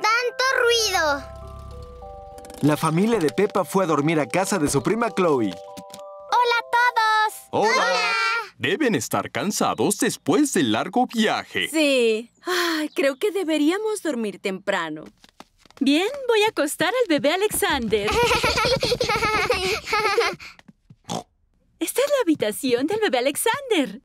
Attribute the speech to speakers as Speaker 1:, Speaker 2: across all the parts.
Speaker 1: ¡Tanto ruido!
Speaker 2: La familia de Peppa fue a dormir a casa de su prima Chloe.
Speaker 1: ¡Hola a todos!
Speaker 3: Hola. Deben estar cansados después del largo viaje.
Speaker 4: Sí. Ay, creo que deberíamos dormir temprano. Bien, voy a acostar al bebé Alexander. Esta es la habitación del bebé Alexander.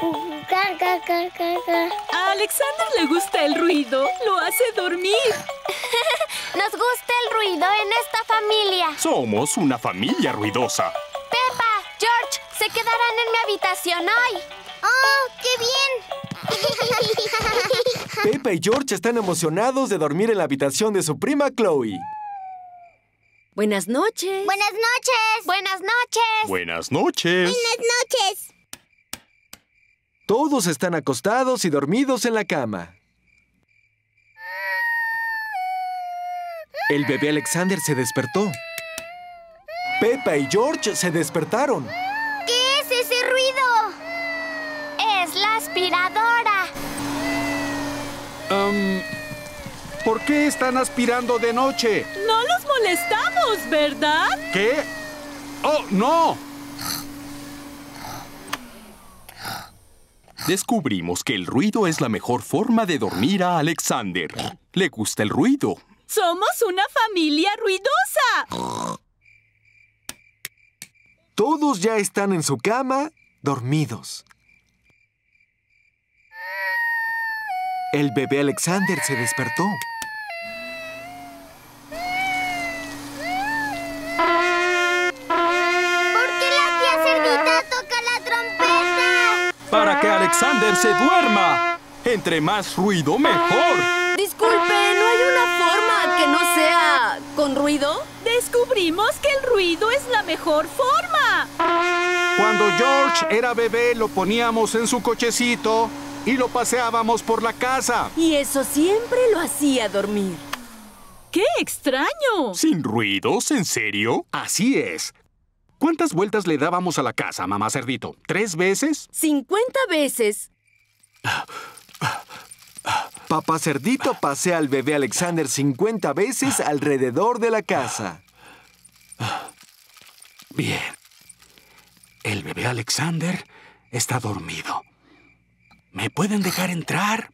Speaker 1: Ca,
Speaker 4: A Alexander le gusta el ruido. Lo hace dormir.
Speaker 1: Nos gusta el ruido en esta familia.
Speaker 3: Somos una familia ruidosa.
Speaker 1: Peppa, George, se quedarán en mi habitación hoy. ¡Oh, qué bien!
Speaker 2: Peppa y George están emocionados de dormir en la habitación de su prima Chloe.
Speaker 4: Buenas noches.
Speaker 1: Buenas noches. Buenas noches.
Speaker 3: Buenas noches.
Speaker 1: noches.
Speaker 2: Todos están acostados y dormidos en la cama. El bebé Alexander se despertó. Peppa y George se despertaron.
Speaker 1: ¿Qué es ese ruido? Es la aspiradora.
Speaker 5: ¿Por qué están aspirando de noche?
Speaker 4: No los molestamos, ¿verdad?
Speaker 5: ¿Qué? ¡Oh, no!
Speaker 3: Descubrimos que el ruido es la mejor forma de dormir a Alexander. Le gusta el ruido.
Speaker 4: Somos una familia ruidosa.
Speaker 2: Todos ya están en su cama, dormidos. El bebé Alexander se despertó.
Speaker 1: ¿Por qué
Speaker 3: Alexander se duerma. Entre más ruido, mejor.
Speaker 4: Disculpe, ¿no hay una forma que no sea con ruido? Descubrimos que el ruido es la mejor forma.
Speaker 5: Cuando George era bebé lo poníamos en su cochecito y lo paseábamos por la casa.
Speaker 4: Y eso siempre lo hacía dormir. ¡Qué extraño!
Speaker 3: ¿Sin ruidos? ¿En serio?
Speaker 5: Así es. ¿Cuántas vueltas le dábamos a la casa, mamá cerdito? ¿Tres veces?
Speaker 4: 50 veces.
Speaker 2: Papá Cerdito pasea al bebé Alexander 50 veces alrededor de la casa.
Speaker 5: Bien. El bebé Alexander está dormido. ¿Me pueden dejar entrar?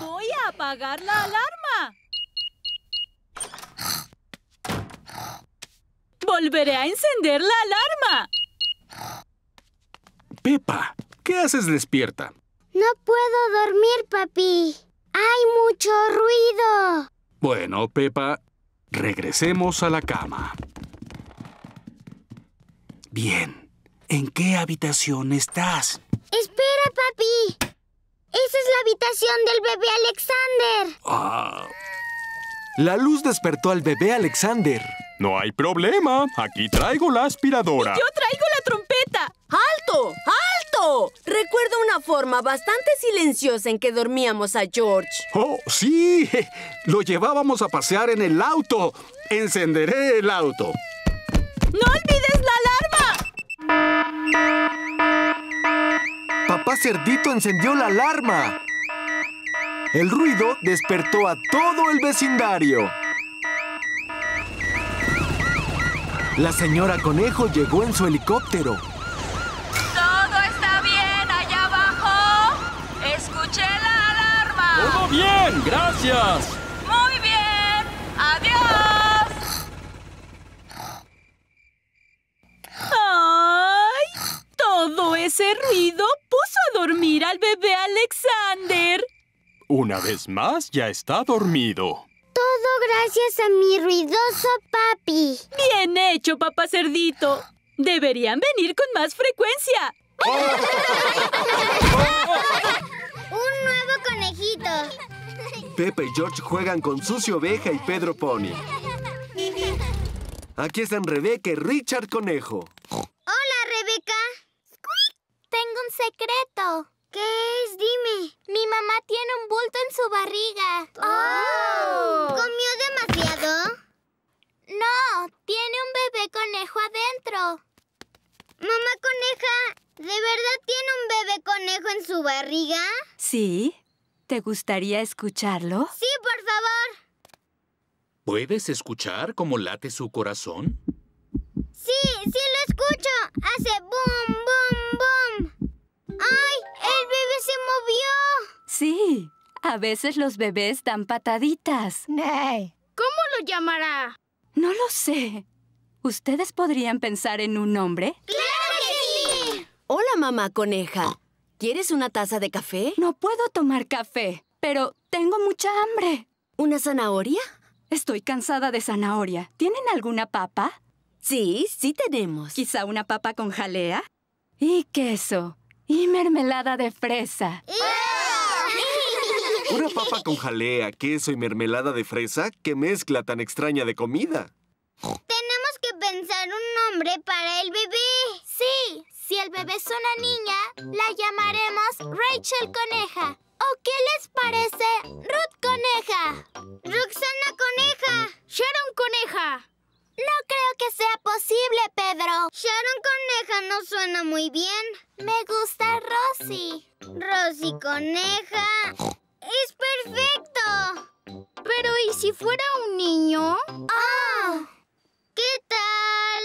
Speaker 4: Voy a apagar la alarma. Volveré a encender la alarma.
Speaker 5: Pepa, ¿qué haces despierta?
Speaker 1: No puedo dormir, papi. Hay mucho ruido.
Speaker 5: Bueno, Pepa, regresemos a la cama. Bien. ¿En qué habitación estás?
Speaker 1: Espera, papi. Esa es la habitación del bebé Alexander.
Speaker 5: Ah,
Speaker 2: La luz despertó al bebé Alexander.
Speaker 3: No hay problema. Aquí traigo la aspiradora.
Speaker 4: Yo traigo la trompeta. ¡Alto! ¡Alto! Recuerdo una forma bastante silenciosa en que dormíamos a George.
Speaker 5: Oh, sí. Lo llevábamos a pasear en el auto. Encenderé el auto.
Speaker 4: ¡No olvides la alarma!
Speaker 2: Papá Cerdito encendió la alarma. El ruido despertó a todo el vecindario. La señora Conejo llegó en su helicóptero.
Speaker 4: ¿Todo está bien allá abajo? Escuché la alarma.
Speaker 3: Todo bien, gracias.
Speaker 4: Muy bien. Adiós. ¡Ay! Todo ese ruido puso a dormir al bebé Alexander.
Speaker 3: Una vez más, ya está dormido.
Speaker 1: Todo gracias a mi ruidoso papi.
Speaker 4: Bien hecho, papá cerdito. Deberían venir con más frecuencia.
Speaker 1: Un nuevo conejito.
Speaker 2: Pepe y George juegan con Sucio Oveja y Pedro Pony. Aquí están Rebeca y Richard Conejo.
Speaker 1: Hola, Rebeca. Tengo un secreto. ¿Qué es? Dime. Mi mamá tiene un bulto en su barriga. Oh. ¿Comió demasiado? No, tiene un bebé conejo adentro. Mamá coneja, ¿de verdad tiene un bebé conejo en su barriga?
Speaker 4: Sí.
Speaker 6: ¿Te gustaría escucharlo?
Speaker 1: Sí, por favor.
Speaker 7: ¿Puedes escuchar cómo late su corazón?
Speaker 1: Sí, sí lo escucho. Hace boom, boom, boom. ¡Ay! ¡El bebé se movió!
Speaker 6: Sí, a veces los bebés dan pataditas.
Speaker 8: ¿Cómo lo llamará?
Speaker 6: No lo sé. ¿Ustedes podrían pensar en un nombre?
Speaker 1: ¡Claro que sí!
Speaker 9: Hola, mamá coneja. ¿Quieres una taza de café?
Speaker 6: No puedo tomar café, pero tengo mucha hambre.
Speaker 9: ¿Una zanahoria?
Speaker 6: Estoy cansada de zanahoria. ¿Tienen alguna papa?
Speaker 9: Sí, sí tenemos.
Speaker 6: ¿Quizá una papa con jalea? Y queso. Y mermelada de fresa.
Speaker 2: Una papa con jalea, queso y mermelada de fresa. ¿Qué mezcla tan extraña de comida?
Speaker 1: Tenemos que pensar un nombre para el bebé. Sí, si el bebé es una niña, la llamaremos Rachel Coneja. ¿O qué les parece Ruth Coneja? Roxana Coneja.
Speaker 8: Sharon Coneja.
Speaker 1: No creo que sea posible, Pedro. Sharon Coneja no suena muy bien. Me gusta Rosy. Rosy Coneja. Es perfecto.
Speaker 8: Pero ¿y si fuera un niño?
Speaker 1: ¡Ah! ¿Qué tal?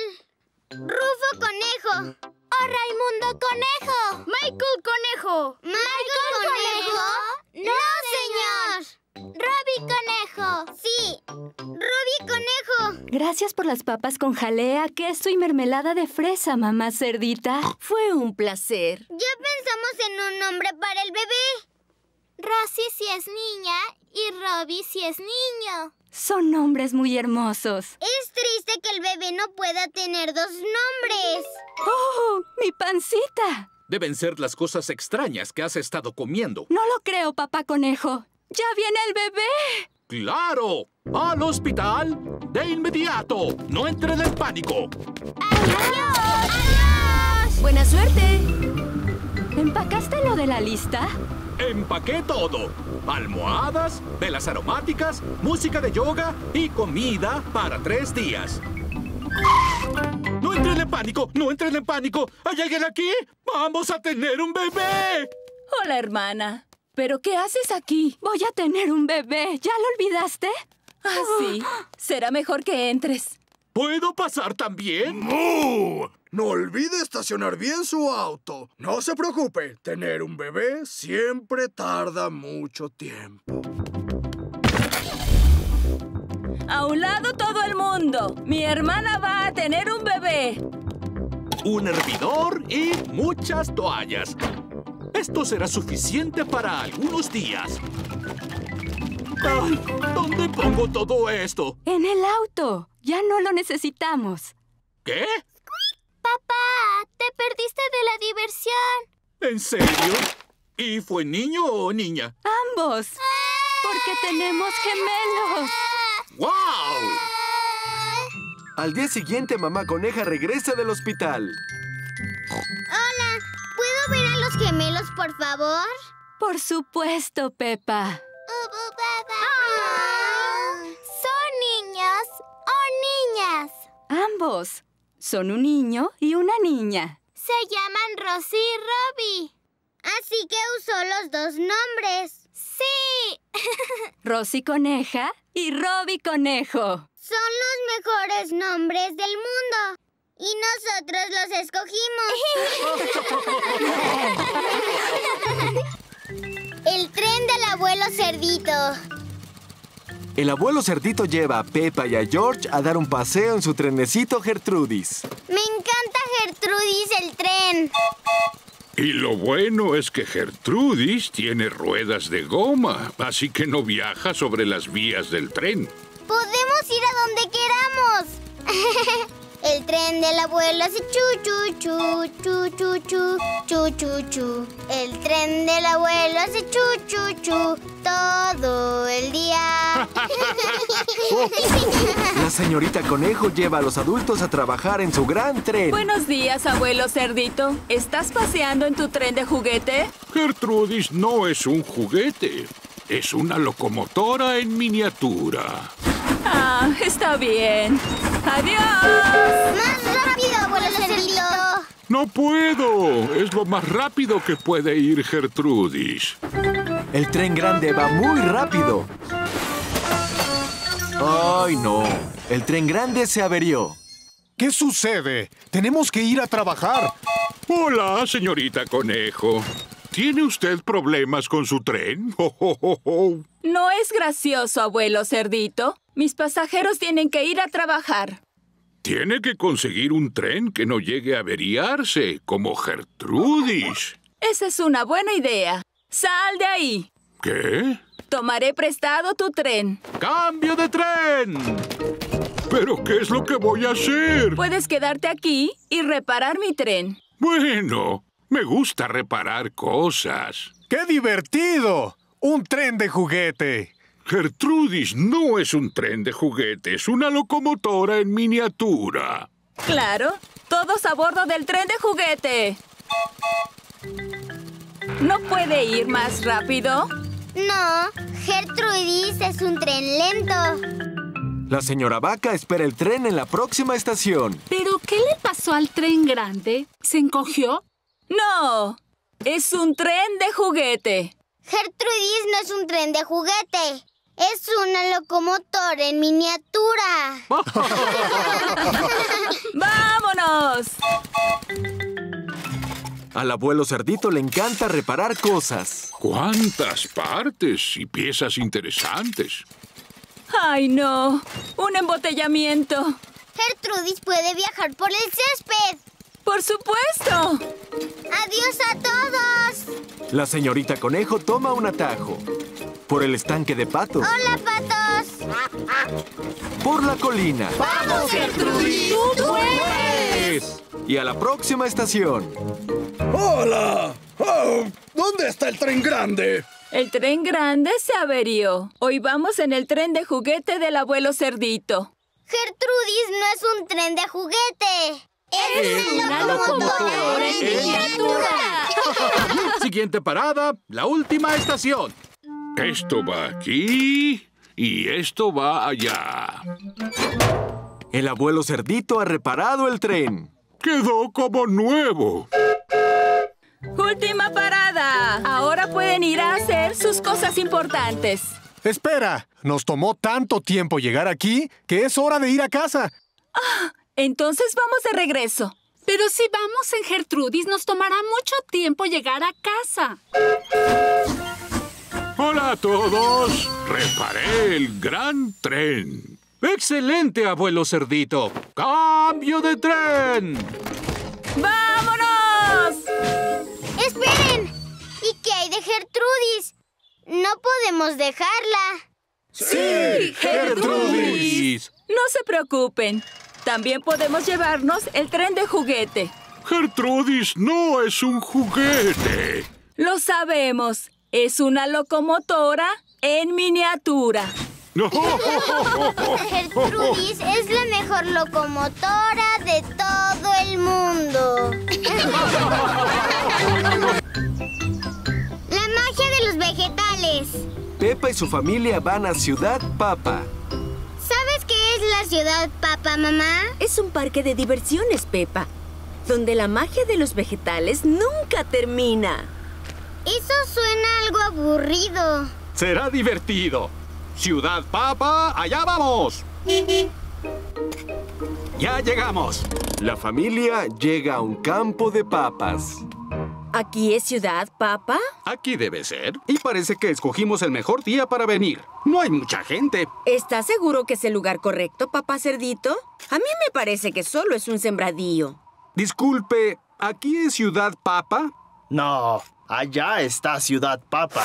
Speaker 1: Rufo Conejo. ¡O Raimundo Conejo!
Speaker 8: Michael Conejo.
Speaker 1: ¿Michael Conejo? ¡No, señor! ¡Robbie Conejo! Sí, Robbie Conejo.
Speaker 6: Gracias por las papas con jalea, queso y mermelada de fresa, mamá cerdita.
Speaker 9: Fue un placer.
Speaker 1: Ya pensamos en un nombre para el bebé. Rosy si es niña y Robbie si es niño.
Speaker 6: Son nombres muy hermosos.
Speaker 1: Es triste que el bebé no pueda tener dos nombres.
Speaker 6: ¡Oh! ¡Mi pancita!
Speaker 7: Deben ser las cosas extrañas que has estado comiendo.
Speaker 6: No lo creo, papá conejo. ¡Ya viene el bebé!
Speaker 7: ¡Claro! ¡Al hospital! ¡De inmediato! ¡No entren en pánico!
Speaker 1: ¡Adiós! ¡Adiós!
Speaker 9: ¡Buena suerte!
Speaker 6: ¿Empacaste lo de la lista?
Speaker 7: Empaqué todo. Almohadas, velas aromáticas, música de yoga y comida para tres días. ¡No entren en pánico! ¡No entren en pánico! ¿Hay alguien aquí? ¡Vamos a tener un bebé!
Speaker 9: Hola, hermana. ¿Pero qué haces aquí?
Speaker 6: Voy a tener un bebé. ¿Ya lo olvidaste?
Speaker 9: Ah, sí. Será mejor que entres.
Speaker 7: ¿Puedo pasar también?
Speaker 10: ¡Mu! No olvide estacionar bien su auto. No se preocupe, tener un bebé siempre tarda mucho tiempo.
Speaker 9: A un lado todo el mundo. Mi hermana va a tener un bebé.
Speaker 7: Un hervidor y muchas toallas. Esto será suficiente para algunos días. Ay, ¿Dónde pongo todo esto?
Speaker 6: En el auto. Ya no lo necesitamos.
Speaker 7: ¿Qué?
Speaker 1: Papá, te perdiste de la diversión.
Speaker 7: ¿En serio? ¿Y fue niño o niña?
Speaker 6: Ambos. Porque tenemos gemelos.
Speaker 7: ¡Wow!
Speaker 2: Al día siguiente, mamá coneja regresa del hospital.
Speaker 1: Los gemelos, por favor?
Speaker 6: Por supuesto, Pepa.
Speaker 1: ¿Son niños o niñas?
Speaker 6: Ambos. Son un niño y una niña.
Speaker 1: Se llaman Rosy y Robbie. Así que usó los dos nombres. Sí.
Speaker 6: Rosy Coneja y Robbie Conejo.
Speaker 1: Son los mejores nombres del mundo. Y nosotros los escogimos. El tren del abuelo cerdito.
Speaker 2: El abuelo cerdito lleva a Pepa y a George a dar un paseo en su trenecito Gertrudis.
Speaker 1: Me encanta Gertrudis el tren.
Speaker 11: Y lo bueno es que Gertrudis tiene ruedas de goma, así que no viaja sobre las vías del tren.
Speaker 1: Podemos ir a donde queramos. El tren del abuelo hace chu chu chu chu chu chu chu chu chu. El tren del abuelo hace chu chu chu todo el día.
Speaker 2: La señorita Conejo lleva a los adultos a trabajar en su gran tren.
Speaker 9: Buenos días, abuelo cerdito. ¿Estás paseando en tu tren de juguete?
Speaker 11: Gertrudis no es un juguete, es una locomotora en miniatura.
Speaker 9: Ah, está bien. ¡Adiós!
Speaker 1: Más rápido, abuelo cerdito.
Speaker 11: No puedo, es lo más rápido que puede ir Gertrudis.
Speaker 2: El tren grande va muy rápido. ¡Ay, no! El tren grande se averió.
Speaker 5: ¿Qué sucede? Tenemos que ir a trabajar.
Speaker 11: Hola, señorita Conejo. ¿Tiene usted problemas con su tren?
Speaker 6: No es gracioso, abuelo cerdito. Mis pasajeros tienen que ir a trabajar.
Speaker 11: Tiene que conseguir un tren que no llegue a averiarse, como Gertrudis.
Speaker 6: Esa es una buena idea. ¡Sal de ahí!
Speaker 11: ¿Qué?
Speaker 6: Tomaré prestado tu tren.
Speaker 7: ¡Cambio de tren!
Speaker 11: ¿Pero qué es lo que voy a hacer?
Speaker 6: Puedes quedarte aquí y reparar mi tren.
Speaker 11: Bueno, me gusta reparar cosas.
Speaker 5: ¡Qué divertido! Un tren de juguete.
Speaker 11: Gertrudis no es un tren de juguete, es una locomotora en miniatura.
Speaker 6: Claro, todos a bordo del tren de juguete. ¿No puede ir más rápido?
Speaker 1: No, Gertrudis es un tren lento.
Speaker 2: La señora Vaca espera el tren en la próxima estación.
Speaker 12: ¿Pero qué le pasó al tren grande? ¿Se encogió?
Speaker 6: No, es un tren de juguete.
Speaker 1: Gertrudis no es un tren de juguete. Es una locomotora en miniatura.
Speaker 6: ¡Vámonos!
Speaker 2: Al abuelo cerdito le encanta reparar cosas.
Speaker 11: ¿Cuántas partes y piezas interesantes?
Speaker 6: ¡Ay, no! ¡Un embotellamiento!
Speaker 1: Gertrudis puede viajar por el césped.
Speaker 6: ¡Por supuesto!
Speaker 1: ¡Adiós a todos!
Speaker 2: La señorita Conejo toma un atajo. Por el estanque de patos.
Speaker 1: ¡Hola, patos!
Speaker 2: Por la colina.
Speaker 1: ¡Vamos, Gertrudis!
Speaker 12: ¡Tú puedes!
Speaker 2: Y a la próxima estación.
Speaker 10: ¡Hola! Oh, ¿Dónde está el tren grande?
Speaker 6: El tren grande se averió. Hoy vamos en el tren de juguete del abuelo cerdito.
Speaker 1: Gertrudis no es un tren de juguete.
Speaker 12: Es una locomotora en miniatura.
Speaker 7: Siguiente parada, la última estación.
Speaker 11: Esto va aquí y esto va allá.
Speaker 2: El abuelo cerdito ha reparado el tren.
Speaker 11: Quedó como nuevo.
Speaker 6: ¡Última parada! Ahora pueden ir a hacer sus cosas importantes.
Speaker 5: Espera, nos tomó tanto tiempo llegar aquí que es hora de ir a casa.
Speaker 6: Entonces vamos de regreso.
Speaker 12: Pero si vamos en Gertrudis, nos tomará mucho tiempo llegar a casa.
Speaker 11: Hola a todos. Reparé el gran tren.
Speaker 7: ¡Excelente, abuelo cerdito! ¡Cambio de tren!
Speaker 6: ¡Vámonos!
Speaker 1: ¡Esperen! ¿Y qué hay de Gertrudis? No podemos dejarla.
Speaker 5: ¡Sí,
Speaker 7: Gertrudis!
Speaker 6: No se preocupen. También podemos llevarnos el tren de juguete.
Speaker 11: Gertrudis no es un juguete.
Speaker 6: Lo sabemos. Es una locomotora en miniatura.
Speaker 1: Gertrudis es la mejor locomotora de todo el mundo. la magia de los vegetales.
Speaker 2: Pepa y su familia van a Ciudad Papa.
Speaker 1: ¿Sabes qué es la ciudad Papa, mamá?
Speaker 9: Es un parque de diversiones, Pepa, donde la magia de los vegetales nunca termina.
Speaker 1: Eso suena algo aburrido.
Speaker 7: Será divertido. Ciudad Papa, allá vamos. Ya llegamos.
Speaker 2: La familia llega a un campo de papas.
Speaker 9: ¿Aquí es Ciudad Papa?
Speaker 7: Aquí debe ser. Y parece que escogimos el mejor día para venir. No hay mucha gente.
Speaker 9: ¿Estás seguro que es el lugar correcto, papá cerdito? A mí me parece que solo es un sembradío.
Speaker 7: Disculpe, ¿aquí es Ciudad Papa?
Speaker 13: No, allá está Ciudad Papa.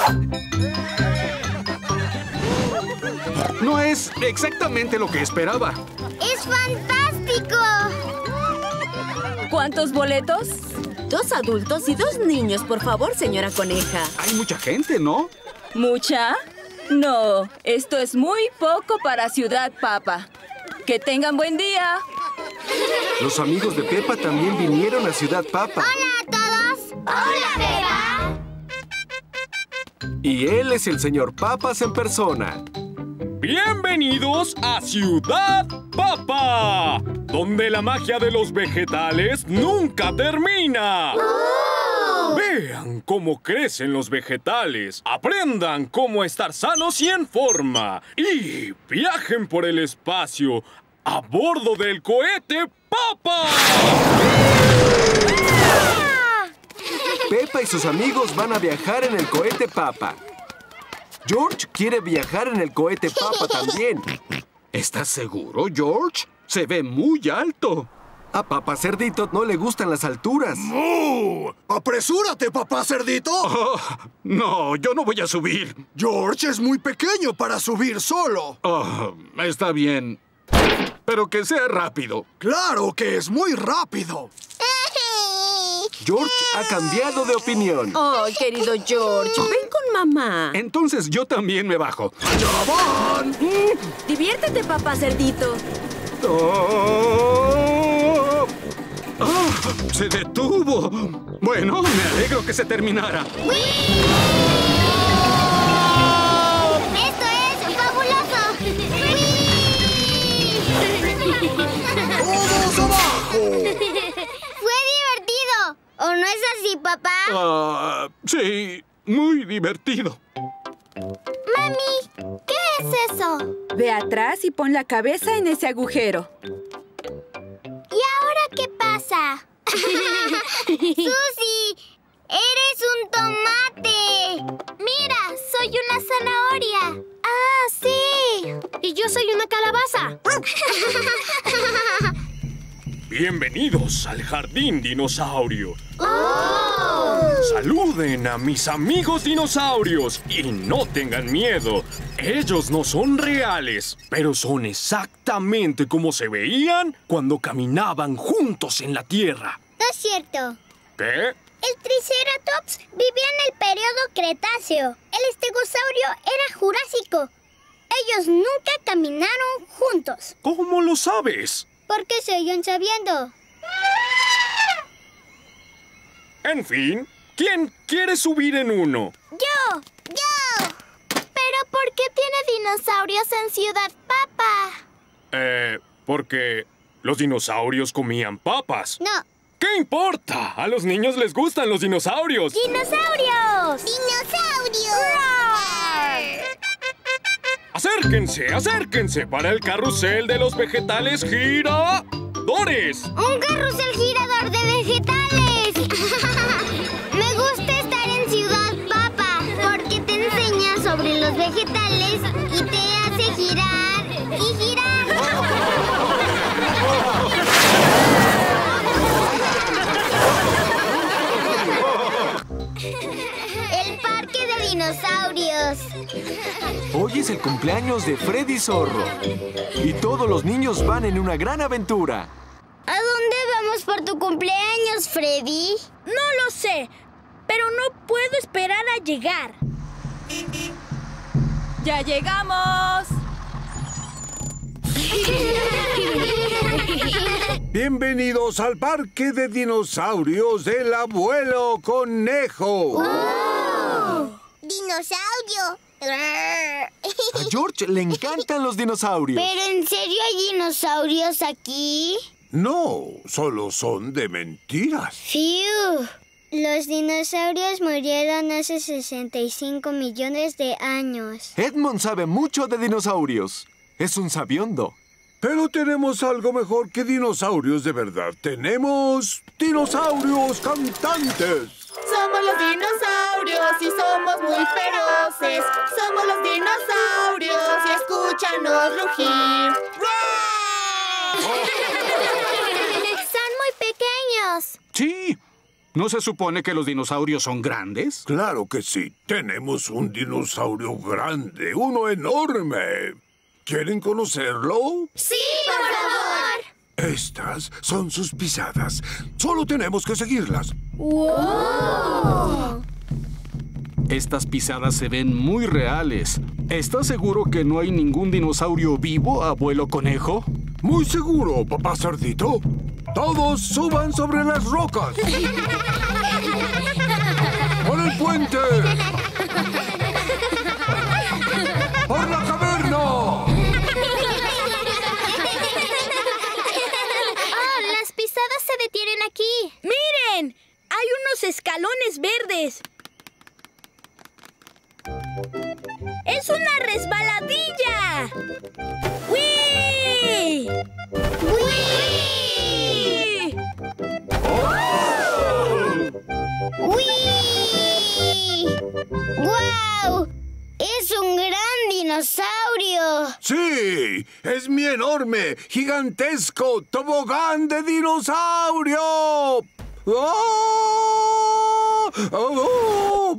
Speaker 7: No es exactamente lo que esperaba.
Speaker 1: ¡Es fantástico!
Speaker 6: ¿Cuántos boletos?
Speaker 9: Dos adultos y dos niños, por favor, señora coneja.
Speaker 7: Hay mucha gente, ¿no?
Speaker 6: ¿Mucha? No, esto es muy poco para Ciudad Papa. Que tengan buen día.
Speaker 2: Los amigos de Pepa también vinieron a Ciudad Papa.
Speaker 1: ¡Hola a todos! ¡Hola, Pepa!
Speaker 2: Y él es el señor Papas en persona.
Speaker 14: Bienvenidos a Ciudad Papa, donde la magia de los vegetales nunca termina.
Speaker 1: ¡Oh!
Speaker 14: Ve, Vean cómo crecen los vegetales, aprendan cómo estar sanos y en forma, y viajen por el espacio a bordo del cohete Papa.
Speaker 2: Pepa y sus amigos van a viajar en el cohete Papa. George quiere viajar en el cohete Papa también.
Speaker 5: ¿Estás seguro, George? Se ve muy alto.
Speaker 2: A Papá Cerdito no le gustan las alturas.
Speaker 15: ¡Mu! ¡Apresúrate, papá cerdito!
Speaker 5: Oh, no, yo no voy a subir.
Speaker 15: George es muy pequeño para subir solo.
Speaker 5: Oh, está bien. Pero que sea rápido.
Speaker 15: ¡Claro que es muy rápido!
Speaker 2: George ha cambiado de opinión.
Speaker 9: Oh, querido George, ven con mamá.
Speaker 5: Entonces yo también me bajo.
Speaker 15: ¡Allá van!
Speaker 9: Diviértete, papá cerdito.
Speaker 5: Oh, oh, ¡Se detuvo! Bueno, me alegro que se terminara.
Speaker 1: ¡Esto ¿O no es así, papá?
Speaker 5: Ah, sí, muy divertido.
Speaker 1: Mami, ¿qué es eso?
Speaker 6: Ve atrás y pon la cabeza en ese agujero.
Speaker 1: ¿Y ahora qué pasa? ¡Susi! ¡Eres un tomate! ¡Mira! ¡Soy una zanahoria! ¡Ah, sí!
Speaker 8: Y yo soy una calabaza.
Speaker 14: Bienvenidos al jardín dinosaurio.
Speaker 1: ¡Oh!
Speaker 14: Saluden a mis amigos dinosaurios y no tengan miedo. Ellos no son reales, pero son exactamente como se veían cuando caminaban juntos en la Tierra.
Speaker 1: No es cierto.
Speaker 14: ¿Qué?
Speaker 1: El Triceratops vivía en el periodo Cretáceo. El estegosaurio era Jurásico. Ellos nunca caminaron juntos.
Speaker 14: ¿Cómo lo sabes?
Speaker 1: ¿Por qué se oyen sabiendo?
Speaker 14: En fin, ¿quién quiere subir en uno?
Speaker 1: ¡Yo! ¡Yo! ¿Pero por qué tiene dinosaurios en Ciudad Papa?
Speaker 14: Eh, porque los dinosaurios comían papas.
Speaker 1: No.
Speaker 14: ¿Qué importa? A los niños les gustan los dinosaurios.
Speaker 1: ¡Dinosaurios! ¡Dinosaurios!
Speaker 14: Acérquense, acérquense para el carrusel de los vegetales giradores.
Speaker 1: ¡Un carrusel girador de vegetales! Me gusta estar en Ciudad Papa porque te enseña sobre los vegetales dinosaurios.
Speaker 2: Hoy es el cumpleaños de Freddy Zorro. Y todos los niños van en una gran aventura.
Speaker 1: ¿A dónde vamos por tu cumpleaños, Freddy?
Speaker 8: No lo sé, pero no puedo esperar a llegar.
Speaker 6: ¡Ya llegamos!
Speaker 16: Bienvenidos al parque de dinosaurios del abuelo conejo.
Speaker 1: ¡Dinosaurio!
Speaker 2: A George le encantan los dinosaurios.
Speaker 1: ¿Pero en serio hay dinosaurios aquí?
Speaker 16: No, solo son de mentiras.
Speaker 1: ¡Fiu! Los dinosaurios murieron hace 65 millones de años.
Speaker 2: Edmond sabe mucho de dinosaurios. Es un sabiondo.
Speaker 16: Pero tenemos algo mejor que dinosaurios de verdad. Tenemos dinosaurios cantantes.
Speaker 17: Somos los dinosaurios y somos muy feroces. Somos los dinosaurios y escúchanos rugir.
Speaker 1: Son muy pequeños.
Speaker 16: Sí. ¿No se supone que los dinosaurios son grandes? Claro que sí. Tenemos un dinosaurio grande, uno enorme. ¿Quieren conocerlo?
Speaker 1: ¡Sí, por favor!
Speaker 16: Estas son sus pisadas. Solo tenemos que seguirlas.
Speaker 1: ¡Wow!
Speaker 16: Estas pisadas se ven muy reales. ¿Estás seguro que no hay ningún dinosaurio vivo, abuelo conejo? Muy seguro, papá cerdito. Todos suban sobre las rocas. ¡Por el puente! ¡Por la caverna!
Speaker 1: ¡Oh, las pisadas se detienen aquí!
Speaker 8: ¡Miren! Hay unos escalones verdes.
Speaker 18: Resbaladilla! ¡Wii! ¡Wii!
Speaker 1: ¡Wii! ¡Guau! ¡Es un gran dinosaurio!
Speaker 16: Sí, es mi enorme, gigantesco tobogán de dinosaurio. ¡Oh! ¡Oh!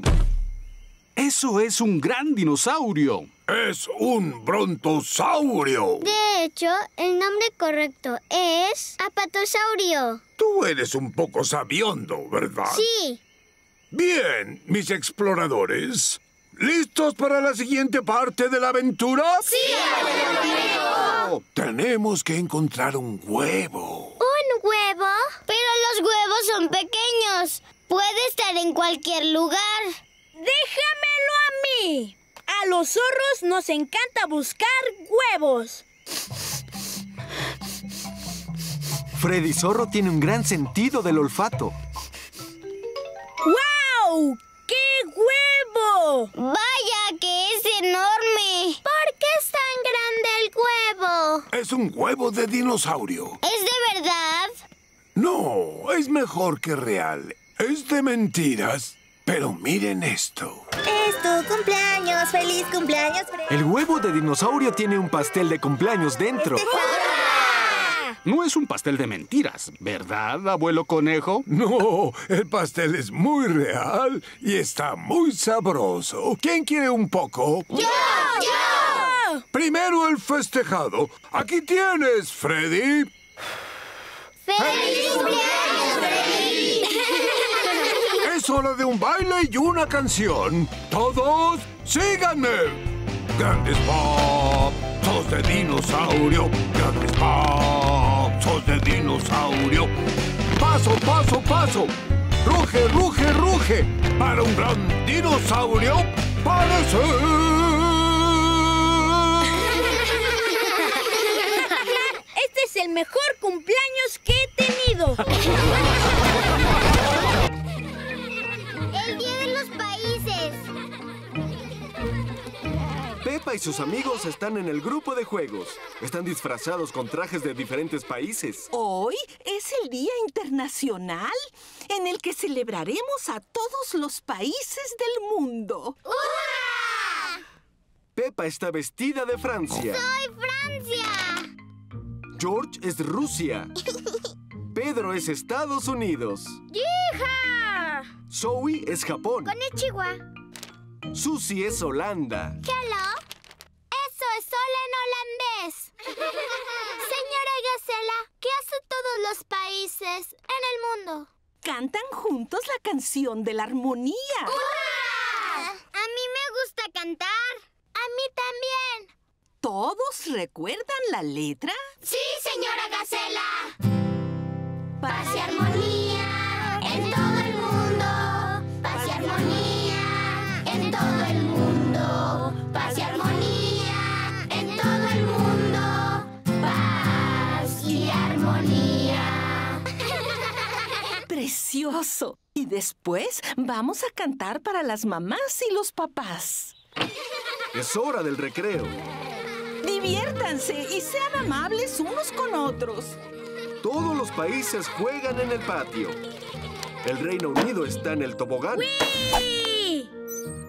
Speaker 5: Eso es un gran dinosaurio.
Speaker 16: Es un brontosaurio.
Speaker 1: De hecho, el nombre correcto es apatosaurio.
Speaker 16: Tú eres un poco sabiondo, ¿verdad?
Speaker 1: Sí.
Speaker 16: Bien, mis exploradores. ¿Listos para la siguiente parte de la aventura?
Speaker 1: ¡Sí,
Speaker 16: Tenemos que encontrar un huevo.
Speaker 1: ¿Un huevo? Pero los huevos son pequeños. Puede estar en cualquier lugar.
Speaker 18: ¡Déjamelo a mí! A los zorros nos encanta buscar huevos.
Speaker 2: Freddy Zorro tiene un gran sentido del olfato.
Speaker 18: ¡Wow! ¡Qué huevo!
Speaker 1: ¡Vaya que es enorme!
Speaker 17: ¿Por qué es tan grande el huevo?
Speaker 16: Es un huevo de dinosaurio.
Speaker 1: ¿Es de verdad?
Speaker 16: No, es mejor que real. Es de mentiras. Pero miren esto.
Speaker 19: Es tu cumpleaños. ¡Feliz cumpleaños, Freddy!
Speaker 2: El huevo de dinosaurio tiene un pastel de cumpleaños dentro.
Speaker 5: No es un pastel de mentiras, ¿verdad, abuelo conejo?
Speaker 16: No, el pastel es muy real y está muy sabroso. ¿Quién quiere un poco?
Speaker 1: ¡Yo! ¡Yo!
Speaker 16: Primero el festejado. Aquí tienes, Freddy.
Speaker 1: ¡Feliz cumpleaños,
Speaker 16: hora de un baile y una canción. Todos, síganme. Grandes pasos de dinosaurio. Grandes pasos de dinosaurio. Paso, paso, paso. Ruge, ruge, ruge. Para un gran dinosaurio parece.
Speaker 18: Este es el mejor cumpleaños que he tenido.
Speaker 1: ¡El Día de los Países!
Speaker 2: Pepa y sus amigos están en el grupo de juegos. Están disfrazados con trajes de diferentes países.
Speaker 4: Hoy es el Día Internacional en el que celebraremos a todos los países del mundo.
Speaker 1: ¡Hurra!
Speaker 2: Pepa está vestida de Francia.
Speaker 1: ¡Soy Francia!
Speaker 2: George es Rusia. Pedro es Estados Unidos.
Speaker 18: ¡Hija!
Speaker 2: Zoe es Japón.
Speaker 1: Konnichiwa.
Speaker 2: Susie es Holanda.
Speaker 17: Hello. Eso es hola en holandés. Señora Gacela, ¿qué hacen todos los países en el mundo?
Speaker 4: Cantan juntos la canción de la armonía.
Speaker 1: ¡Hurra! A mí me gusta cantar.
Speaker 17: A mí también.
Speaker 4: ¿Todos recuerdan la letra?
Speaker 1: Sí, señora Gacela. Paz y armonía
Speaker 4: Precioso. Y después vamos a cantar para las mamás y los papás.
Speaker 2: Es hora del recreo.
Speaker 4: Diviértanse y sean amables unos con otros.
Speaker 2: Todos los países juegan en el patio. El Reino Unido está en el tobogán.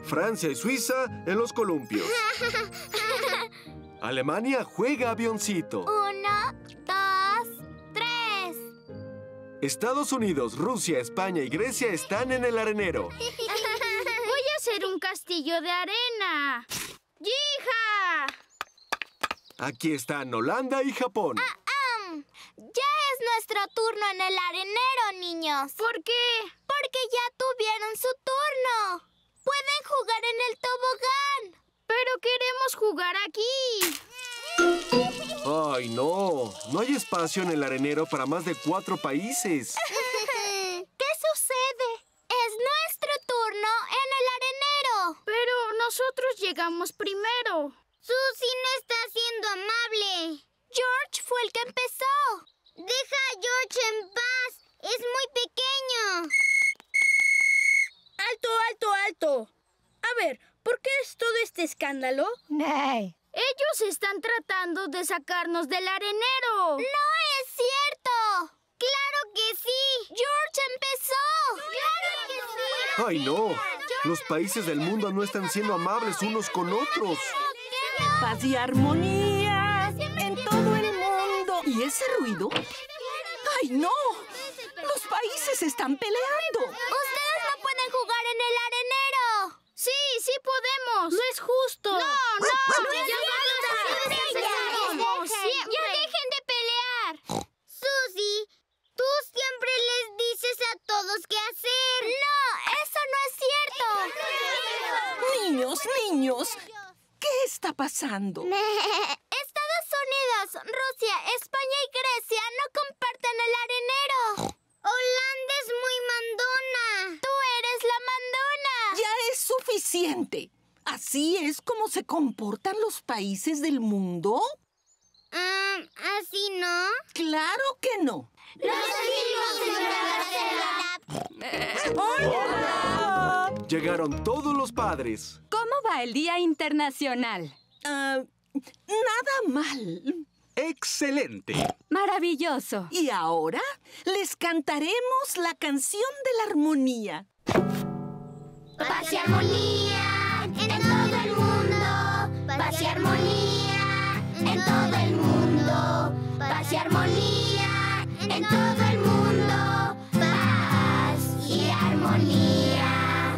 Speaker 2: Francia y Suiza en los columpios. Alemania juega avioncito.
Speaker 17: Uno,
Speaker 2: Estados Unidos, Rusia, España y Grecia están en el arenero.
Speaker 18: Voy a hacer un castillo de arena. ¡Hija!
Speaker 2: Aquí están Holanda y Japón.
Speaker 17: Am, ya es nuestro turno en el arenero, niños.
Speaker 18: ¿Por qué?
Speaker 17: Porque ya tuvieron su turno. Pueden jugar en el tobogán.
Speaker 18: Pero queremos jugar aquí.
Speaker 2: Ay, no. No hay espacio en el arenero para más de cuatro países.
Speaker 17: ¿Qué sucede? Es nuestro turno en el arenero.
Speaker 18: Pero nosotros llegamos primero.
Speaker 1: Susie no está siendo amable.
Speaker 17: George fue el que empezó.
Speaker 1: Deja a George en paz. Es muy pequeño.
Speaker 18: ¡Alto, alto, alto! A ver,
Speaker 8: ¿por qué es todo este escándalo?
Speaker 20: Nay. Ellos están tratando de sacarnos del arenero. ¡No es cierto! ¡Claro que sí! ¡George empezó! ¡Claro que sí!
Speaker 2: ¡Ay, no! Los países del mundo no están siendo amables unos con otros.
Speaker 4: Paz y armonía en todo el mundo. ¿Y ese ruido? ¡Ay, no! Los países están peleando.
Speaker 20: Ustedes no pueden jugar en el arenero. Sí, sí podemos. No es justo. No, no. ya, ya dejen de pelear. Susie, tú siempre les dices a todos qué hacer. No, eso no es cierto.
Speaker 4: Niños, niños, ¿qué está pasando?
Speaker 20: Estados Unidos, Rusia, España y Grecia no comparten el arenero. Holanda es muy mandona. Tú eres la mandona.
Speaker 4: Es suficiente. ¿Así es como se comportan los países del mundo?
Speaker 20: Ah, ¿Así no?
Speaker 4: Claro que no.
Speaker 2: ¡Hola! Llegaron todos los padres.
Speaker 6: ¿Cómo va el Día Internacional?
Speaker 4: Ah, nada mal.
Speaker 7: ¡Excelente!
Speaker 6: Maravilloso.
Speaker 4: Y ahora les cantaremos la canción de la armonía.
Speaker 1: Paz y armonía en todo el mundo. Paz y armonía en todo el mundo. Paz y armonía en todo el mundo. Paz y armonía.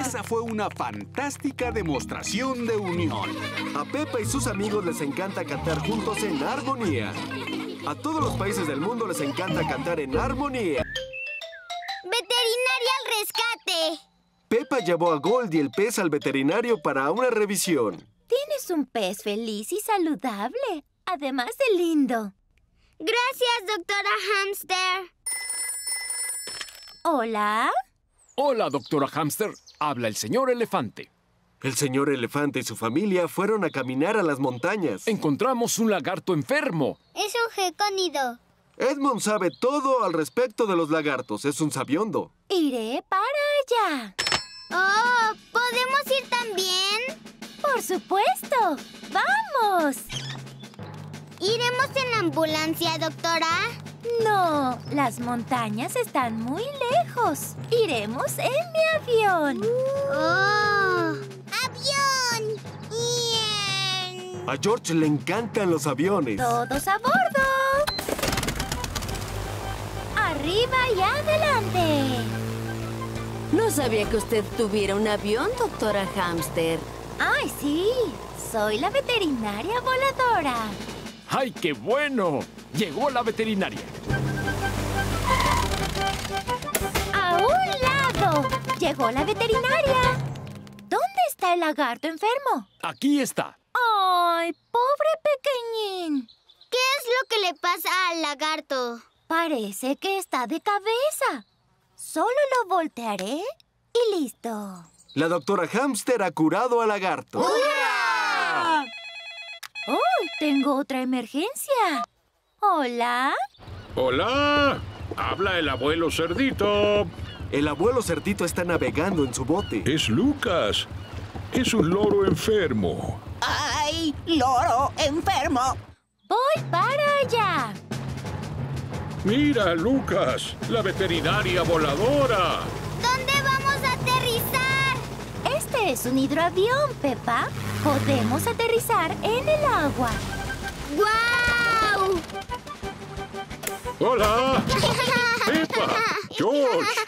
Speaker 7: Esa fue una fantástica demostración de unión.
Speaker 2: A Pepa y sus amigos les encanta cantar juntos en armonía. A todos los países del mundo les encanta cantar en armonía. Pepa llevó a Goldie el pez al veterinario para una revisión.
Speaker 20: Tienes un pez feliz y saludable, además de lindo. Gracias, doctora Hamster. Hola.
Speaker 14: Hola, doctora Hamster. Habla el señor elefante.
Speaker 2: El señor elefante y su familia fueron a caminar a las montañas.
Speaker 14: Encontramos un lagarto enfermo.
Speaker 20: Es un gecónido.
Speaker 2: Edmond sabe todo al respecto de los lagartos. Es un sabiondo.
Speaker 20: Iré para allá. Oh, ¿podemos ir también? Por supuesto. ¡Vamos! ¿Iremos en la ambulancia, doctora? No, las montañas están muy lejos. Iremos en mi avión. ¡Oh! ¡Avión! ¡Bien!
Speaker 2: A George le encantan los aviones.
Speaker 20: ¡Todos a bordo! ¡Arriba y adelante!
Speaker 9: No sabía que usted tuviera un avión, doctora Hamster.
Speaker 20: ¡Ay, sí! Soy la veterinaria voladora.
Speaker 14: ¡Ay, qué bueno! Llegó la veterinaria.
Speaker 20: ¡A un lado! Llegó la veterinaria. ¿Dónde está el lagarto enfermo?
Speaker 14: Aquí está.
Speaker 20: ¡Ay, pobre pequeñín! ¿Qué es lo que le pasa al lagarto? Parece que está de cabeza. Solo lo voltearé y listo.
Speaker 2: La doctora Hamster ha curado al lagarto.
Speaker 20: ¡Hurra! ¡Oh! Tengo otra emergencia. ¿Hola?
Speaker 11: Hola, habla el abuelo cerdito.
Speaker 2: El abuelo cerdito está navegando en su bote.
Speaker 11: Es Lucas. Es un loro enfermo.
Speaker 4: ¡Ay, loro enfermo!
Speaker 20: Voy para allá.
Speaker 11: Mira, Lucas, la veterinaria voladora.
Speaker 20: ¿Dónde vamos a aterrizar? Este es un hidroavión, Pepa. Podemos aterrizar en el agua. ¡Guau!
Speaker 11: Hola. Pepa, George.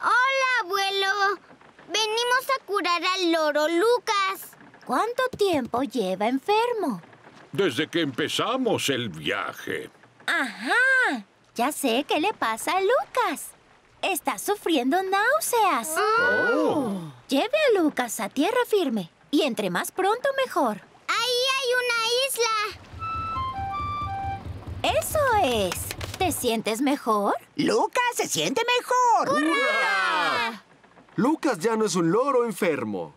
Speaker 20: Hola, abuelo. Venimos a curar al loro Lucas. ¿Cuánto tiempo lleva enfermo?
Speaker 11: Desde que empezamos el viaje.
Speaker 20: Ajá. Ya sé qué le pasa a Lucas. Está sufriendo náuseas.
Speaker 11: Oh.
Speaker 20: Lleve a Lucas a tierra firme. Y entre más pronto, mejor. Ahí hay una isla. Eso es. ¿Te sientes mejor?
Speaker 4: Lucas se siente mejor.
Speaker 2: Lucas ya no es un loro enfermo.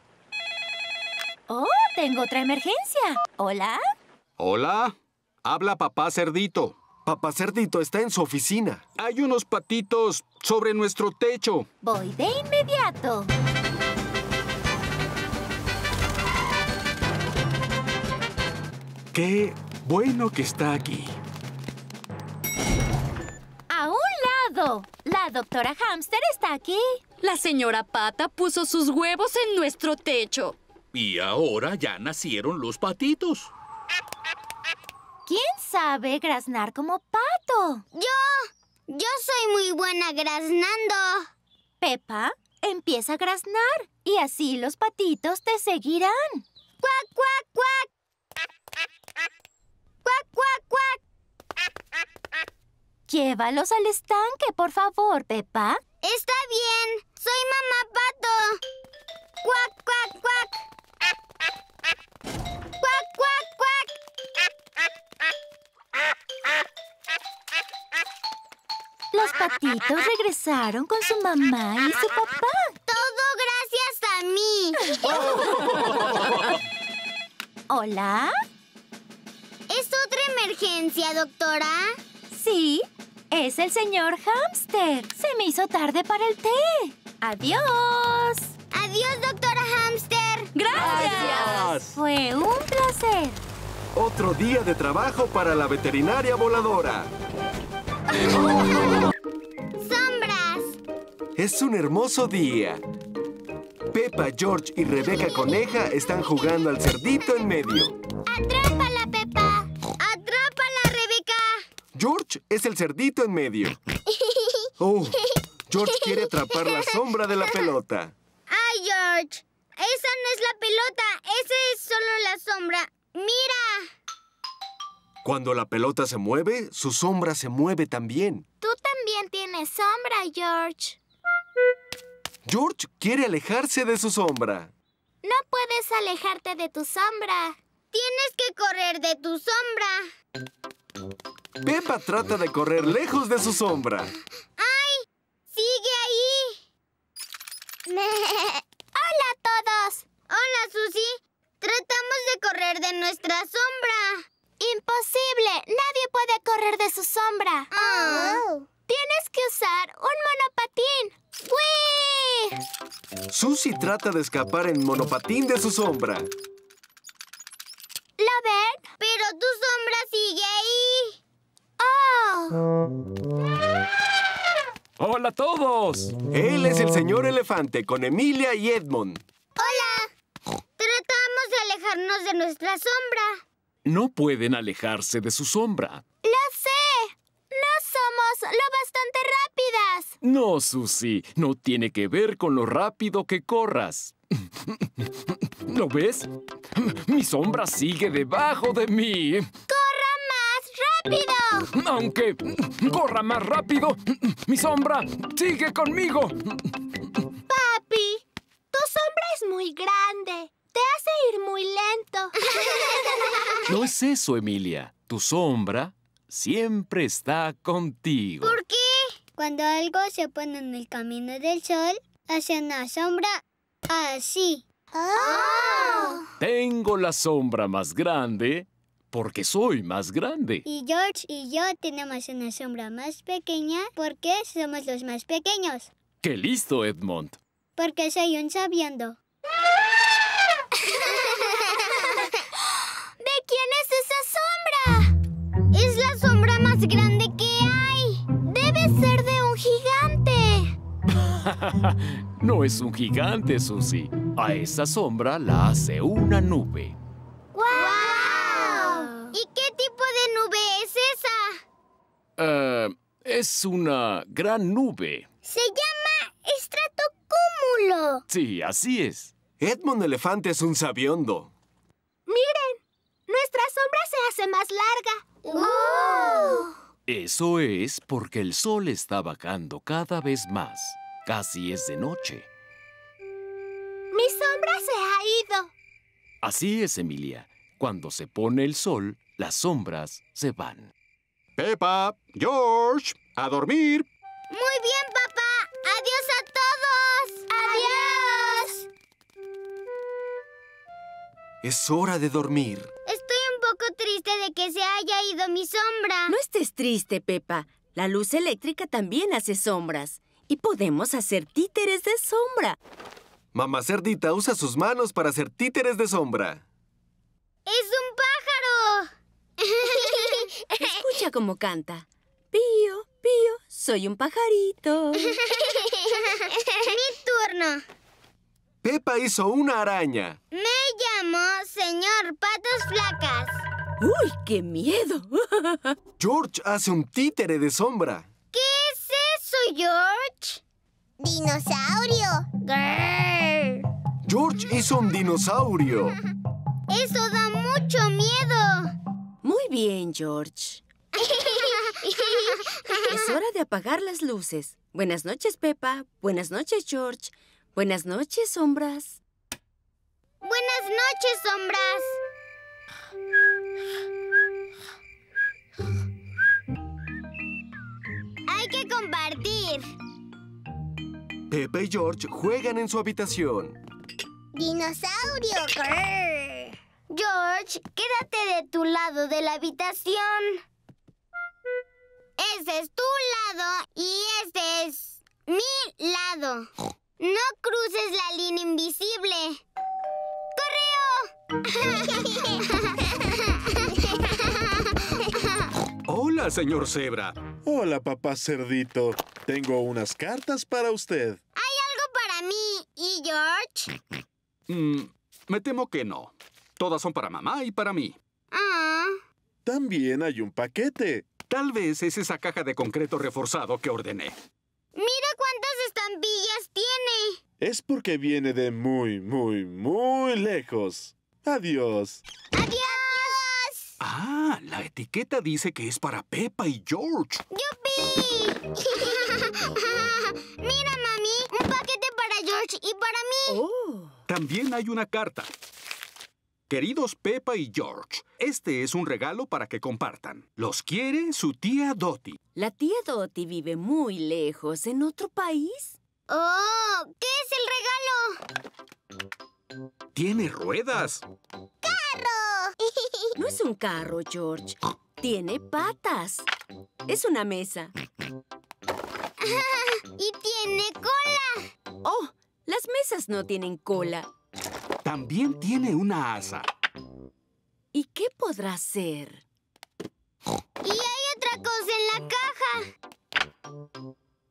Speaker 20: Oh, tengo otra emergencia. ¿Hola?
Speaker 7: Hola, habla papá cerdito.
Speaker 2: Papá cerdito está en su oficina.
Speaker 7: Hay unos patitos sobre nuestro techo.
Speaker 20: Voy de inmediato.
Speaker 5: Qué bueno que está aquí.
Speaker 20: ¡A un lado! La doctora Hamster está aquí.
Speaker 9: La señora Pata puso sus huevos en nuestro techo.
Speaker 7: Y ahora ya nacieron los patitos.
Speaker 20: ¿Quién sabe graznar como pato?
Speaker 1: Yo. Yo soy muy buena graznando.
Speaker 20: Pepa, empieza a graznar y así los patitos te seguirán.
Speaker 1: ¡Cuac, cuac, cuac! ¡Cuac, cuac, cuac!
Speaker 20: Llévalos al estanque, por favor, Pepa.
Speaker 1: Está bien. Soy mamá pato. ¡Cuac, cuac, cuac! ¡Cuac, cuac, cuac!
Speaker 20: Los patitos regresaron con su mamá y su papá.
Speaker 1: Todo gracias a mí.
Speaker 20: ¿Hola?
Speaker 1: ¿Es otra emergencia, doctora?
Speaker 20: Sí, es el señor Hamster. Se me hizo tarde para el té. Adiós.
Speaker 1: Adiós, doctora Hamster.
Speaker 20: Gracias. Fue un placer.
Speaker 2: Otro día de trabajo para la veterinaria voladora.
Speaker 1: Sombras.
Speaker 2: Es un hermoso día. Pepa, George y Rebeca Coneja están jugando al cerdito en medio.
Speaker 1: Atrápala, Pepa. Atrápala, Rebeca.
Speaker 2: George es el cerdito en medio. Oh, George quiere atrapar la sombra de la pelota.
Speaker 1: Ay, George. Esa no es la pelota. Esa es solo la sombra. Mira.
Speaker 2: Cuando la pelota se mueve, su sombra se mueve también.
Speaker 1: Tú también tienes sombra, George.
Speaker 2: George quiere alejarse de su sombra.
Speaker 1: No puedes alejarte de tu sombra. Tienes que correr de tu sombra.
Speaker 2: Pepa trata de correr lejos de su sombra.
Speaker 1: ¡Ay! ¡Sigue ahí! ¡Hola a todos! ¡Hola, Susie! Tratamos de correr de nuestra sombra. ¡Imposible! Nadie puede correr de su sombra. Tienes que usar un monopatín. ¡Wii!
Speaker 2: Susie trata de escapar en monopatín de su sombra.
Speaker 1: ¿Lo ven? Pero tu sombra sigue ahí. ¡Oh!
Speaker 21: ¡Hola a todos!
Speaker 2: Él es el señor elefante con Emilia y Edmond.
Speaker 1: ¡Hola! Tratamos de alejarnos de nuestra sombra.
Speaker 21: No pueden alejarse de su sombra.
Speaker 1: ¡Lo sé! No somos lo bastante rápidas.
Speaker 21: No, Susie, no tiene que ver con lo rápido que corras. ¿Lo ves? Mi sombra sigue debajo de mí.
Speaker 1: ¡Corra más rápido!
Speaker 21: Aunque corra más rápido, mi sombra sigue conmigo.
Speaker 1: Papi, tu sombra es muy grande. Te hace ir muy lento.
Speaker 21: No es eso, Emilia. Tu sombra siempre está contigo.
Speaker 1: ¿Por qué? Cuando algo se pone en el camino del sol, hace una sombra así. ¡Oh!
Speaker 21: Tengo la sombra más grande porque soy más grande.
Speaker 1: Y George y yo tenemos una sombra más pequeña porque somos los más pequeños.
Speaker 21: ¡Qué listo, Edmond!
Speaker 1: Porque soy un sabiendo. Quién es esa sombra? Es la sombra más grande que hay. Debe ser de un gigante.
Speaker 21: no es un gigante, Susie. A esa sombra la hace una nube.
Speaker 1: ¡Guau! ¿Y qué tipo de nube es esa?
Speaker 21: Eh, es una gran nube.
Speaker 1: Se llama estratocúmulo.
Speaker 21: Sí, así es.
Speaker 2: Edmond Elefante es un sabiondo.
Speaker 1: Nuestra sombra se hace más larga.
Speaker 21: Eso es porque el sol está bajando cada vez más. Casi es de noche.
Speaker 1: Mi sombra se ha ido.
Speaker 21: Así es, Emilia. Cuando se pone el sol, las sombras se van.
Speaker 5: Pepa, George, a dormir.
Speaker 1: Muy bien, papá. Adiós a todos. Adiós.
Speaker 2: Es hora de dormir.
Speaker 1: Triste de que se haya ido mi sombra.
Speaker 9: No estés triste, Pepa. La luz eléctrica también hace sombras. Y podemos hacer títeres de sombra.
Speaker 2: Mamá Cerdita usa sus manos para hacer títeres de sombra.
Speaker 1: ¡Es un pájaro!
Speaker 9: Mira cómo canta. Pío, pío, soy un pajarito.
Speaker 1: Mi turno.
Speaker 2: Pepa hizo una araña.
Speaker 1: Me llamo señor Patas Flacas.
Speaker 9: ¡Uy, qué miedo!
Speaker 2: George hace un títere de sombra.
Speaker 1: ¿Qué es eso, George? Dinosaurio. Grrr.
Speaker 2: George hizo un dinosaurio.
Speaker 1: Eso da mucho miedo.
Speaker 9: Muy bien, George. Es hora de apagar las luces. Buenas noches, Pepa. Buenas noches, George. Buenas noches, sombras.
Speaker 1: Buenas noches, sombras.
Speaker 2: Pepa y George juegan en su habitación.
Speaker 1: Dinosaurio. grrr. George, quédate de tu lado de la habitación. Ese es tu lado y este es mi lado. No cruces la línea invisible. ¡Correo!
Speaker 5: Hola, señor Zebra.
Speaker 22: Hola, papá cerdito. Tengo unas cartas para usted.
Speaker 1: ¿Hay algo para mí y George?
Speaker 5: Mm, me temo que no. Todas son para mamá y para mí.
Speaker 1: Ah,
Speaker 22: También hay un paquete.
Speaker 5: Tal vez es esa caja de concreto reforzado que ordené.
Speaker 1: mira cuántas estampillas tiene.
Speaker 22: Es porque viene de muy, muy, muy lejos. Adiós.
Speaker 1: ¡Adiós!
Speaker 5: Ah, la etiqueta dice que es para Pepa y George.
Speaker 1: ¡Yupi! Mira, mami, un paquete para George y para mí.
Speaker 9: Oh.
Speaker 5: También hay una carta. Queridos Pepa y George, este es un regalo para que compartan. Los quiere su tía Dottie.
Speaker 9: La tía Dottie vive muy lejos, en otro país.
Speaker 1: ¡Oh! ¿Qué es el regalo?
Speaker 5: Tiene ruedas.
Speaker 1: ¡Carro!
Speaker 9: No es un carro, George. Tiene patas. Es una mesa.
Speaker 1: y tiene cola.
Speaker 9: Oh, las mesas no tienen cola.
Speaker 5: También tiene una asa.
Speaker 9: ¿Y qué podrá ser?
Speaker 1: Y hay otra cosa en la caja.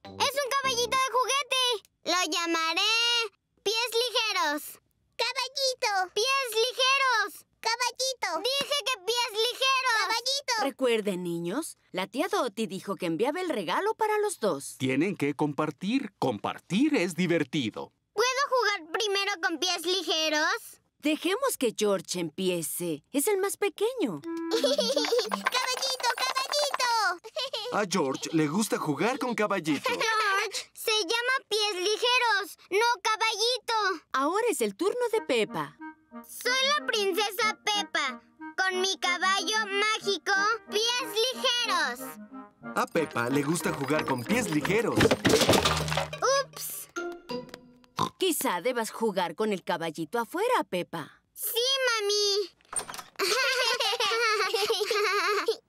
Speaker 1: Es un caballito de juguete. Lo llamaré pies ligeros. Caballito. Pies ligeros. Caballito. Dije que pies ligeros. Caballito.
Speaker 9: Recuerden, niños, la tía Dottie dijo que enviaba el regalo para los dos.
Speaker 5: Tienen que compartir. Compartir es divertido.
Speaker 1: ¿Puedo jugar primero con pies ligeros?
Speaker 9: Dejemos que George empiece. Es el más pequeño.
Speaker 1: ¡Caballito, caballito!
Speaker 2: A George le gusta jugar con caballito.
Speaker 1: Pies ligeros, no caballito.
Speaker 9: Ahora es el turno de Pepa.
Speaker 1: Soy la princesa Pepa, con mi caballo mágico, pies ligeros.
Speaker 2: A Pepa le gusta jugar con pies ligeros.
Speaker 1: Ups.
Speaker 9: Quizá debas jugar con el caballito afuera, Pepa.
Speaker 1: Sí, mami.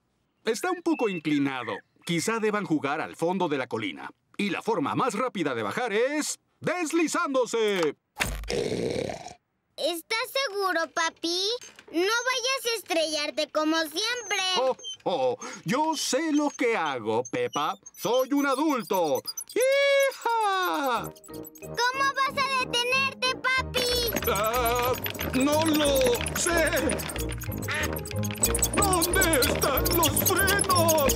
Speaker 5: Está un poco inclinado. Quizá deban jugar al fondo de la colina. Y la forma más rápida de bajar es... ¡Deslizándose!
Speaker 1: ¿Estás seguro, papi? No vayas a estrellarte como siempre.
Speaker 5: Oh, oh, yo sé lo que hago, Pepa. Soy un adulto. ¡Hija!
Speaker 1: ¿Cómo vas a detenerte, papi?
Speaker 5: Ah, no lo sé. ¿Dónde están los frenos?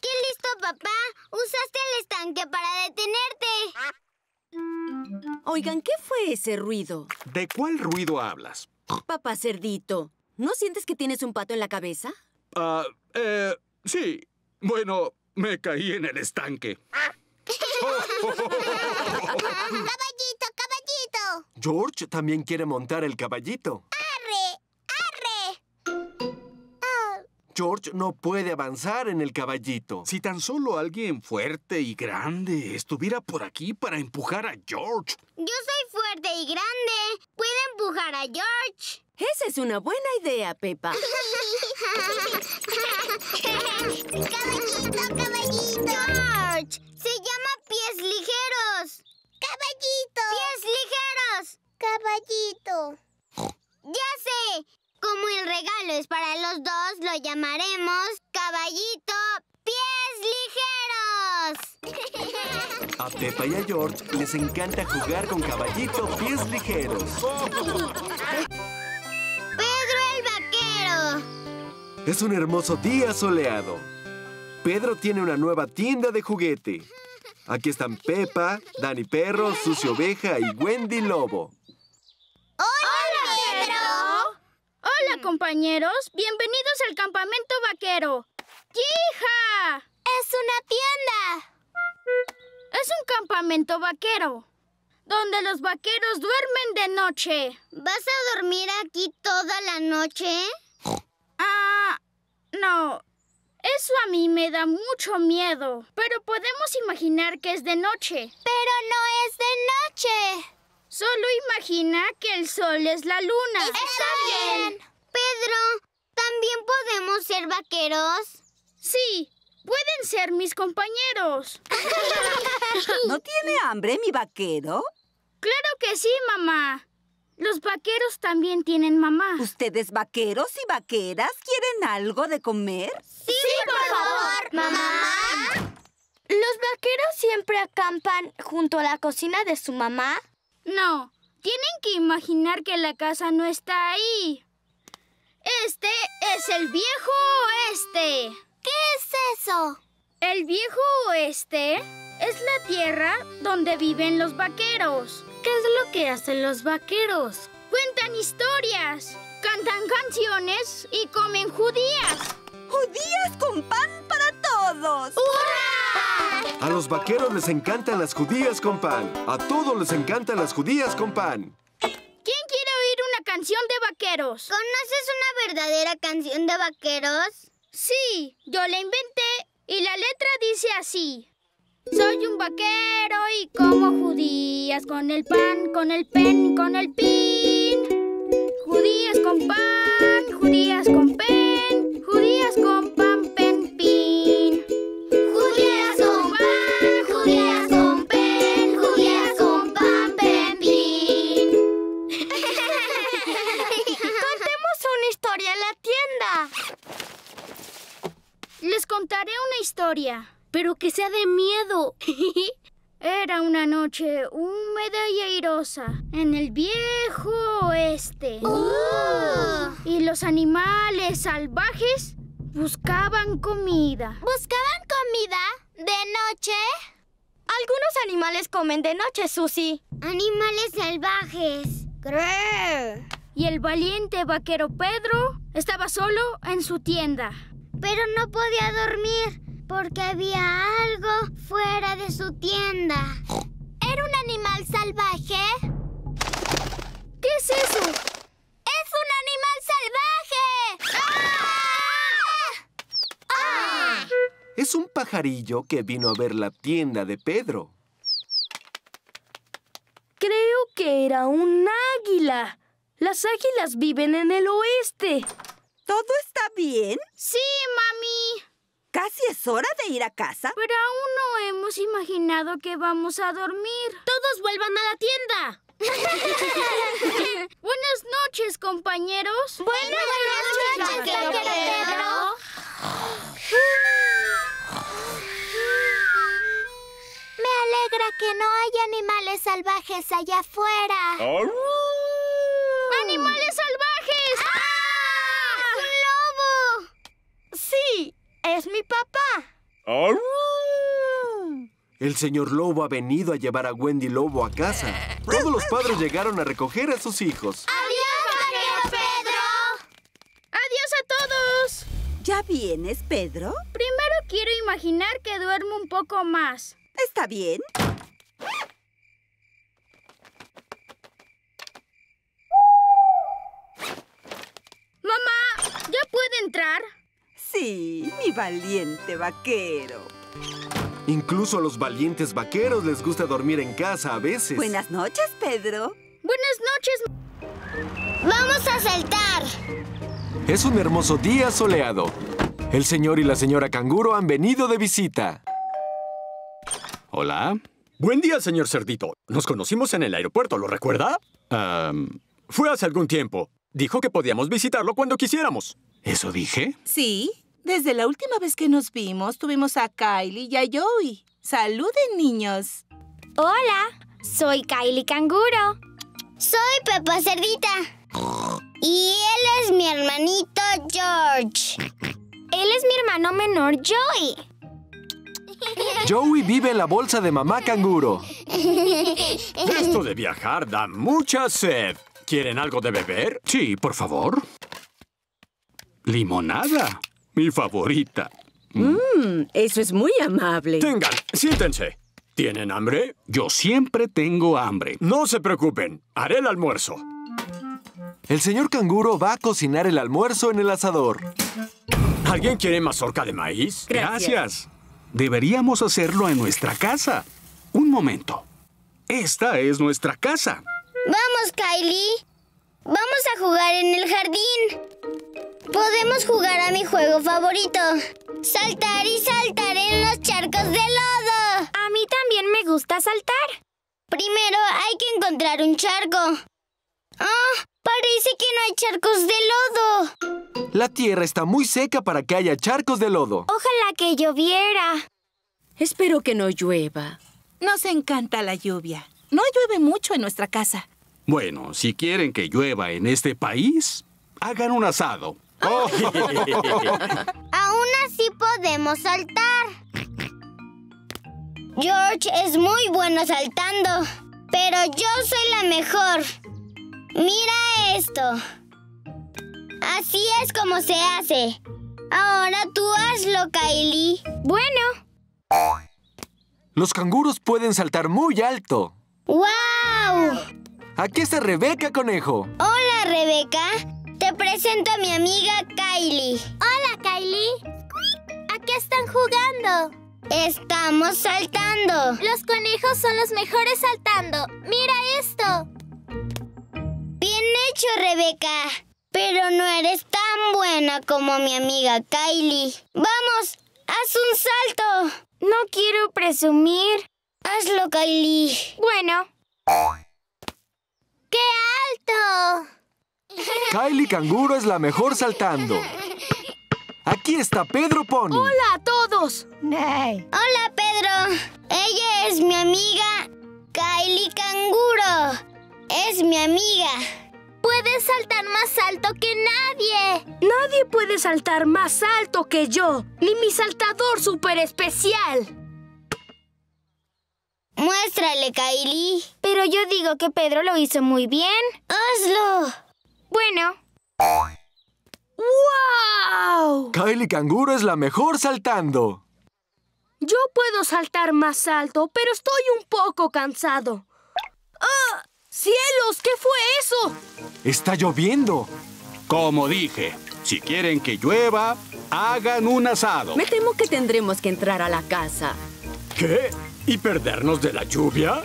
Speaker 1: ¡Qué listo, papá! Usaste el estanque para detenerte.
Speaker 9: Oigan, ¿qué fue ese ruido?
Speaker 5: ¿De cuál ruido hablas?
Speaker 9: Papá cerdito, ¿no sientes que tienes un pato en la cabeza?
Speaker 5: Ah, eh, sí. Bueno, me caí en el estanque.
Speaker 1: ¡Caballito, caballito!
Speaker 2: George también quiere montar el caballito. George no puede avanzar en el caballito.
Speaker 5: Si tan solo alguien fuerte y grande estuviera por aquí para empujar a George.
Speaker 1: Yo soy fuerte y grande. Puedo empujar a George.
Speaker 9: Esa es una buena idea, Pepa.
Speaker 1: ¡Caballito, caballito! George, se llama pies ligeros. ¡Caballito! ¡Pies ligeros! ¡Caballito! Ya sé llamaremos Caballito Pies Ligeros.
Speaker 2: A Pepa y a George les encanta jugar con Caballito Pies Ligeros.
Speaker 1: Pedro el Vaquero.
Speaker 2: Es un hermoso día soleado. Pedro tiene una nueva tienda de juguete. Aquí están Pepa, Dani Perro, Sucio Oveja y Wendy Lobo.
Speaker 1: ¡Hola, Pedro!
Speaker 18: Hola, compañeros. Bienvenidos al campamento vaquero. ¡Hija!
Speaker 1: Es una tienda.
Speaker 18: Es un campamento vaquero, donde los vaqueros duermen de noche.
Speaker 1: ¿Vas a dormir aquí toda la noche?
Speaker 18: Ah, no. Eso a mí me da mucho miedo, pero podemos imaginar que es de noche.
Speaker 1: Pero no es de noche.
Speaker 18: Solo imagina que el sol es la luna.
Speaker 1: Está bien. Pedro, ¿también podemos ser vaqueros?
Speaker 18: Sí, pueden ser mis compañeros.
Speaker 21: ¿No tiene hambre mi vaquero?
Speaker 18: Claro que sí, mamá. Los vaqueros también tienen mamá.
Speaker 21: ¿Ustedes vaqueros y vaqueras quieren algo de comer?
Speaker 1: Sí, por favor, mamá.
Speaker 18: ¿Los vaqueros siempre acampan junto a la cocina de su mamá? No, tienen que imaginar que la casa no está ahí. Este es el viejo oeste.
Speaker 1: ¿Qué es eso?
Speaker 18: El viejo oeste es la tierra donde viven los vaqueros. ¿Qué es lo que hacen los vaqueros? Cuentan historias, cantan canciones y comen judías.
Speaker 21: ¡Judías con pan para todos!
Speaker 18: ¡Hurra!
Speaker 2: A los vaqueros les encantan las judías con pan. A todos les encantan las judías con pan.
Speaker 18: ¿Quién quiere oír una canción de vaqueros?
Speaker 1: ¿Conoces una verdadera canción de vaqueros?
Speaker 18: Sí, yo la inventé y la letra dice así. Soy un vaquero y como judías con el pan, con el pen, con el pin. Judías con pan, judías con Les contaré una historia, pero que sea de miedo. Era una noche húmeda y airosa en el viejo oeste. Y los animales salvajes buscaban comida.
Speaker 1: ¿Buscaban comida? ¿De noche?
Speaker 18: Algunos animales comen de noche, Susie.
Speaker 1: Animales salvajes.
Speaker 18: Y el valiente vaquero Pedro estaba solo en su tienda.
Speaker 1: Pero no podía dormir porque había algo fuera de su tienda. ¿Era un animal salvaje?
Speaker 18: ¿Qué es eso?
Speaker 1: ¡Es un animal salvaje! ¡Ah! ¡Ah!
Speaker 2: Es un pajarillo que vino a ver la tienda de Pedro.
Speaker 18: Creo que era un águila. Las águilas viven en el oeste.
Speaker 21: ¿Todo está bien?
Speaker 18: Sí, mami.
Speaker 21: Casi es hora de ir a casa.
Speaker 18: Pero aún no hemos imaginado que vamos a dormir. Todos vuelvan a la tienda. Buenas noches, compañeros.
Speaker 1: Buenas, noches, vaquero Pedro. Me alegra que no haya animales salvajes allá afuera.
Speaker 18: ¡Animales salvajes!
Speaker 1: ¡Ah! ¡Un lobo!
Speaker 18: Sí, es mi papá.
Speaker 2: El señor Lobo ha venido a llevar a Wendy Lobo a casa. Todos los padres llegaron a recoger a sus hijos.
Speaker 1: ¡Adiós, vaquero Pedro!
Speaker 18: ¡Adiós a todos!
Speaker 21: ¿Ya vienes, Pedro?
Speaker 18: Primero quiero imaginar que duermo un poco más.
Speaker 21: Está bien.
Speaker 18: Mamá, ¿ya puedo entrar?
Speaker 21: Sí, mi valiente vaquero.
Speaker 2: Incluso a los valientes vaqueros les gusta dormir en casa a veces.
Speaker 21: Buenas noches, Pedro.
Speaker 18: Buenas noches.
Speaker 1: ¡Vamos a saltar!
Speaker 2: Es un hermoso día soleado. El señor y la señora canguro han venido de visita.
Speaker 14: Hola. Buen día, señor Cerdito. Nos conocimos en el aeropuerto, ¿lo recuerda? Fue hace algún tiempo. Dijo que podíamos visitarlo cuando quisiéramos.
Speaker 5: ¿Eso dije?
Speaker 4: Sí, desde la última vez que nos vimos, tuvimos a Kylie y a Joey. ¡Saluden, niños!
Speaker 1: Hola, soy Kylie Canguro. Soy Pepa Cerdita. Y él es mi hermanito George. Él es mi hermano menor Joey.
Speaker 2: Joey vive en la bolsa de mamá canguro.
Speaker 23: Esto de viajar da mucha sed. ¿Quieren algo de beber?
Speaker 5: Sí, por favor. Limonada, mi favorita.
Speaker 9: Mmm, eso es muy amable.
Speaker 23: Tengan, siéntense. ¿Tienen hambre?
Speaker 5: Yo siempre tengo hambre.
Speaker 23: No se preocupen, haré el almuerzo.
Speaker 2: El señor canguro va a cocinar el almuerzo en el asador.
Speaker 23: ¿Alguien quiere mazorca de maíz?
Speaker 5: Gracias. Deberíamos hacerlo en nuestra casa. Un momento. Esta es nuestra casa.
Speaker 1: Vamos, Kylie. Vamos a jugar en el jardín. Podemos jugar a mi juego favorito. Saltar y saltar en los charcos de lodo. A mí también me gusta saltar. Primero hay que encontrar un charco. ¡Ah! Parece que no hay charcos de lodo.
Speaker 2: La tierra está muy seca para que haya charcos de lodo.
Speaker 1: Ojalá que lloviera.
Speaker 9: Espero que no llueva.
Speaker 4: Nos encanta la lluvia. No llueve mucho en nuestra casa.
Speaker 5: Bueno, si quieren que llueva en este país, hagan un asado.
Speaker 1: Aún así podemos saltar. George es muy bueno saltando, pero yo soy la mejor. Mira esto. Así es como se hace. Ahora tú hazlo, Kylie. Bueno.
Speaker 2: Los canguros pueden saltar muy alto.
Speaker 1: ¡Wow!
Speaker 2: Aquí está Rebeca Conejo.
Speaker 1: Hola, Rebeca. Te presento a mi amiga Kylie. Hola, Kylie. ¿A qué están jugando? Estamos saltando. Los conejos son los mejores saltando. Mira esto. Bien hecho, Rebeca. Pero no eres tan buena como mi amiga Kylie. Vamos, haz un salto. No quiero presumir. Hazlo, Kylie. Bueno. ¡Qué alto!
Speaker 2: Kylie Canguro es la mejor saltando. Aquí está Pedro Pony.
Speaker 8: ¡Hola a todos!
Speaker 1: Hola, Pedro. Ella es mi amiga Kylie Canguro. Es mi amiga. Puedes saltar más alto que nadie.
Speaker 8: Nadie puede saltar más alto que yo, ni mi saltador súper especial.
Speaker 1: Muéstrale, Kylie. Pero yo digo que Pedro lo hizo muy bien. Hazlo. Bueno.
Speaker 8: ¡Wow!
Speaker 2: Kylie Canguro es la mejor saltando.
Speaker 8: Yo puedo saltar más alto, pero estoy un poco cansado. ¡Ah! ¡Cielos! ¿Qué fue eso?
Speaker 2: Está lloviendo.
Speaker 5: Como dije, si quieren que llueva, hagan un asado.
Speaker 9: Me temo que tendremos que entrar a la casa.
Speaker 23: ¿Qué? ¿Y perdernos de la lluvia?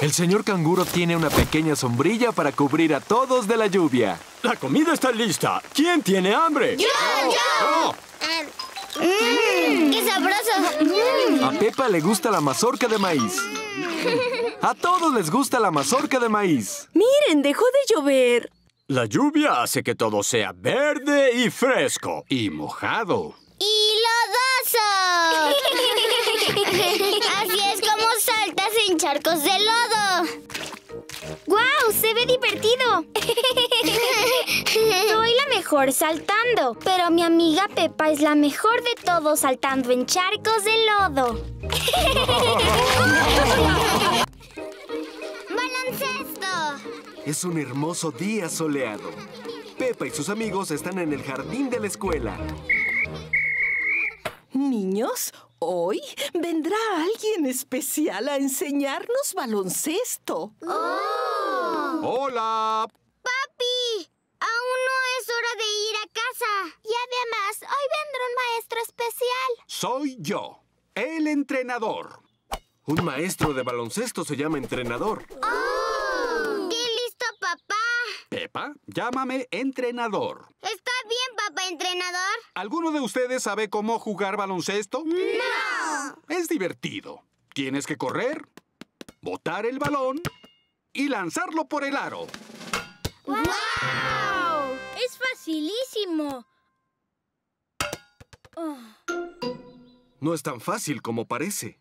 Speaker 2: El señor canguro tiene una pequeña sombrilla para cubrir a todos de la lluvia.
Speaker 23: La comida está lista. ¿Quién tiene hambre?
Speaker 1: ¡Yo! ¡Yo! Mmm, ¡Qué sabroso!
Speaker 2: A Pepa le gusta la mazorca de maíz. A todos les gusta la mazorca de maíz.
Speaker 9: Miren, dejó de llover.
Speaker 23: La lluvia hace que todo sea verde y fresco.
Speaker 5: Y mojado.
Speaker 1: ¡Y lodoso! Así es como saltas en charcos de lodo. ¡Guau! ¡Se ve divertido! Soy la mejor saltando, pero mi amiga Pepa es la mejor de todos saltando en charcos de lodo. ¡Baloncesto!
Speaker 2: Es un hermoso día soleado. Pepa y sus amigos están en el jardín de la escuela.
Speaker 4: Niños, hoy vendrá alguien especial a enseñarnos baloncesto.
Speaker 5: ¡Hola!
Speaker 1: ¡Papi! Aún no es hora de ir a casa. Y además, hoy vendrá un maestro especial.
Speaker 5: Soy yo, el entrenador.
Speaker 2: Un maestro de baloncesto se llama entrenador.
Speaker 1: ¡Oh!
Speaker 5: Pepa, llámame entrenador.
Speaker 1: ¿Está bien, papá entrenador?
Speaker 5: ¿Alguno de ustedes sabe cómo jugar baloncesto?
Speaker 1: ¡No!
Speaker 5: Es divertido. Tienes que correr, botar el balón y lanzarlo por el aro.
Speaker 1: ¡Wow!
Speaker 18: dificilísimo. Oh.
Speaker 2: No es tan fácil como parece.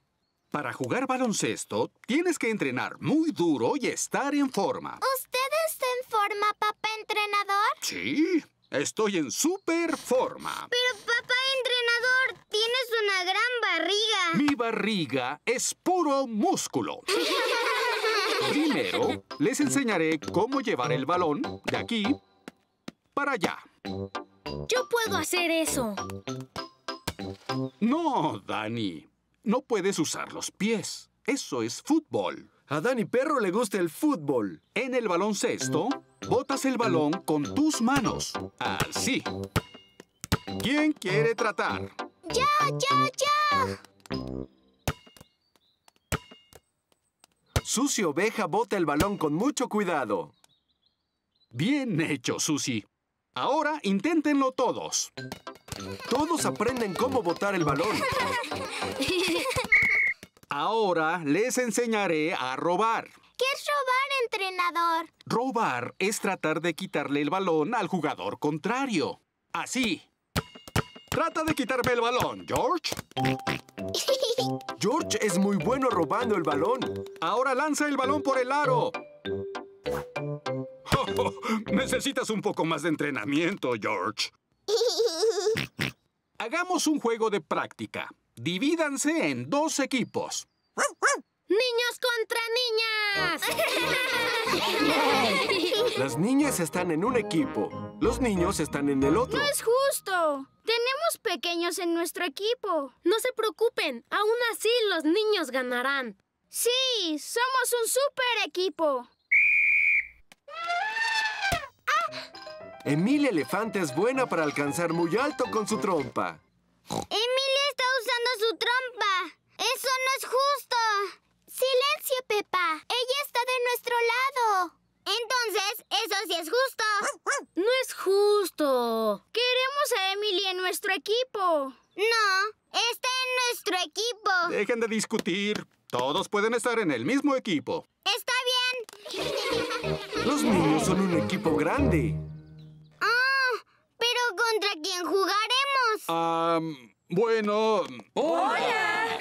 Speaker 5: Para jugar baloncesto, tienes que entrenar muy duro y estar en forma.
Speaker 1: ¿Usted forma, papá entrenador?
Speaker 5: Sí, estoy en super forma.
Speaker 1: Pero, papá entrenador, tienes una gran barriga.
Speaker 5: Mi barriga es puro músculo. Primero, les enseñaré cómo llevar el balón de aquí para allá.
Speaker 18: Yo puedo hacer eso.
Speaker 5: No, Dani. No puedes usar los pies. Eso es fútbol.
Speaker 2: A Dani Perro le gusta el fútbol.
Speaker 5: En el baloncesto, botas el balón con tus manos. Así. ¿Quién quiere tratar?
Speaker 1: ¡Ya, ya, ya!
Speaker 2: Susi Oveja bota el balón con mucho cuidado.
Speaker 5: Bien hecho, Susi. Ahora inténtenlo todos.
Speaker 2: Todos aprenden cómo botar el balón.
Speaker 5: Ahora les enseñaré a robar.
Speaker 1: ¿Qué es robar, entrenador?
Speaker 5: Robar es tratar de quitarle el balón al jugador contrario. Así. Trata de quitarme el balón, George.
Speaker 2: George es muy bueno robando el balón.
Speaker 5: Ahora lanza el balón por el aro. necesitas un poco más de entrenamiento, George. Hagamos un juego de práctica. Divídanse en dos equipos.
Speaker 18: ¡Niños contra
Speaker 2: niñas! Las niñas están en un equipo. Los niños están en el otro.
Speaker 18: ¡No es justo! Tenemos pequeños en nuestro equipo.
Speaker 8: No se preocupen. Aún así, los niños ganarán.
Speaker 18: Sí, somos un super equipo.
Speaker 2: Emilia Elefante es buena para alcanzar muy alto con su trompa.
Speaker 1: Usando su trompa. Eso no es justo. Silencio, Pepa. Ella está de nuestro lado. Entonces, eso sí es justo.
Speaker 8: No es justo.
Speaker 18: Queremos a Emilia en nuestro equipo.
Speaker 1: No, está en nuestro equipo.
Speaker 5: Dejen de discutir. Todos pueden estar en el mismo equipo.
Speaker 1: Está bien.
Speaker 2: Los niños son un equipo grande.
Speaker 1: Ah, pero ¿contra quién jugaremos?
Speaker 5: Ah, bueno...
Speaker 8: ¡Hola!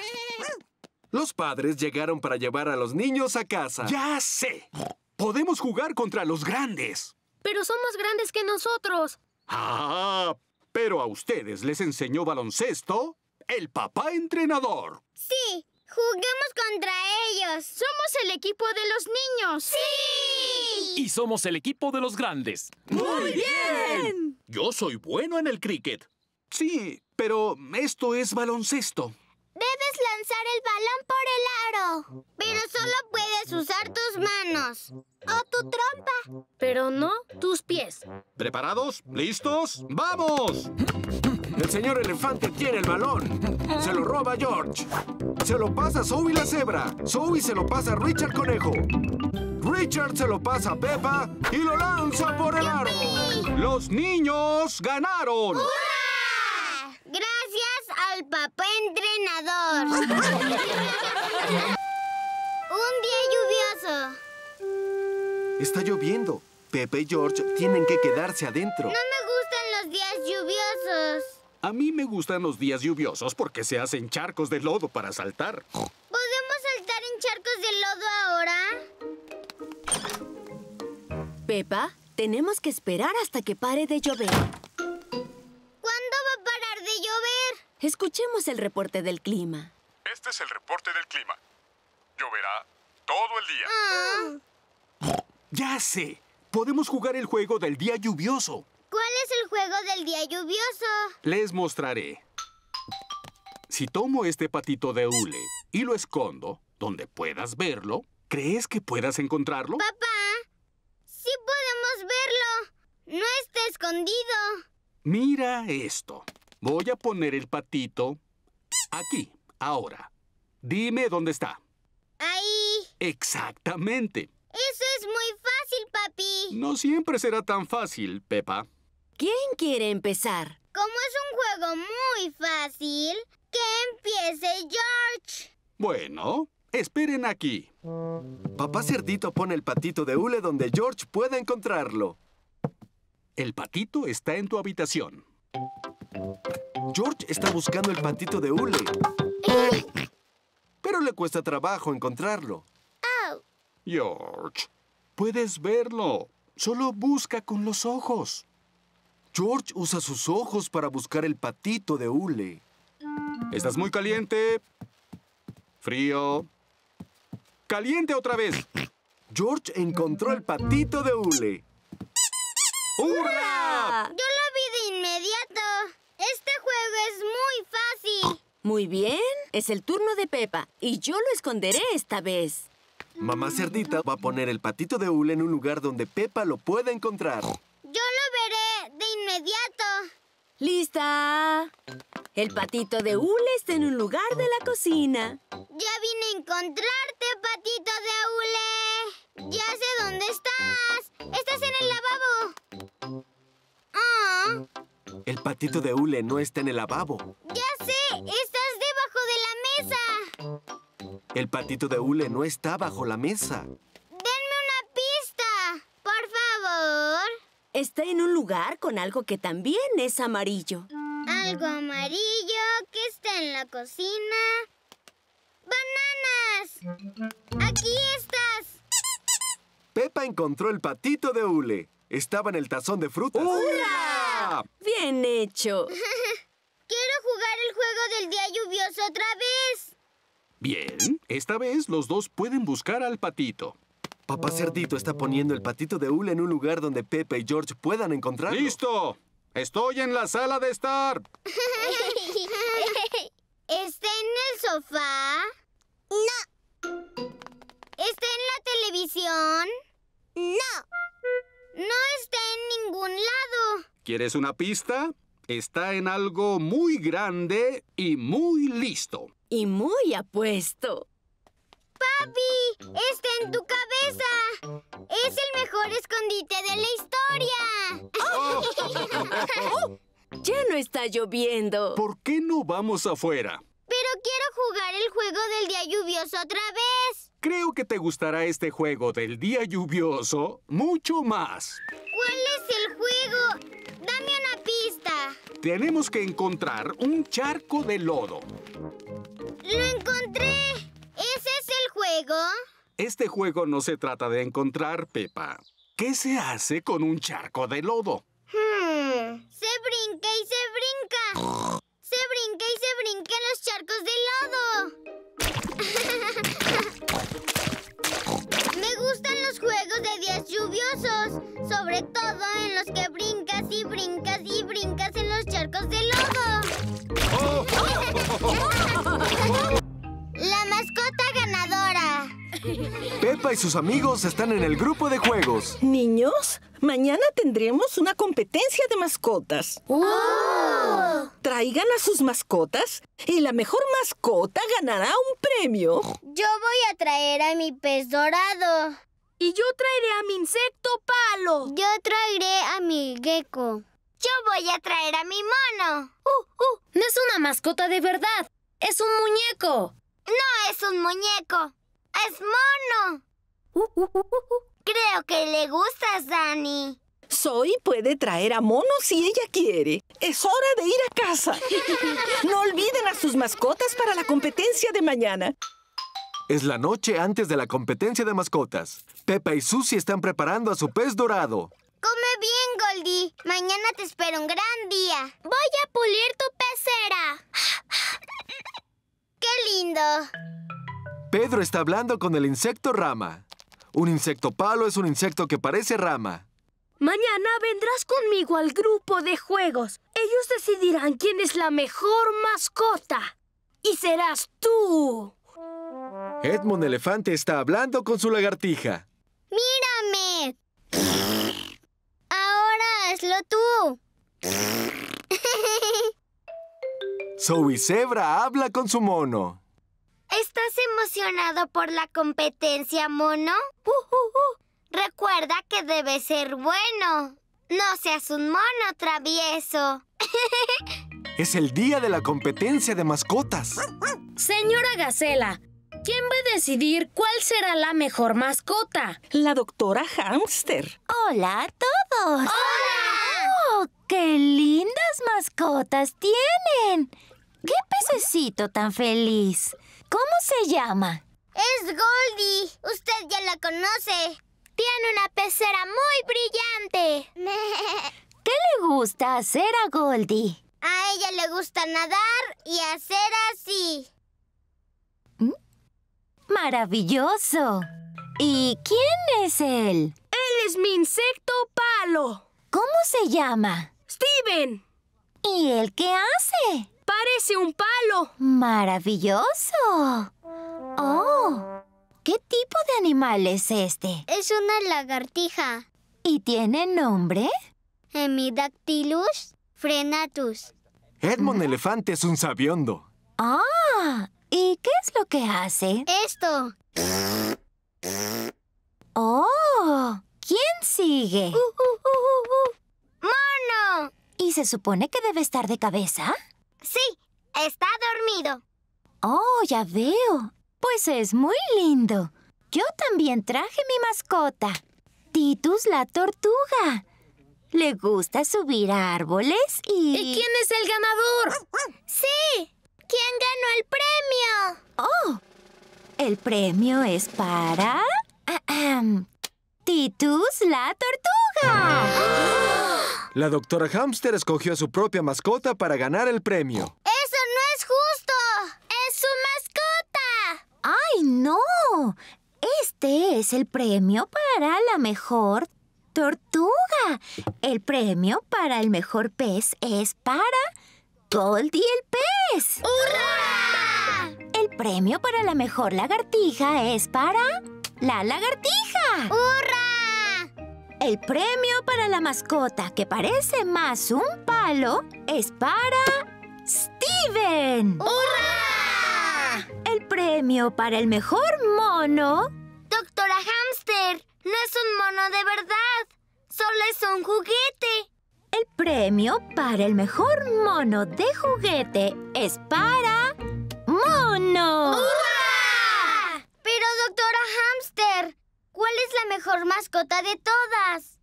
Speaker 2: Los padres llegaron para llevar a los niños a casa.
Speaker 5: ¡Ya sé! Podemos jugar contra los grandes.
Speaker 8: Pero son más grandes que nosotros.
Speaker 5: Ah, pero a ustedes les enseñó baloncesto el papá entrenador.
Speaker 1: Sí, juguemos contra ellos.
Speaker 18: Somos el equipo de los niños.
Speaker 1: ¡Sí!
Speaker 14: Y somos el equipo de los grandes.
Speaker 21: ¡Muy bien!
Speaker 7: Yo soy bueno en el cricket.
Speaker 5: Sí, pero esto es baloncesto.
Speaker 1: Debes lanzar el balón por el aro. Pero solo puedes usar tus manos. O tu trompa.
Speaker 8: Pero no tus pies.
Speaker 5: ¿Preparados? ¿Listos? ¡Vamos!
Speaker 2: El señor elefante tiene el balón. Se lo roba George. Se lo pasa a Zoe la cebra. Zoe se lo pasa a Richard Conejo. Richard se lo pasa a Peppa y lo lanza por el aro.
Speaker 5: ¡Los niños ganaron!
Speaker 1: Gracias al papá entrenador. Un día lluvioso.
Speaker 2: Está lloviendo. Pepe y George tienen que quedarse adentro.
Speaker 1: No me gustan los días lluviosos.
Speaker 5: A mí me gustan los días lluviosos porque se hacen charcos de lodo para saltar.
Speaker 1: ¿Podemos saltar en charcos de lodo ahora?
Speaker 9: Pepa, tenemos que esperar hasta que pare de llover. Escuchemos el reporte del clima.
Speaker 24: Este es el reporte del clima. Lloverá todo el día.
Speaker 1: Ah.
Speaker 5: Ya sé. Podemos jugar el juego del día lluvioso.
Speaker 1: ¿Cuál es el juego del día lluvioso?
Speaker 5: Les mostraré. Si tomo este patito de hule y lo escondo donde puedas verlo, ¿crees que puedas encontrarlo?
Speaker 1: Papá, sí podemos verlo. No está escondido.
Speaker 5: Mira esto. Voy a poner el patito aquí, ahora. Dime dónde está.
Speaker 1: Ahí.
Speaker 5: Exactamente.
Speaker 1: Eso es muy fácil, papi.
Speaker 5: No siempre será tan fácil, Pepa.
Speaker 9: ¿Quién quiere empezar?
Speaker 1: Como es un juego muy fácil, que empiece George.
Speaker 5: Bueno, esperen aquí.
Speaker 2: Papá Cerdito pone el patito de hule donde George pueda encontrarlo.
Speaker 5: El patito está en tu habitación.
Speaker 2: George está buscando el patito de hule. Pero le cuesta trabajo encontrarlo.
Speaker 5: George, puedes verlo. Solo busca con los ojos.
Speaker 2: George usa sus ojos para buscar el patito de hule.
Speaker 5: ¿Estás muy caliente? Frío. Caliente otra vez.
Speaker 2: George encontró el patito de hule.
Speaker 5: ¡Hurra!
Speaker 1: Yo lo vi de inmediato. Este juego es muy fácil.
Speaker 9: Muy bien, es el turno de Pepa y yo lo esconderé esta vez.
Speaker 2: Mamá Cerdita va a poner el patito de hule en un lugar donde Pepa lo pueda encontrar.
Speaker 1: Yo lo veré de inmediato.
Speaker 9: ¡Lista! El patito de hule está en un lugar de la cocina.
Speaker 1: Ya vine a encontrarte, patito de hule. Ya sé dónde estás. Estás en el lavabo. Ah,
Speaker 2: El patito de hule no está en el lavabo.
Speaker 1: ya sé. Estás debajo de la mesa.
Speaker 2: El patito de hule no está bajo la mesa.
Speaker 1: Denme una pista, por favor.
Speaker 9: Está en un lugar con algo que también es amarillo.
Speaker 1: Algo amarillo que está en la cocina. ¡Bananas! Aquí estás.
Speaker 2: Pepa encontró el patito de hule. Estaba en el tazón de frutas.
Speaker 9: ¡Hurra! ¡Bien hecho!
Speaker 1: Quiero jugar el juego del día lluvioso otra vez.
Speaker 5: Bien, esta vez los dos pueden buscar al patito.
Speaker 2: Papá Cerdito está poniendo el patito de hule en un lugar donde Pepa y George puedan encontrarlo.
Speaker 5: ¡Listo! Estoy en la sala de estar.
Speaker 1: ¿Está en el sofá? No. ¿Está en la televisión? No. No está en ningún lado.
Speaker 5: ¿Quieres una pista? Está en algo muy grande y muy listo.
Speaker 9: Y muy apuesto.
Speaker 1: ¡Papi! ¡Está en tu cabeza! ¡Es el mejor escondite de la historia!
Speaker 9: Ya no está lloviendo.
Speaker 5: ¿Por qué no vamos afuera?
Speaker 1: Pero quiero jugar el juego del día lluvioso otra vez.
Speaker 5: Creo que te gustará este juego del día lluvioso mucho más.
Speaker 1: ¿Cuál es el juego? Dame una pista.
Speaker 5: Tenemos que encontrar un charco de lodo.
Speaker 1: ¡Lo encontré! ¿Ese es el juego?
Speaker 5: Este juego no se trata de encontrar, Pepa. ¿Qué se hace con un charco de lodo?
Speaker 1: Hmm. Se brinca y se brinca. Se brinca y se brinca en los charcos de lodo. Me gustan los juegos de días lluviosos, sobre todo en los que brincas y brincas y brincas en los charcos de lodo. La mascota ganadora.
Speaker 2: Pepa y sus amigos están en el grupo de juegos.
Speaker 4: Niños, mañana tendremos una competencia de mascotas. Traigan a sus mascotas y la mejor mascota ganará un premio.
Speaker 1: Yo voy a traer a mi pez dorado.
Speaker 8: Y yo traeré a mi insecto palo.
Speaker 1: Yo traeré a mi gecko. Yo voy a traer a mi mono.
Speaker 8: Uh, no es una mascota de verdad. Es un muñeco.
Speaker 1: No es un muñeco. Es mono. Creo que le gustas, Dani.
Speaker 4: Zoe puede traer a Mono si ella quiere. Es hora de ir a casa. No olviden a sus mascotas para la competencia de mañana.
Speaker 2: Es la noche antes de la competencia de mascotas. Pepa y Susie están preparando a su pez dorado.
Speaker 1: Come bien, Goldie. Mañana te espera un gran día. Voy a pulir tu pecera. ¡Qué lindo!
Speaker 2: Pedro está hablando con el insecto rama. Un insecto palo es un insecto que parece rama.
Speaker 8: Mañana vendrás conmigo al grupo de juegos. Ellos decidirán quién es la mejor mascota. Y serás tú.
Speaker 2: Edmond Elefante está hablando con su lagartija.
Speaker 1: ¡Mírame! Ahora hazlo tú.
Speaker 2: Zoe Zebra habla con su mono.
Speaker 1: ¿Estás emocionado por la competencia, mono? Uh, uh, uh. Recuerda que debe ser bueno. No seas un mono travieso.
Speaker 2: Es el día de la competencia de mascotas.
Speaker 8: Señora Gacela, ¿quién va a decidir cuál será la mejor mascota?
Speaker 4: La doctora Hamster.
Speaker 20: Hola a todos.
Speaker 1: ¡Hola!
Speaker 20: ¡Qué lindas mascotas tienen! ¡Qué pececito tan feliz! ¿Cómo se llama?
Speaker 1: Es Goldie. Usted ya la conoce. Tiene una pecera muy brillante.
Speaker 20: ¿Qué le gusta hacer a Goldie?
Speaker 1: A ella le gusta nadar y hacer así.
Speaker 20: ¿Mm? ¡Maravilloso! ¿Y quién es él?
Speaker 8: Él es mi insecto palo.
Speaker 20: ¿Cómo se llama?
Speaker 8: Steven.
Speaker 20: ¿Y él qué hace?
Speaker 8: Parece un palo.
Speaker 20: ¡Maravilloso! ¡Oh! ¿Qué tipo de animal es este?
Speaker 1: Es una lagartija.
Speaker 20: ¿Y tiene nombre?
Speaker 1: Hemidactylus frenatus.
Speaker 2: Edmond Elefante es un sabiondo.
Speaker 20: ¡Ah! ¿Y qué es lo que hace?
Speaker 1: Esto.
Speaker 20: ¡Oh! ¿Quién sigue?
Speaker 1: ¡Mono!
Speaker 20: ¿Y se supone que debe estar de cabeza?
Speaker 1: Sí, está dormido.
Speaker 20: Oh, ya veo. Pues es muy lindo. Yo también traje mi mascota, Titus la tortuga. Le gusta subir a árboles y...
Speaker 8: ¿Y quién es el ganador?
Speaker 1: ¡Sí! ¿Quién ganó el premio?
Speaker 20: ¡Oh! El premio es para... Titus la tortuga.
Speaker 2: La doctora Hamster escogió a su propia mascota para ganar el premio.
Speaker 1: ¡Eso no es justo! ¡Es su mascota!
Speaker 20: ¡Ay, no! Este es el premio para la mejor tortuga. El premio para el mejor pez es para Goldie el pez.
Speaker 1: ¡Hurra!
Speaker 20: El premio para la mejor lagartija es para la lagartija.
Speaker 1: ¡Hurra!
Speaker 20: El premio para la mascota que parece más un palo es para Steven.
Speaker 1: ¡Hurra!
Speaker 20: El premio para el mejor mono.
Speaker 1: Doctora Hamster, no es un mono de verdad. Solo es un juguete.
Speaker 20: El premio para el mejor mono de juguete es para Mono.
Speaker 1: ¡Hurra! Pero, doctora Hamster, ¿cuál es la mejor mascota de todas?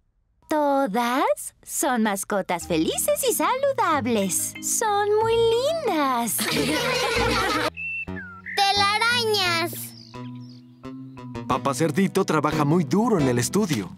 Speaker 20: Todas son mascotas felices y saludables. Son muy lindas.
Speaker 1: Telarañas.
Speaker 2: Papá Cerdito trabaja muy duro en el estudio.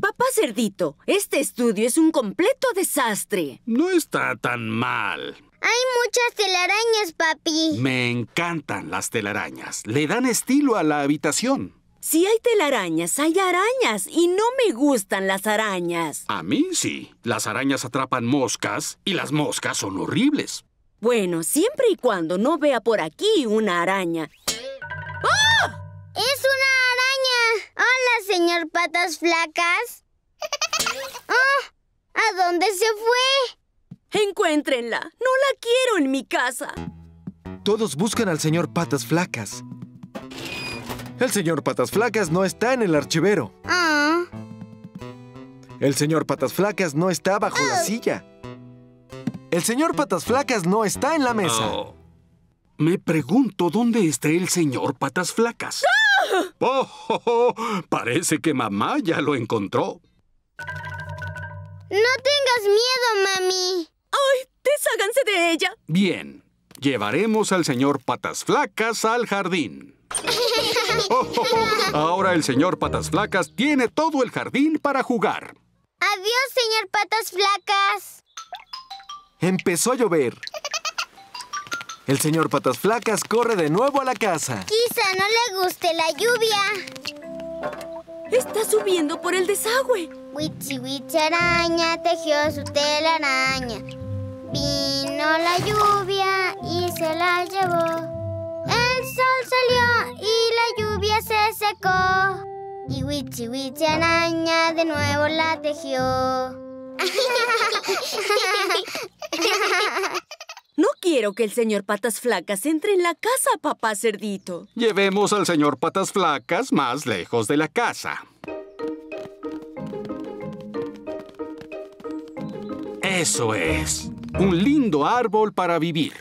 Speaker 9: Papá Cerdito, este estudio es un completo desastre.
Speaker 5: No está tan mal.
Speaker 1: Hay muchas telarañas, papi.
Speaker 5: Me encantan las telarañas. Le dan estilo a la habitación.
Speaker 9: Si hay telarañas, hay arañas y no me gustan las arañas.
Speaker 5: A mí sí. Las arañas atrapan moscas y las moscas son horribles.
Speaker 9: Bueno, siempre y cuando no vea por aquí una araña.
Speaker 1: ¡Oh! ¡Es una araña! Hola, señor Patas Flacas. ¡Oh! ¿A dónde se fue?
Speaker 9: Encuéntrenla. No la quiero en mi casa.
Speaker 2: Todos buscan al señor Patas Flacas. El señor Patas Flacas no está en el archivero.
Speaker 1: Ah.
Speaker 2: El señor Patas Flacas no está bajo la silla. El señor Patas Flacas no está en la mesa.
Speaker 5: Oh. Me pregunto dónde está el señor Patas Flacas. Oh, oh, oh, Parece que mamá ya lo encontró.
Speaker 1: No tengas miedo, mami.
Speaker 9: ¡Ay! ¡Desháganse de ella!
Speaker 5: Bien. Llevaremos al señor Patas Flacas al jardín. Oh, oh, oh. Ahora el señor Patas Flacas tiene todo el jardín para jugar.
Speaker 1: Adiós, señor Patas Flacas.
Speaker 2: Empezó a llover. El señor Patas Flacas corre de nuevo a la casa.
Speaker 1: Quizá no le guste la lluvia.
Speaker 9: Está subiendo por el desagüe.
Speaker 1: Wichi Wichi araña tejió su telaraña. Vino la lluvia y se la llevó. Salió y la lluvia se secó. Y Wichi Wichi araña de nuevo la tejió.
Speaker 9: No quiero que el señor Patas Flacas entre en la casa, papá Cerdito.
Speaker 5: Llevemos al señor Patas Flacas más lejos de la casa. Eso es. Un lindo árbol para vivir.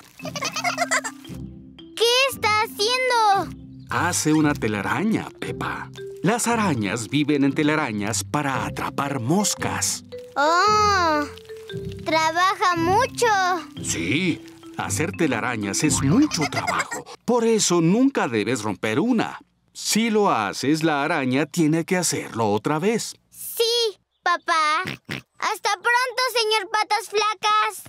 Speaker 5: Hace una telaraña, Pepa. Las arañas viven en telarañas para atrapar moscas.
Speaker 1: ¡Oh! Trabaja mucho.
Speaker 5: Sí, hacer telarañas es mucho trabajo. Por eso nunca debes romper una. Si lo haces, la araña tiene que hacerlo otra vez.
Speaker 1: Sí, papá. Hasta pronto, señor Patas Flacas.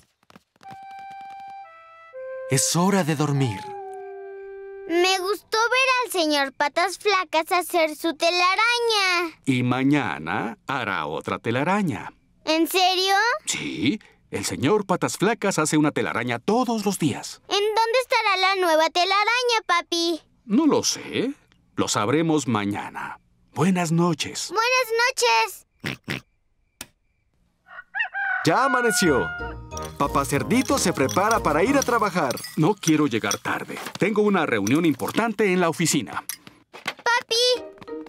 Speaker 25: Es hora de dormir.
Speaker 1: Me gustó ver al señor Patas Flacas hacer su telaraña.
Speaker 5: Y mañana hará otra telaraña.
Speaker 1: ¿En serio?
Speaker 5: Sí, el señor Patas Flacas hace una telaraña todos los días.
Speaker 1: ¿En dónde estará la nueva telaraña, papi?
Speaker 5: No lo sé. Lo sabremos mañana. Buenas noches.
Speaker 1: Buenas noches.
Speaker 2: Ya amaneció. Papá Cerdito se prepara para ir a trabajar.
Speaker 5: No quiero llegar tarde. Tengo una reunión importante en la oficina.
Speaker 1: Papi,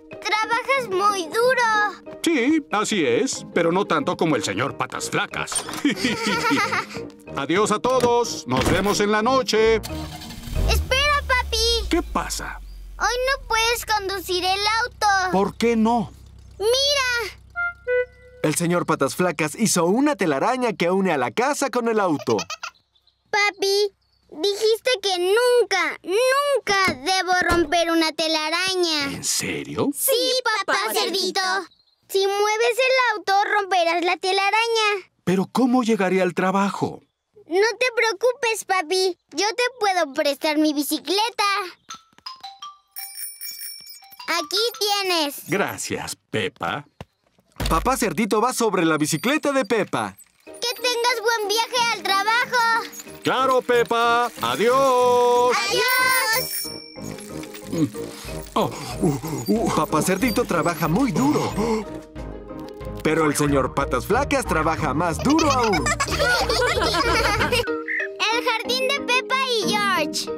Speaker 1: trabajas muy duro.
Speaker 5: Sí, así es, pero no tanto como el señor Patas Flacas. Adiós a todos. Nos vemos en la noche.
Speaker 1: Espera, papi.
Speaker 5: ¿Qué pasa?
Speaker 1: Hoy no puedes conducir el auto.
Speaker 5: ¿Por qué no?
Speaker 1: Mira.
Speaker 2: El señor Patas Flacas hizo una telaraña que une a la casa con el auto.
Speaker 1: Papi, dijiste que nunca, nunca debo romper una telaraña.
Speaker 5: ¿En serio?
Speaker 1: Sí, papá, cerdito. Si mueves el auto, romperás la telaraña.
Speaker 5: ¿Pero cómo llegaré al trabajo?
Speaker 1: No te preocupes, papi. Yo te puedo prestar mi bicicleta. Aquí tienes.
Speaker 5: Gracias, Pepa.
Speaker 2: Papá Cerdito va sobre la bicicleta de Pepa.
Speaker 1: Que tengas buen viaje al trabajo.
Speaker 5: Claro, Pepa. Adiós.
Speaker 1: Adiós.
Speaker 2: Oh, uh, uh, Papá Cerdito trabaja muy duro. Pero el señor Patas Flacas trabaja más duro aún.
Speaker 1: El jardín de Pepa y George.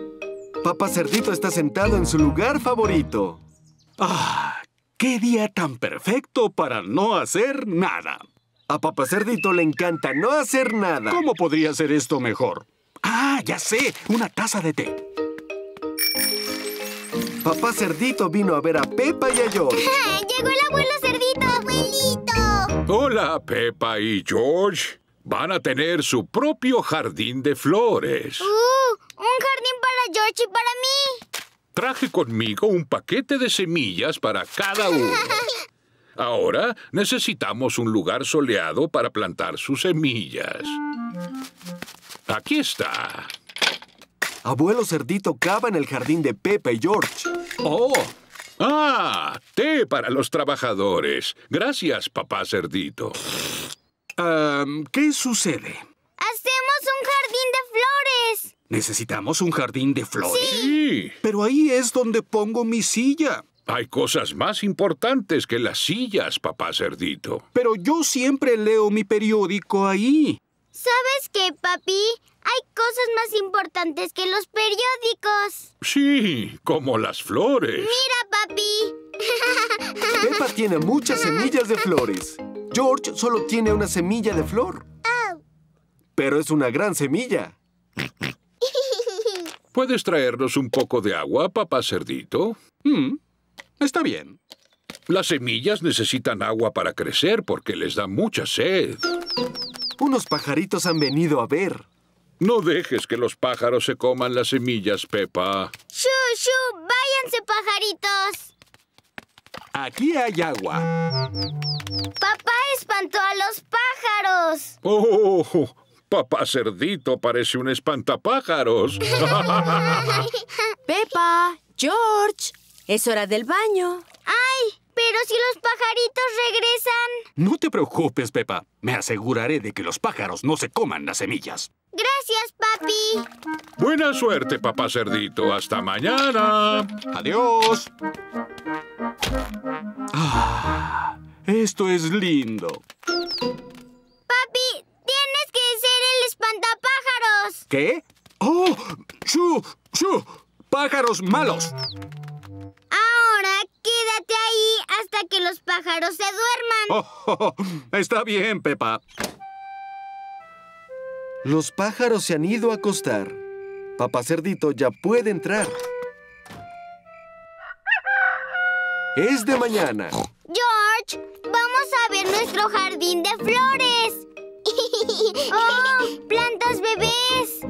Speaker 2: Papá Cerdito está sentado en su lugar favorito.
Speaker 5: ¡Ah! ¡Qué día tan perfecto para no hacer nada!
Speaker 2: A Papá Cerdito le encanta no hacer nada.
Speaker 5: ¿Cómo podría ser esto mejor? ¡Ah, ya sé! Una taza de té.
Speaker 2: Papá Cerdito vino a ver a Pepa y a George.
Speaker 1: ¡Llegó el abuelo Cerdito! ¡Abuelito!
Speaker 11: Hola, Pepa y George. Van a tener su propio jardín de flores.
Speaker 1: ¡Uh! Un jardín para George y para mí.
Speaker 11: Traje conmigo un paquete de semillas para cada uno. Ahora necesitamos un lugar soleado para plantar sus semillas. Aquí está.
Speaker 2: Abuelo Cerdito cava en el jardín de Pepa y George.
Speaker 11: ¡Oh! ¡Ah! Té para los trabajadores. Gracias, papá Cerdito.
Speaker 5: Um, ¿Qué sucede?
Speaker 1: ¡Hacemos flores!
Speaker 5: ¿Necesitamos un jardín de flores?
Speaker 11: Sí.
Speaker 5: Pero ahí es donde pongo mi silla.
Speaker 11: Hay cosas más importantes que las sillas, papá Cerdito.
Speaker 5: Pero yo siempre leo mi periódico ahí.
Speaker 1: ¿Sabes qué, papi? Hay cosas más importantes que los periódicos.
Speaker 11: Sí, como las flores.
Speaker 1: Mira, papi.
Speaker 2: Pepa tiene muchas semillas de flores. George solo tiene una semilla de flor.
Speaker 1: Oh.
Speaker 2: Pero es una gran semilla.
Speaker 11: ¿Puedes traernos un poco de agua, papá Cerdito?
Speaker 5: Mm, está bien.
Speaker 11: Las semillas necesitan agua para crecer porque les da mucha sed.
Speaker 2: Unos pajaritos han venido a ver.
Speaker 11: No dejes que los pájaros se coman las semillas, Pepa.
Speaker 1: ¡Shu, shu! ¡Váyanse, pajaritos!
Speaker 5: Aquí hay agua.
Speaker 1: Papá espantó a los pájaros.
Speaker 11: ¡Oh! Papá Cerdito parece un espantapájaros.
Speaker 9: Pepa, George, es hora del baño.
Speaker 1: ¡Ay! Pero si los pajaritos regresan.
Speaker 5: No te preocupes, Pepa. Me aseguraré de que los pájaros no se coman las semillas.
Speaker 1: Gracias, papi.
Speaker 11: Buena suerte, papá Cerdito. Hasta mañana.
Speaker 5: Adiós. Ah, esto es lindo.
Speaker 1: Papi, tienes que ser el espantapájaros.
Speaker 5: ¿Qué? ¡Oh! ¡Shu! ¡Shu! ¡Pájaros malos!
Speaker 1: Ahora quédate ahí hasta que los pájaros se duerman.
Speaker 5: Oh, oh, oh, está bien, Pepa.
Speaker 2: Los pájaros se han ido a acostar. Papá Cerdito ya puede entrar. Es de mañana.
Speaker 1: George, vamos a ver nuestro jardín de flores. ¡Oh! ¡Plantas bebés!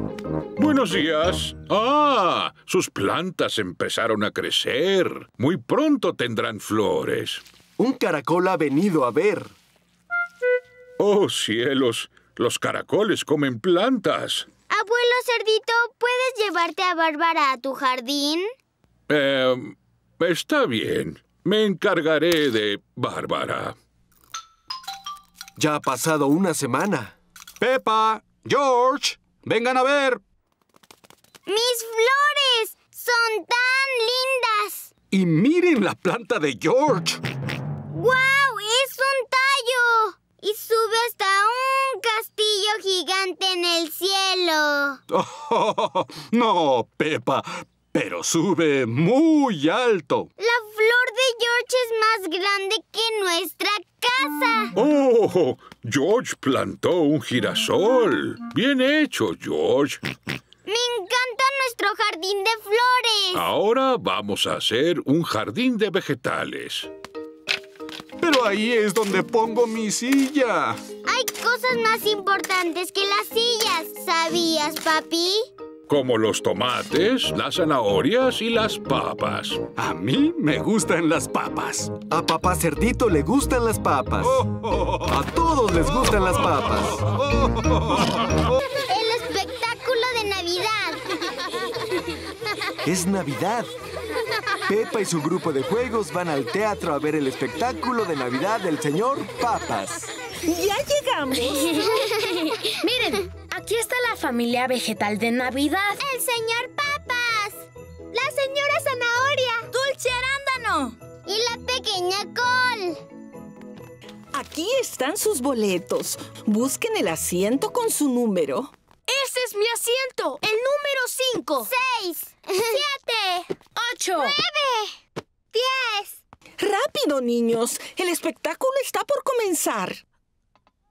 Speaker 11: Buenos días. Ah, sus plantas empezaron a crecer. Muy pronto tendrán flores.
Speaker 2: Un caracol ha venido a ver.
Speaker 11: Oh, cielos. Los caracoles comen plantas.
Speaker 1: Abuelo Cerdito, ¿puedes llevarte a Bárbara a tu jardín?
Speaker 11: Eh, está bien. Me encargaré de Bárbara.
Speaker 2: Ya ha pasado una semana.
Speaker 5: Peppa, George, vengan a ver.
Speaker 1: ¡Mis flores! ¡Son tan lindas!
Speaker 5: Y miren la planta de George.
Speaker 1: ¡Guau! ¡Es un tallo! Y sube hasta un castillo gigante en el cielo.
Speaker 5: Oh, no, Peppa, pero sube muy alto.
Speaker 1: La flor de George es más grande que nuestra casa.
Speaker 11: Oh, George plantó un girasol. Bien hecho, George.
Speaker 1: Me encanta nuestro jardín de flores.
Speaker 11: Ahora vamos a hacer un jardín de vegetales.
Speaker 5: Pero ahí es donde pongo mi silla.
Speaker 1: Hay cosas más importantes que las sillas. ¿Sabías, papi?
Speaker 11: Como los tomates, las zanahorias y las papas.
Speaker 5: A mí me gustan las papas.
Speaker 2: A papá Cerdito le gustan las papas. A todos les gustan las papas.
Speaker 1: El espectáculo de Navidad.
Speaker 2: Es Navidad. Pepa y su grupo de juegos van al teatro a ver el espectáculo de Navidad del señor Papas.
Speaker 8: ¡Ya llegamos!
Speaker 26: Miren, aquí está la familia vegetal de Navidad.
Speaker 1: ¡El señor Papas! ¡La señora Zanahoria!
Speaker 27: ¡Dulce Arándano!
Speaker 1: ¡Y la pequeña Col!
Speaker 4: Aquí están sus boletos. Busquen el asiento con su número.
Speaker 8: ¡Ese es mi asiento! ¡El número 5!
Speaker 1: ¡Seis! ¡Siete!
Speaker 26: ¡Ocho!
Speaker 1: ¡Nueve! ¡Diez!
Speaker 4: Rápido, niños. El espectáculo está por comenzar.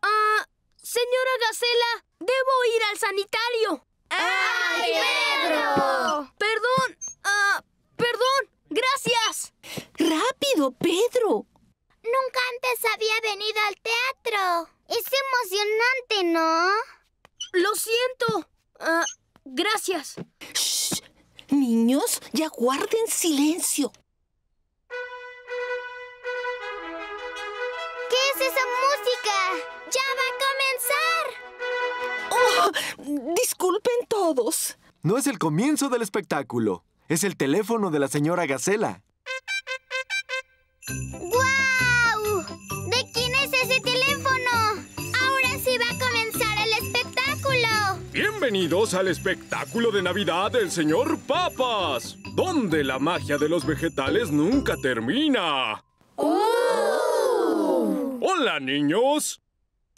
Speaker 8: Ah, señora Gacela, debo ir al sanitario.
Speaker 1: ¡Ay, Pedro!
Speaker 8: Perdón. Ah, perdón. Gracias.
Speaker 4: Rápido, Pedro.
Speaker 1: Nunca antes había venido al teatro. Es emocionante, ¿no?
Speaker 8: Lo siento. Ah, gracias.
Speaker 4: Shh. Niños, ya guarden silencio.
Speaker 1: ¿Qué es esa música? ¡Ya va!
Speaker 4: Oh, disculpen todos.
Speaker 2: No es el comienzo del espectáculo. Es el teléfono de la señora Gacela.
Speaker 1: ¡Guau! ¿De quién es ese teléfono? Ahora sí va a comenzar el espectáculo.
Speaker 14: Bienvenidos al espectáculo de Navidad del señor Papas, donde la magia de los vegetales nunca termina. Hola, niños.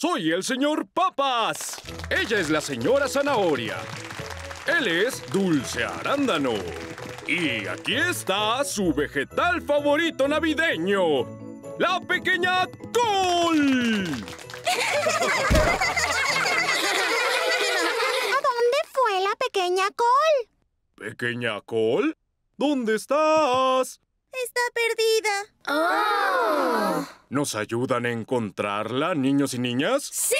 Speaker 14: Soy el señor Papas. Ella es la señora Zanahoria. Él es Dulce Arándano. Y aquí está su vegetal favorito navideño, la pequeña Col.
Speaker 19: ¿A dónde fue la pequeña Col?
Speaker 14: ¿Pequeña Col? ¿Dónde estás?
Speaker 19: Está perdida.
Speaker 14: ¿Nos ayudan a encontrarla, niños y niñas?
Speaker 19: ¡Sí!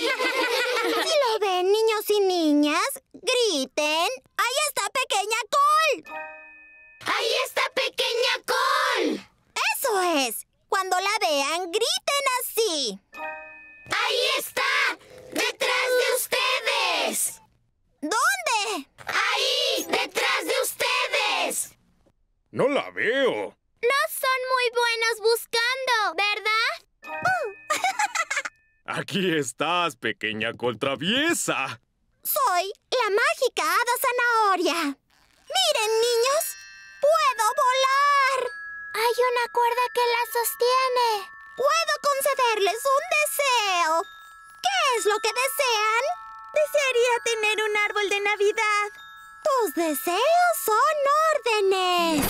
Speaker 19: si lo ven, niños y niñas, griten. ¡Ahí está pequeña Col!
Speaker 1: ¡Ahí está pequeña Col!
Speaker 19: Eso es. Cuando la vean, griten así.
Speaker 1: ¡Ahí está! ¡Detrás de ustedes!
Speaker 19: ¿Dónde?
Speaker 1: ¡Ahí! ¡Detrás de ustedes!
Speaker 14: No la veo.
Speaker 1: No son muy buenos buscando, ¿verdad?
Speaker 14: Aquí estás, pequeña col traviesa.
Speaker 19: Soy la mágica hada zanahoria. Miren, niños, puedo volar.
Speaker 1: Hay una cuerda que la sostiene.
Speaker 19: Puedo concederles un deseo. ¿Qué es lo que desean? Desearía tener un árbol de Navidad. Tus deseos son órdenes.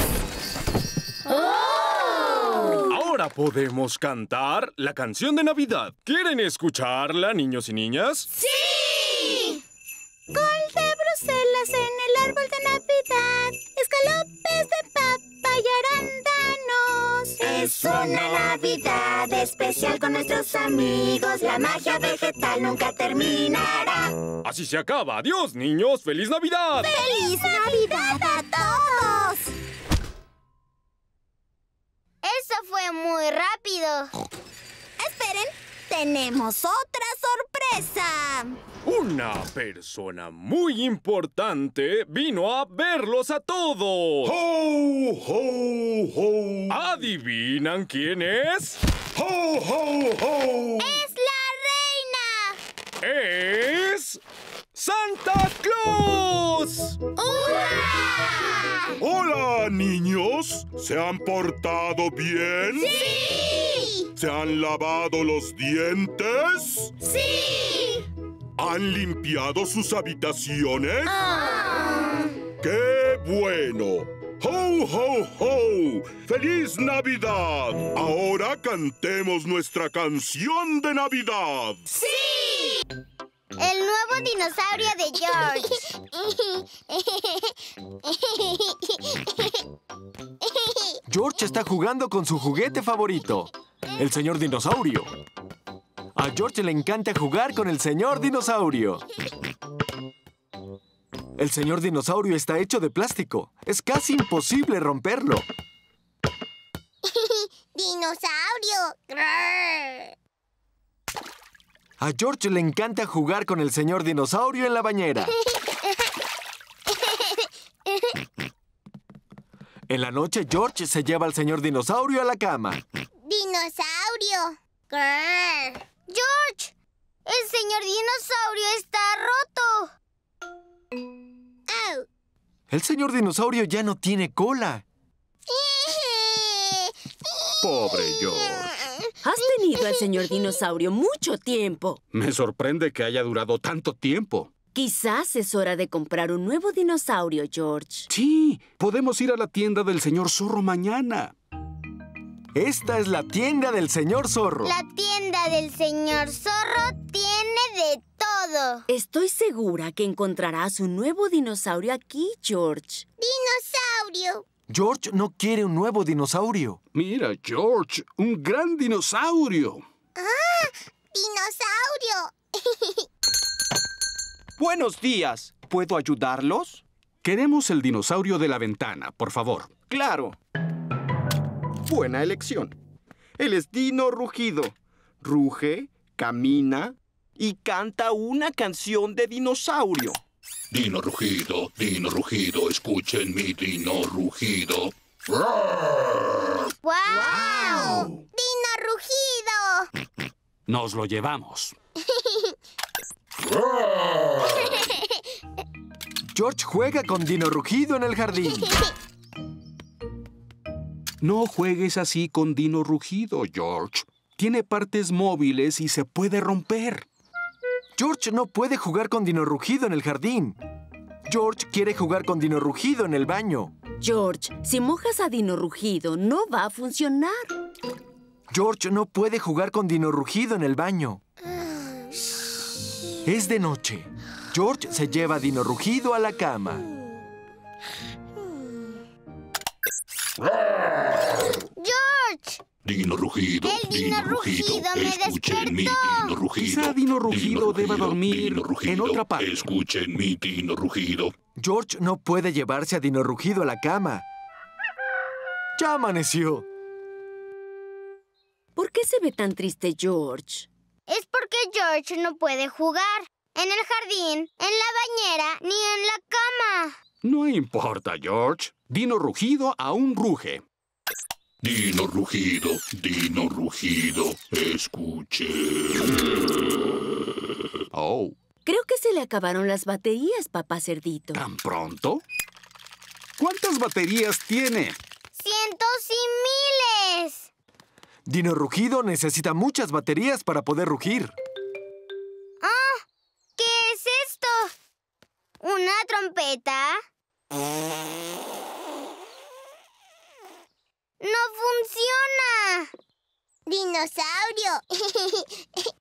Speaker 14: Ahora podemos cantar la canción de Navidad. ¿Quieren escucharla, niños y niñas?
Speaker 1: ¡Sí!
Speaker 19: Bruselas en el árbol de Navidad. Escalopes de papa y arándanos. Es una Navidad especial con nuestros amigos. La magia vegetal nunca terminará.
Speaker 14: Así se acaba. Adiós, niños. ¡Feliz Navidad!
Speaker 1: ¡Feliz Navidad a todos! Eso fue muy rápido. Esperen, tenemos otra sorpresa.
Speaker 14: Una persona muy importante vino a verlos a todos.
Speaker 15: ¡Ho, ho, ho!
Speaker 14: ¿Adivinan quién es?
Speaker 15: ¡Ho, ho, ho!
Speaker 1: ¡Es la reina!
Speaker 14: Es... ¡Santa Claus!
Speaker 15: Hola, niños. ¿Se han portado bien?
Speaker 1: ¡Sí!
Speaker 15: ¿Se han lavado los dientes?
Speaker 1: ¡Sí!
Speaker 15: ¿Han limpiado sus habitaciones?
Speaker 1: Ah.
Speaker 15: ¡Qué bueno! ¡Ho, ho, ho! ¡Feliz Navidad! Ahora cantemos nuestra canción de Navidad.
Speaker 1: ¡Sí! El nuevo dinosaurio de George.
Speaker 2: George está jugando con su juguete favorito, el señor dinosaurio. A George le encanta jugar con el señor dinosaurio. El señor dinosaurio está hecho de plástico. Es casi imposible romperlo.
Speaker 1: ¡Dinosaurio!
Speaker 2: A George le encanta jugar con el señor dinosaurio en la bañera. En la noche, George se lleva al señor dinosaurio a la cama.
Speaker 1: ¡Dinosaurio! Grrr. ¡George! ¡El señor dinosaurio está roto! ¡Au!
Speaker 2: El señor dinosaurio ya no tiene cola.
Speaker 28: Pobre George.
Speaker 9: Has tenido al señor dinosaurio mucho tiempo.
Speaker 5: Me sorprende que haya durado tanto tiempo.
Speaker 9: Quizás es hora de comprar un nuevo dinosaurio, George.
Speaker 5: Sí, podemos ir a la tienda del señor zorro mañana.
Speaker 2: Esta es la tienda del señor zorro.
Speaker 1: La tienda del señor zorro tiene de todo.
Speaker 9: Estoy segura que encontrarás un nuevo dinosaurio aquí, George.
Speaker 1: ¡Dinosaurio!
Speaker 2: George no quiere un nuevo dinosaurio.
Speaker 5: Mira, George, un gran dinosaurio.
Speaker 1: ¡Ah! ¡Dinosaurio!
Speaker 29: Buenos días. ¿Puedo ayudarlos?
Speaker 5: Queremos el dinosaurio de la ventana, por favor.
Speaker 29: Claro. Buena elección. Él es Dino Rugido. Ruge, camina y canta una canción de dinosaurio.
Speaker 30: Dino rugido, dino rugido, escuchen mi dino rugido.
Speaker 1: ¡Wow! ¡Dino rugido!
Speaker 5: Nos lo llevamos.
Speaker 2: George juega con Dino Rugido en el jardín.
Speaker 5: No juegues así con Dino Rugido, George. Tiene partes móviles y se puede romper.
Speaker 2: George no puede jugar con Dino Rugido en el jardín. George quiere jugar con Dino Rugido en el baño.
Speaker 9: George, si mojas a Dino Rugido, no va a funcionar.
Speaker 2: George no puede jugar con Dino Rugido en el baño. Es de noche. George se lleva a Dino Rugido a la cama.
Speaker 1: ¡George!
Speaker 30: Dino rugido,
Speaker 1: El Dino Rugido me
Speaker 30: escuchen mi dino rugido.
Speaker 5: Quizá Dino Rugido deba dormir
Speaker 30: Dino rugido,
Speaker 5: en otra parte.
Speaker 30: Escuchen mi dino rugido.
Speaker 2: George no puede llevarse a Dino Rugido a la cama. Ya amaneció.
Speaker 9: ¿Por qué se ve tan triste, George?
Speaker 1: Es porque George no puede jugar. En el jardín, en la bañera, ni en la cama.
Speaker 5: No importa, George. Dino Rugido aún ruge.
Speaker 30: Dino rugido, dino rugido, escuchen.
Speaker 5: Oh,
Speaker 9: Creo que se le acabaron las baterías, papá cerdito.
Speaker 5: ¿tan pronto? ¿Cuántas baterías tiene?
Speaker 1: ¡Cientos y miles!
Speaker 2: Dino Rugido necesita muchas baterías para poder rugir.
Speaker 1: ¡Ah! ¿Qué es esto? ¿Una trompeta? ¡No funciona! ¡Dinosaurio!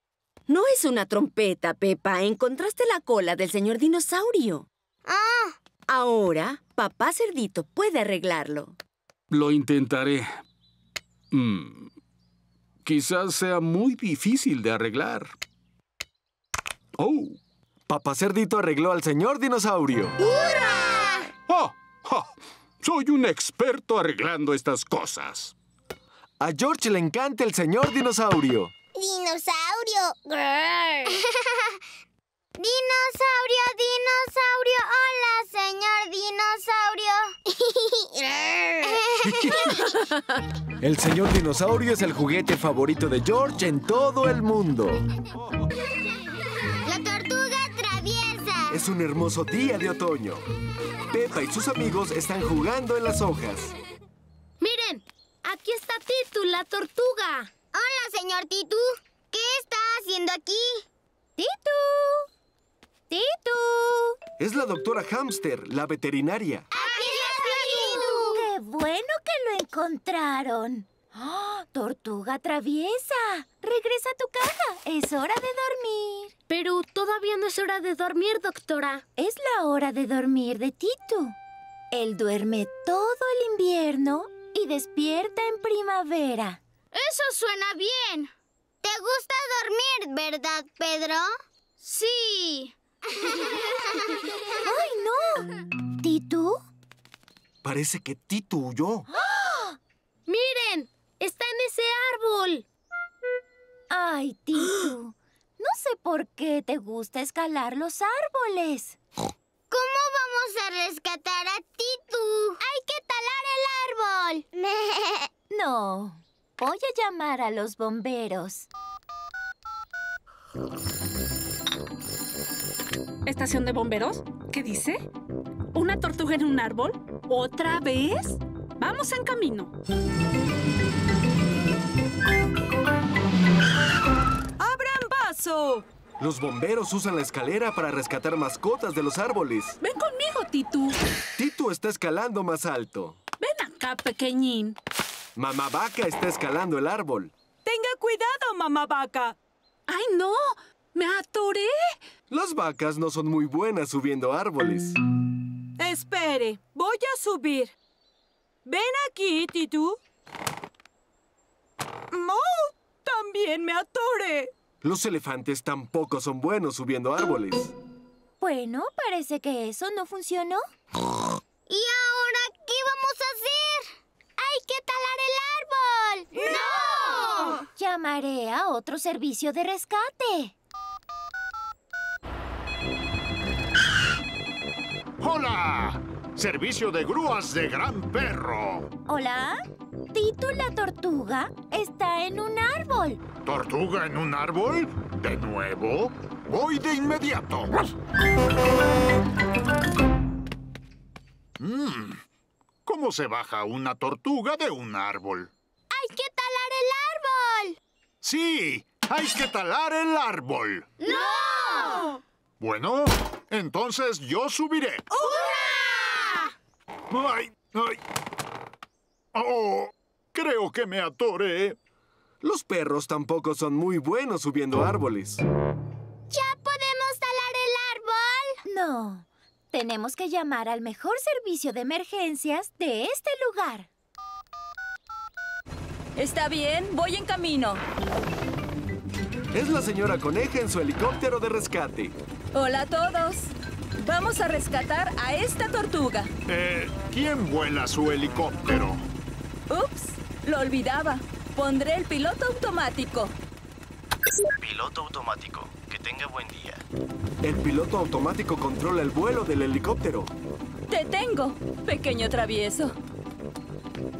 Speaker 9: No es una trompeta, Pepa. Encontraste la cola del señor dinosaurio.
Speaker 1: ¡Ah!
Speaker 9: Ahora, papá cerdito puede arreglarlo.
Speaker 5: Lo intentaré. Mm, quizás sea muy difícil de arreglar.
Speaker 2: ¡Oh! Papá Cerdito arregló al señor dinosaurio.
Speaker 5: ¡Hurra! ¡Oh! oh, Soy un experto arreglando estas cosas.
Speaker 2: A George le encanta el señor dinosaurio.
Speaker 1: Dinosaurio. dinosaurio, dinosaurio.
Speaker 2: Hola, señor dinosaurio. el señor dinosaurio es el juguete favorito de George en todo el mundo.
Speaker 1: La tortuga traviesa.
Speaker 2: Es un hermoso día de otoño. Pepa y sus amigos están jugando en las hojas.
Speaker 8: Miren, aquí está Titu, la tortuga.
Speaker 1: Hola, señor Titu. ¿Qué está haciendo aquí?
Speaker 20: ¡Titu! ¡Titu!
Speaker 2: Es la doctora Hamster, la veterinaria.
Speaker 1: ¡Aquí está
Speaker 20: ¡Qué bueno que lo encontraron! ¡Oh, ¡Tortuga traviesa! ¡Regresa a tu caja! ¡Es hora de dormir!
Speaker 8: Pero todavía no es hora de dormir, doctora.
Speaker 20: Es la hora de dormir de Titu. Él duerme todo el invierno y despierta en primavera.
Speaker 18: Eso suena bien.
Speaker 1: ¿Te gusta dormir, verdad, Pedro?
Speaker 18: Sí.
Speaker 20: ¡Ay, no! ¿Titu?
Speaker 2: Parece que Titu huyó.
Speaker 8: ¡Miren! ¡Está en ese árbol!
Speaker 20: ¡Ay, Titu! No sé por qué te gusta escalar los árboles.
Speaker 1: ¿Cómo vamos a rescatar a Titu?
Speaker 18: ¡Hay que talar el árbol!
Speaker 20: no. Voy a llamar a los bomberos.
Speaker 4: ¿Estación de bomberos? ¿Qué dice? ¿Una tortuga en un árbol? ¿Otra vez? Vamos en camino.
Speaker 6: ¡Abran paso!
Speaker 2: Los bomberos usan la escalera para rescatar mascotas de los árboles.
Speaker 4: Ven conmigo, Titu.
Speaker 2: Titu está escalando más alto.
Speaker 4: Ven acá, pequeñín.
Speaker 2: Mamá Vaca está escalando el árbol.
Speaker 6: Tenga cuidado, mamá vaca.
Speaker 4: ¡Ay, no! ¡Me atoré!
Speaker 2: Las vacas no son muy buenas subiendo árboles.
Speaker 6: Espere, voy a subir. Ven aquí, Titu. ¡Oh! También me atoré.
Speaker 2: Los elefantes tampoco son buenos subiendo árboles.
Speaker 20: Bueno, parece que eso no funcionó.
Speaker 1: ¿Y ahora qué vamos a hacer? ¡Hay que talar el árbol!
Speaker 20: ¡No! Llamaré a otro servicio de rescate.
Speaker 16: ¡Hola! Servicio de grúas de Gran Perro.
Speaker 20: ¿Hola? Titu la tortuga está en un árbol.
Speaker 16: ¿Tortuga en un árbol? ¿De nuevo? Voy de inmediato. Mm, ¿Cómo se baja una tortuga de un árbol?
Speaker 18: ¡Hay que talar el árbol!
Speaker 16: Sí, hay que talar el árbol.
Speaker 18: ¡No!
Speaker 16: Bueno, entonces yo subiré.
Speaker 18: ¡Hurra!
Speaker 16: ¡Ay! ¡Ay! ¡Oh! Creo que me atoré.
Speaker 2: Los perros tampoco son muy buenos subiendo árboles.
Speaker 1: ¿Ya podemos talar el árbol?
Speaker 20: No. Tenemos que llamar al mejor servicio de emergencias de este lugar.
Speaker 6: Está bien, voy en camino.
Speaker 2: Es la señora Coneja en su helicóptero de rescate.
Speaker 6: Hola a todos. Vamos a rescatar a esta tortuga.
Speaker 16: Eh, ¿quién vuela su helicóptero?
Speaker 6: Ups, lo olvidaba. Pondré el piloto automático.
Speaker 31: Piloto automático. Que tenga buen día.
Speaker 2: El piloto automático controla el vuelo del helicóptero.
Speaker 6: Te tengo, pequeño travieso.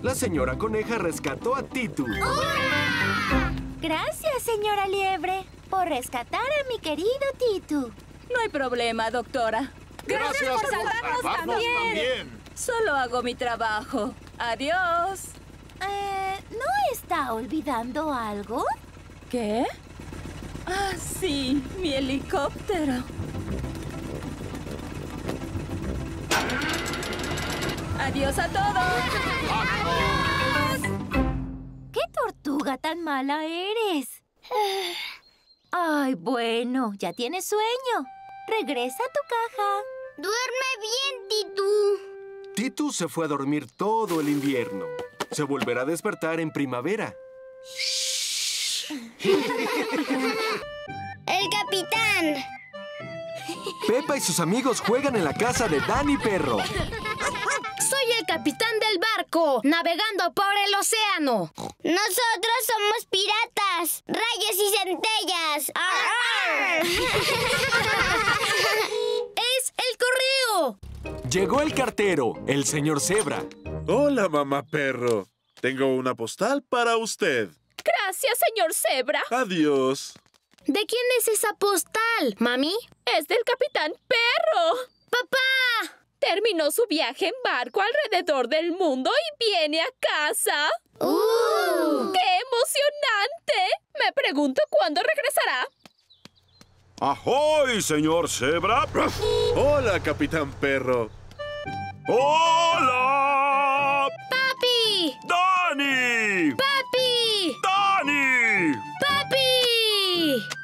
Speaker 2: La señora Coneja rescató a Titu.
Speaker 20: Gracias, señora Liebre, por rescatar a mi querido Titu.
Speaker 6: No hay problema, doctora.
Speaker 16: Gracias,
Speaker 6: por salvarnos también.
Speaker 16: también.
Speaker 6: Solo hago mi trabajo. Adiós.
Speaker 20: Eh, ¿no está olvidando algo?
Speaker 6: ¿Qué? Ah, sí, mi helicóptero. Adiós a todos.
Speaker 20: ¿Qué tortuga tan mala eres? Ay, bueno, ya tienes sueño. Regresa a tu caja.
Speaker 1: Duerme bien, Titu.
Speaker 2: Titu se fue a dormir todo el invierno.
Speaker 32: Se volverá a despertar en primavera.
Speaker 1: ¡El capitán!
Speaker 2: Pepa y sus amigos juegan en la casa de Dani Perro.
Speaker 8: Soy el capitán del barco, navegando por el océano.
Speaker 1: Nosotros somos piratas, rayos y centellas.
Speaker 8: ¡Es el correo!
Speaker 2: Llegó el cartero, el señor Zebra.
Speaker 16: Hola, mamá perro. Tengo una postal para usted.
Speaker 9: Gracias, señor Zebra.
Speaker 16: Adiós.
Speaker 8: ¿De quién es esa postal, mami?
Speaker 9: Es del capitán Perro.
Speaker 8: ¡Papá!
Speaker 9: Terminó su viaje en barco alrededor del mundo y viene a casa.
Speaker 1: ¡Uh!
Speaker 9: ¡Qué emocionante! Me pregunto cuándo regresará.
Speaker 15: ¡Ahoy, señor Zebra!
Speaker 16: Hola, capitán perro.
Speaker 15: ¡Hola!
Speaker 8: ¡Papi!
Speaker 15: ¡Dani!
Speaker 8: ¡Papi!
Speaker 15: ¡Dani!
Speaker 8: ¡Papi!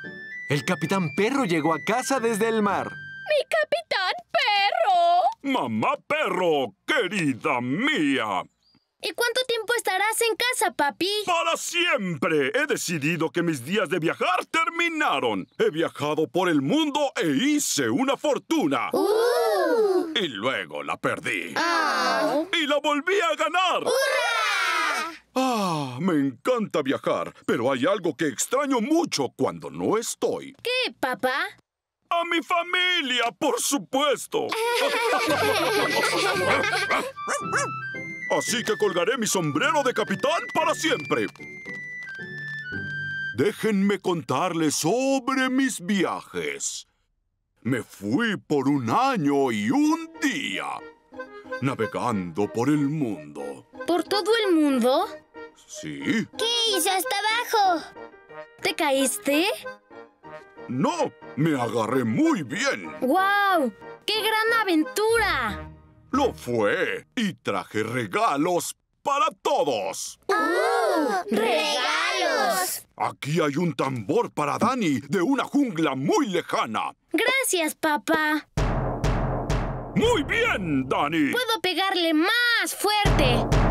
Speaker 2: El capitán Perro llegó a casa desde el mar.
Speaker 9: ¡Mi capitán Perro!
Speaker 15: ¡Mamá perro, querida mía!
Speaker 8: ¿Y cuánto tiempo estarás en casa, papi?
Speaker 15: ¡Para siempre! He decidido que mis días de viajar terminaron. He viajado por el mundo e hice una fortuna.
Speaker 1: ¡Uh!
Speaker 15: Y luego la perdí.
Speaker 1: Ah.
Speaker 15: Y la volví a ganar.
Speaker 1: ¡Hurra!
Speaker 15: Ah, me encanta viajar, pero hay algo que extraño mucho cuando no estoy.
Speaker 8: ¿Qué, papá?
Speaker 15: ¡A mi familia, por supuesto! Así que colgaré mi sombrero de capitán para siempre. Déjenme contarles sobre mis viajes. Me fui por un año y un día, navegando por el mundo.
Speaker 8: ¿Por todo el mundo?
Speaker 15: ¿Sí?
Speaker 1: ¿Qué hizo hasta abajo?
Speaker 8: ¿Te caíste?
Speaker 15: No, me agarré muy bien.
Speaker 8: ¡Guau! ¡Qué gran aventura!
Speaker 15: Lo fue y traje regalos para todos.
Speaker 1: ¡Oh! ¡Regalos!
Speaker 15: Aquí hay un tambor para Dani de una jungla muy lejana.
Speaker 8: Gracias, papá.
Speaker 15: Muy bien, Dani.
Speaker 8: Puedo pegarle más fuerte.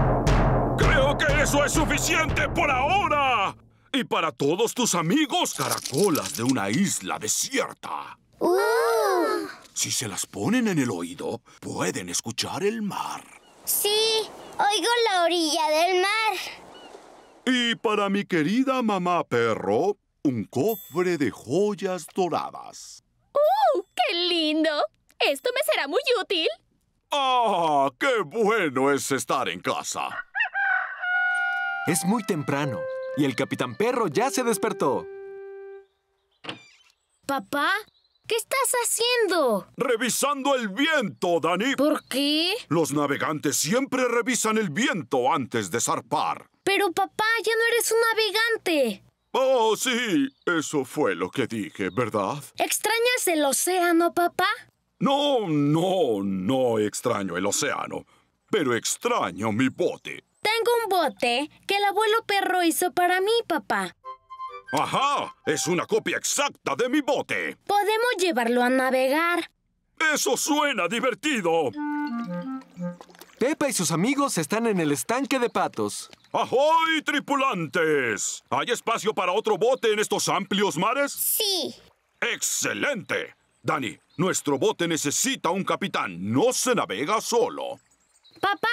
Speaker 15: Creo que eso es suficiente por ahora. Y para todos tus amigos, caracolas de una isla desierta.
Speaker 1: ¡Uh!
Speaker 15: Si se las ponen en el oído, pueden escuchar el mar.
Speaker 1: Sí, oigo la orilla del mar.
Speaker 15: Y para mi querida mamá perro, un cofre de joyas doradas.
Speaker 9: ¡Uh! ¡Qué lindo! Esto me será muy útil.
Speaker 15: ¡Ah! ¡Qué bueno es estar en casa!
Speaker 2: Es muy temprano y el capitán Perro ya se despertó.
Speaker 8: Papá, ¿qué estás haciendo?
Speaker 15: Revisando el viento, Dani.
Speaker 8: ¿Por qué?
Speaker 15: Los navegantes siempre revisan el viento antes de zarpar.
Speaker 8: Pero papá, ya no eres un navegante.
Speaker 15: Oh, sí, eso fue lo que dije, ¿verdad?
Speaker 8: ¿Extrañas el océano, papá?
Speaker 15: No, no, no extraño el océano, pero extraño mi bote.
Speaker 8: Tengo un bote que el abuelo perro hizo para mí, papá.
Speaker 15: ¡Ajá! Es una copia exacta de mi bote.
Speaker 8: Podemos llevarlo a navegar.
Speaker 15: ¡Eso suena divertido!
Speaker 2: Pepa y sus amigos están en el estanque de patos.
Speaker 15: ¡Ahoy, tripulantes! ¿Hay espacio para otro bote en estos amplios mares?
Speaker 1: Sí.
Speaker 15: ¡Excelente! Dani, nuestro bote necesita un capitán. No se navega solo.
Speaker 8: Papá,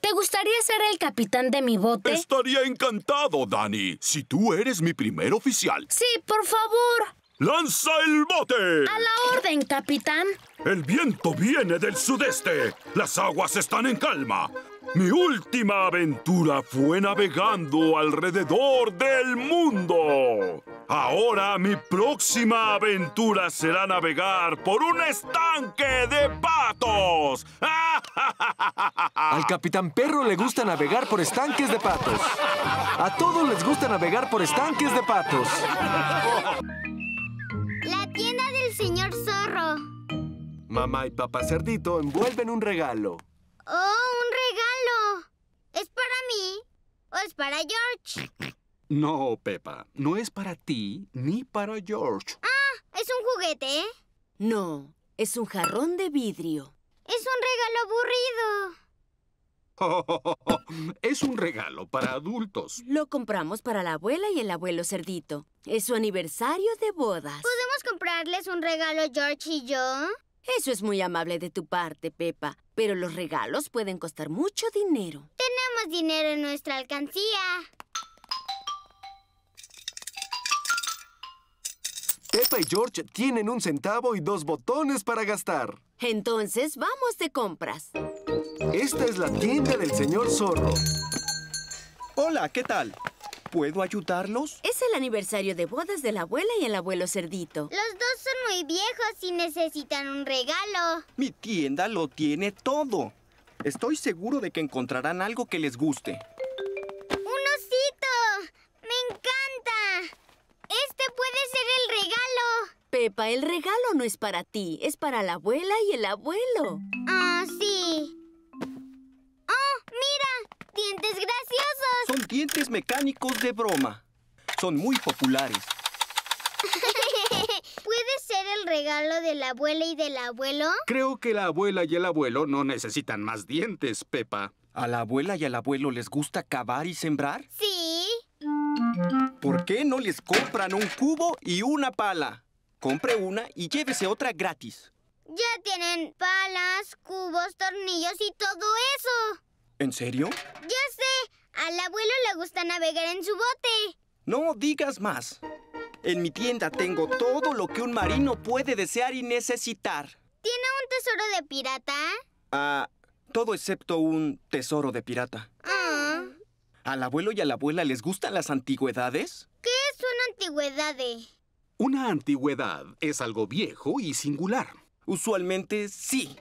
Speaker 8: ¿te gustaría ser el capitán de mi bote?
Speaker 15: Estaría encantado, Dani, si tú eres mi primer oficial.
Speaker 8: Sí, por favor.
Speaker 15: ¡Lanza el bote!
Speaker 8: A la orden, capitán.
Speaker 15: El viento viene del sudeste. Las aguas están en calma. Mi última aventura fue navegando alrededor del mundo. Ahora mi próxima aventura será navegar por un estanque de patos.
Speaker 2: Al capitán Perro le gusta navegar por estanques de patos. A todos les gusta navegar por estanques de patos.
Speaker 1: La tienda del señor zorro.
Speaker 2: Mamá y papá cerdito envuelven un regalo.
Speaker 1: ¡Oh, un regalo! ¿Es para mí o es para George?
Speaker 5: No, Pepa, no es para ti ni para George.
Speaker 1: Ah, ¿es un juguete?
Speaker 9: No, es un jarrón de vidrio.
Speaker 1: Es un regalo aburrido.
Speaker 5: es un regalo para adultos.
Speaker 9: Lo compramos para la abuela y el abuelo cerdito. Es su aniversario de bodas.
Speaker 1: ¿Podemos comprarles un regalo, George y yo?
Speaker 9: Eso es muy amable de tu parte, Pepa. Pero los regalos pueden costar mucho dinero.
Speaker 1: Tenemos dinero en nuestra alcancía.
Speaker 25: Pepa y George tienen un centavo y dos botones para gastar.
Speaker 9: Entonces, vamos de compras.
Speaker 25: Esta es la tienda del señor Zorro.
Speaker 29: Hola, ¿qué tal? ¿Puedo ayudarlos?
Speaker 9: Es el aniversario de bodas de la abuela y el abuelo cerdito.
Speaker 1: Los dos son muy viejos y necesitan un regalo.
Speaker 29: Mi tienda lo tiene todo. Estoy seguro de que encontrarán algo que les guste.
Speaker 1: ¡Un osito! ¡Me encanta! Este puede ser el regalo.
Speaker 9: Pepa, el regalo no es para ti, es para la abuela y el abuelo.
Speaker 1: Ah, dientes
Speaker 29: mecánicos de broma. Son muy populares.
Speaker 1: ¿Puede ser el regalo de la abuela y del abuelo?
Speaker 5: Creo que la abuela y el abuelo no necesitan más dientes, Pepa.
Speaker 29: ¿A la abuela y al abuelo les gusta cavar y sembrar?
Speaker 1: Sí.
Speaker 29: ¿Por qué no les compran un cubo y una pala? Compre una y llévese otra gratis.
Speaker 1: Ya tienen palas, cubos, tornillos y todo eso.
Speaker 29: ¿En serio?
Speaker 1: Ya sé. Al abuelo le gusta navegar en su bote.
Speaker 29: No digas más. En mi tienda tengo todo lo que un marino puede desear y necesitar.
Speaker 1: ¿Tiene un tesoro de pirata?
Speaker 29: Ah, todo excepto un tesoro de pirata.
Speaker 1: Ah.
Speaker 29: ¿Al abuelo y a la abuela les gustan las antigüedades?
Speaker 1: ¿Qué es una antigüedad?
Speaker 5: Una antigüedad es algo viejo y singular.
Speaker 29: Usualmente sí.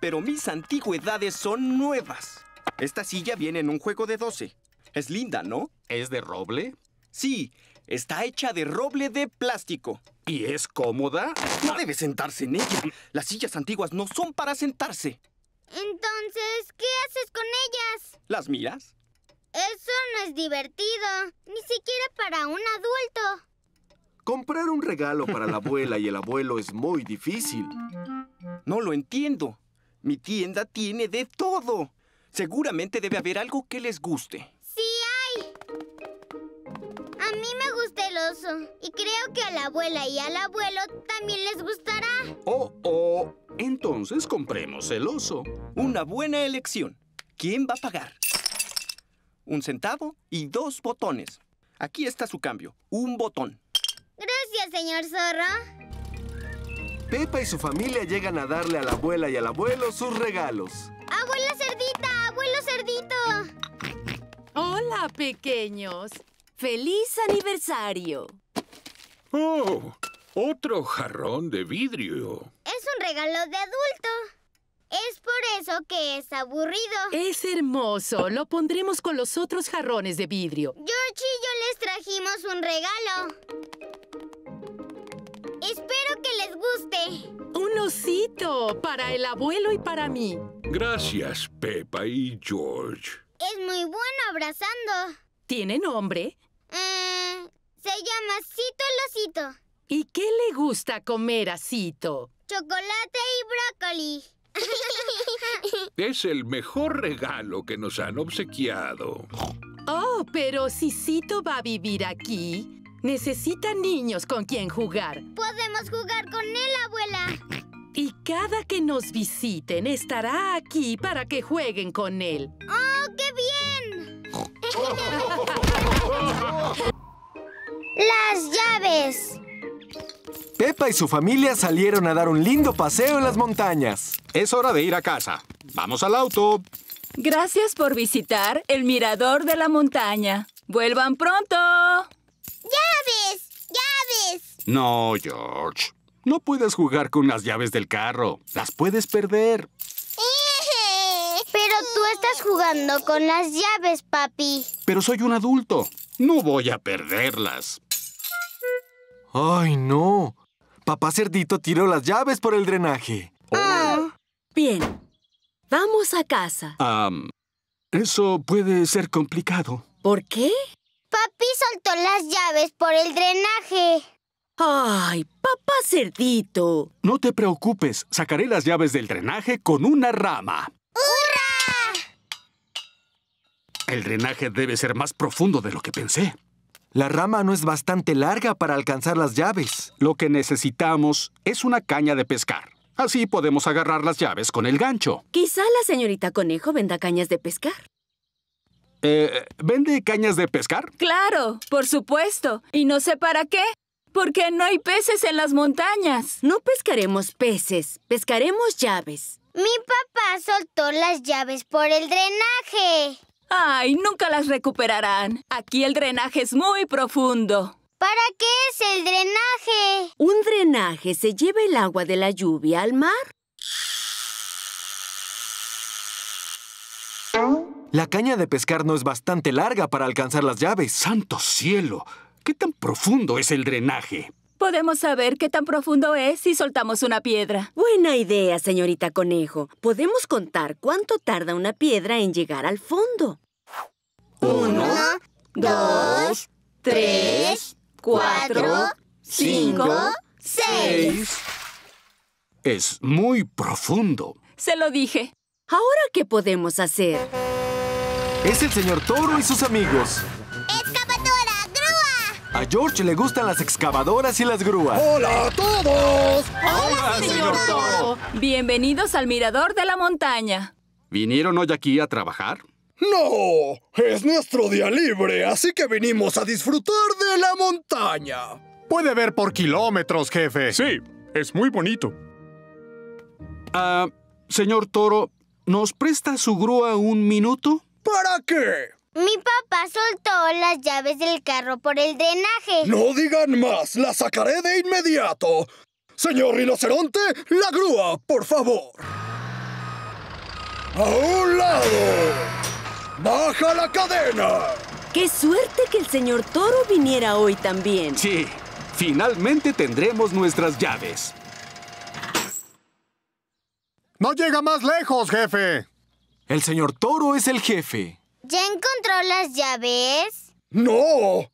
Speaker 29: Pero mis antigüedades son nuevas. Esta silla viene en un juego de 12. Es linda, ¿no?
Speaker 5: ¿Es de roble?
Speaker 29: Sí, está hecha de roble de plástico.
Speaker 5: ¿Y es cómoda?
Speaker 29: No debe sentarse en ella. Las sillas antiguas no son para sentarse.
Speaker 1: Entonces, ¿qué haces con ellas?
Speaker 29: ¿Las miras?
Speaker 1: Eso no es divertido. Ni siquiera para un adulto.
Speaker 2: Comprar un regalo para la abuela y el abuelo es muy difícil.
Speaker 29: No lo entiendo. Mi tienda tiene de todo. Seguramente debe haber algo que les guste.
Speaker 1: Sí hay. A mí me gusta el oso. Y creo que a la abuela y al abuelo también les gustará.
Speaker 5: Oh, oh. Entonces compremos el oso.
Speaker 29: Una buena elección. ¿Quién va a pagar? Un centavo y dos botones. Aquí está su cambio. Un botón.
Speaker 1: Gracias, señor zorro.
Speaker 25: Pepa y su familia llegan a darle a la abuela y al abuelo sus regalos.
Speaker 1: ¡Abuela cerdita! ¡Abuelo cerdito!
Speaker 9: Hola, pequeños. ¡Feliz aniversario!
Speaker 11: ¡Oh! Otro jarrón de vidrio.
Speaker 1: Es un regalo de adulto. Es por eso que es aburrido.
Speaker 33: Es hermoso. Lo pondremos con los otros jarrones de vidrio.
Speaker 1: George y yo les trajimos un regalo. Espero que les guste.
Speaker 33: Un osito para el abuelo y para mí.
Speaker 11: Gracias, Pepa y George.
Speaker 1: Es muy bueno abrazando.
Speaker 33: ¿Tiene nombre?
Speaker 1: Eh, se llama Cito el osito.
Speaker 33: ¿Y qué le gusta comer a Cito?
Speaker 1: Chocolate y brócoli.
Speaker 11: Es el mejor regalo que nos han obsequiado.
Speaker 33: Oh, pero si Cito va a vivir aquí, necesita niños con quien jugar.
Speaker 1: Podemos jugar con él, abuela.
Speaker 33: Y cada que nos visiten estará aquí para que jueguen con él.
Speaker 1: ¡Oh, qué bien! Las llaves.
Speaker 25: Pepa y su familia salieron a dar un lindo paseo en las montañas.
Speaker 5: Es hora de ir a casa. Vamos al auto.
Speaker 21: Gracias por visitar el mirador de la montaña. ¡Vuelvan pronto!
Speaker 1: ¡Llaves! ¡Llaves!
Speaker 5: No, George. No puedes jugar con las llaves del carro. Las puedes perder.
Speaker 1: Pero tú estás jugando con las llaves, papi.
Speaker 5: Pero soy un adulto. No voy a perderlas.
Speaker 25: ¡Ay, no! Papá Cerdito tiró las llaves por el drenaje.
Speaker 9: Bien. Vamos a casa.
Speaker 5: Am, eso puede ser complicado.
Speaker 9: ¿Por qué?
Speaker 1: Papi soltó las llaves por el drenaje.
Speaker 9: ¡Ay, papá cerdito!
Speaker 5: No te preocupes. Sacaré las llaves del drenaje con una rama.
Speaker 1: ¡Hurra!
Speaker 5: El drenaje debe ser más profundo de lo que pensé.
Speaker 2: La rama no es bastante larga para alcanzar las llaves.
Speaker 5: Lo que necesitamos es una caña de pescar. Así podemos agarrar las llaves con el gancho.
Speaker 9: Quizá la señorita Conejo venda cañas de pescar.
Speaker 5: Eh, ¿Vende cañas de pescar?
Speaker 6: Claro, por supuesto. Y no sé para qué. Porque no hay peces en las montañas.
Speaker 9: No pescaremos peces, pescaremos llaves.
Speaker 1: Mi papá soltó las llaves por el drenaje.
Speaker 6: Ay, nunca las recuperarán. Aquí el drenaje es muy profundo.
Speaker 1: ¿Para qué es el drenaje?
Speaker 9: Un drenaje se lleva el agua de la lluvia al mar.
Speaker 2: La caña de pescar no es bastante larga para alcanzar las llaves.
Speaker 5: ¡Santo cielo! ¿Qué tan profundo es el drenaje?
Speaker 6: Podemos saber qué tan profundo es si soltamos una piedra.
Speaker 9: Buena idea, señorita Conejo. Podemos contar cuánto tarda una piedra en llegar al fondo.
Speaker 1: Uno, dos, tres, cuatro, cinco, seis.
Speaker 5: Es muy profundo.
Speaker 6: Se lo dije.
Speaker 9: ¿Ahora qué podemos hacer?
Speaker 2: Es el señor Toro y sus amigos. A George le gustan las excavadoras y las grúas.
Speaker 15: ¡Hola a todos!
Speaker 6: ¡Hola, señor Toro! Bienvenidos al Mirador de la Montaña.
Speaker 5: ¿Vinieron hoy aquí a trabajar?
Speaker 15: No, es nuestro día libre, así que venimos a disfrutar de la montaña.
Speaker 14: Puede ver por kilómetros, jefe.
Speaker 34: Sí, es muy bonito.
Speaker 5: Ah, señor Toro, ¿nos presta su grúa un minuto?
Speaker 15: ¿Para qué?
Speaker 1: Mi papá soltó las llaves del carro por el drenaje.
Speaker 15: No digan más, la sacaré de inmediato. Señor rinoceronte, la grúa, por favor. ¡A un lado! ¡Baja la cadena!
Speaker 9: ¡Qué suerte que el señor Toro viniera hoy también!
Speaker 5: Sí, finalmente tendremos nuestras llaves.
Speaker 14: No llega más lejos, jefe.
Speaker 2: El señor Toro es el jefe.
Speaker 1: ¿Ya encontró las llaves?
Speaker 15: ¡No!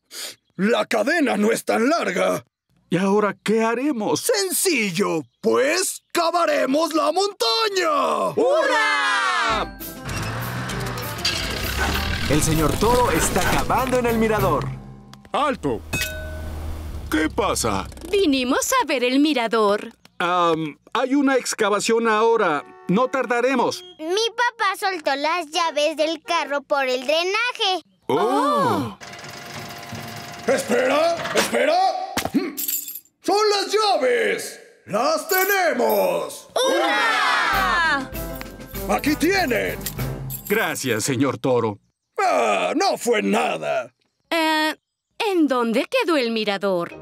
Speaker 15: La cadena no es tan larga.
Speaker 5: ¿Y ahora qué haremos?
Speaker 15: Sencillo, pues cavaremos la montaña.
Speaker 1: ¡Hurra!
Speaker 2: El señor Toro está cavando en el mirador.
Speaker 34: ¡Alto!
Speaker 7: ¿Qué pasa?
Speaker 9: Vinimos a ver el mirador.
Speaker 5: Hay una excavación ahora. No tardaremos.
Speaker 1: Mi papá soltó las llaves del carro por el drenaje.
Speaker 5: ¡Oh!
Speaker 15: ¡Espera! ¡Espera! ¡Mm! ¡Son las llaves! ¡Las tenemos!
Speaker 6: ¡Hurra!
Speaker 15: ¡Aquí tienen!
Speaker 5: Gracias, señor Toro.
Speaker 15: ¡Ah! ¡No fue nada!
Speaker 9: Eh, ¿En dónde quedó el mirador?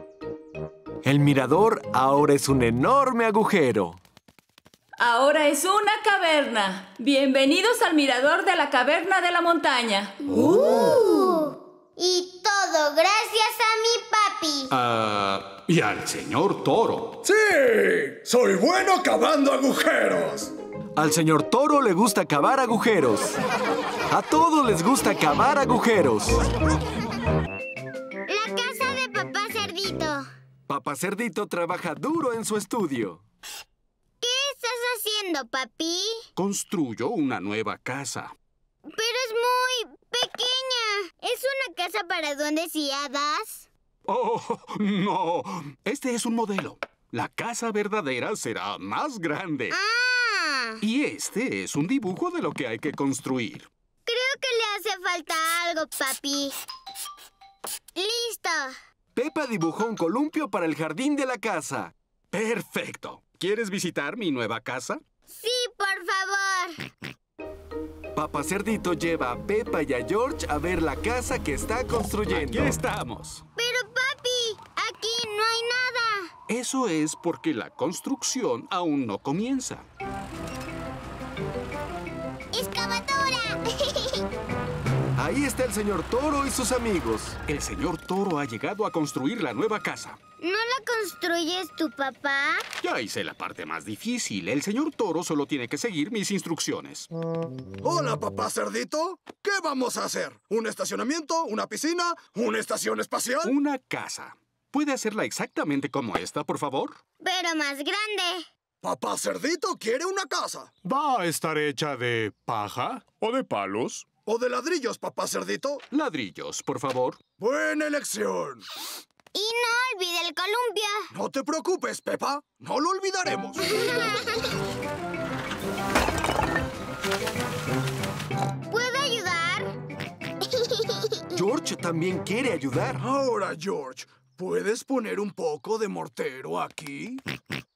Speaker 2: El mirador ahora es un enorme agujero.
Speaker 6: Ahora es una caverna. Bienvenidos al mirador de la caverna de la montaña.
Speaker 1: Uh. Y todo gracias a mi papi.
Speaker 5: Ah, y al señor Toro.
Speaker 15: ¡Sí! ¡Soy bueno cavando agujeros!
Speaker 2: Al señor Toro le gusta cavar agujeros. A todos les gusta cavar agujeros.
Speaker 1: La casa de papá cerdito.
Speaker 2: Papá Cerdito trabaja duro en su estudio.
Speaker 1: ¿Qué estás haciendo, papi?
Speaker 5: Construyo una nueva casa.
Speaker 1: Pero es muy pequeña. ¿Es una casa para duendes y hadas?
Speaker 5: Oh, no. Este es un modelo. La casa verdadera será más grande.
Speaker 1: ¡Ah!
Speaker 5: Y este es un dibujo de lo que hay que construir.
Speaker 1: Creo que le hace falta algo, papi. ¡Listo!
Speaker 2: Pepa dibujó un columpio para el jardín de la casa.
Speaker 5: Perfecto. ¿Quieres visitar mi nueva casa?
Speaker 1: Sí, por favor.
Speaker 2: Papá Cerdito lleva a Pepa y a George a ver la casa que está construyendo.
Speaker 5: Aquí estamos.
Speaker 1: Pero, papi, aquí no hay nada.
Speaker 5: Eso es porque la construcción aún no comienza.
Speaker 2: Ahí está el señor Toro y sus amigos.
Speaker 5: El señor Toro ha llegado a construir la nueva casa.
Speaker 1: ¿No la construyes tu papá?
Speaker 5: Ya hice la parte más difícil. El señor Toro solo tiene que seguir mis instrucciones.
Speaker 15: Hola, papá cerdito. ¿Qué vamos a hacer? ¿Un estacionamiento? ¿Una piscina? ¿Una estación espacial?
Speaker 5: Una casa. ¿Puede hacerla exactamente como esta, por favor?
Speaker 1: Pero más grande.
Speaker 15: Papá cerdito quiere una casa.
Speaker 14: ¿Va a estar hecha de paja o de palos?
Speaker 15: O de ladrillos, papá cerdito?
Speaker 5: Ladrillos, por favor.
Speaker 15: Buena elección.
Speaker 1: Y no olvide el columpio.
Speaker 15: No te preocupes, Pepa. No lo olvidaremos.
Speaker 1: ¿Puedo ayudar?
Speaker 25: George también quiere ayudar.
Speaker 15: Ahora, George, ¿puedes poner un poco de mortero aquí?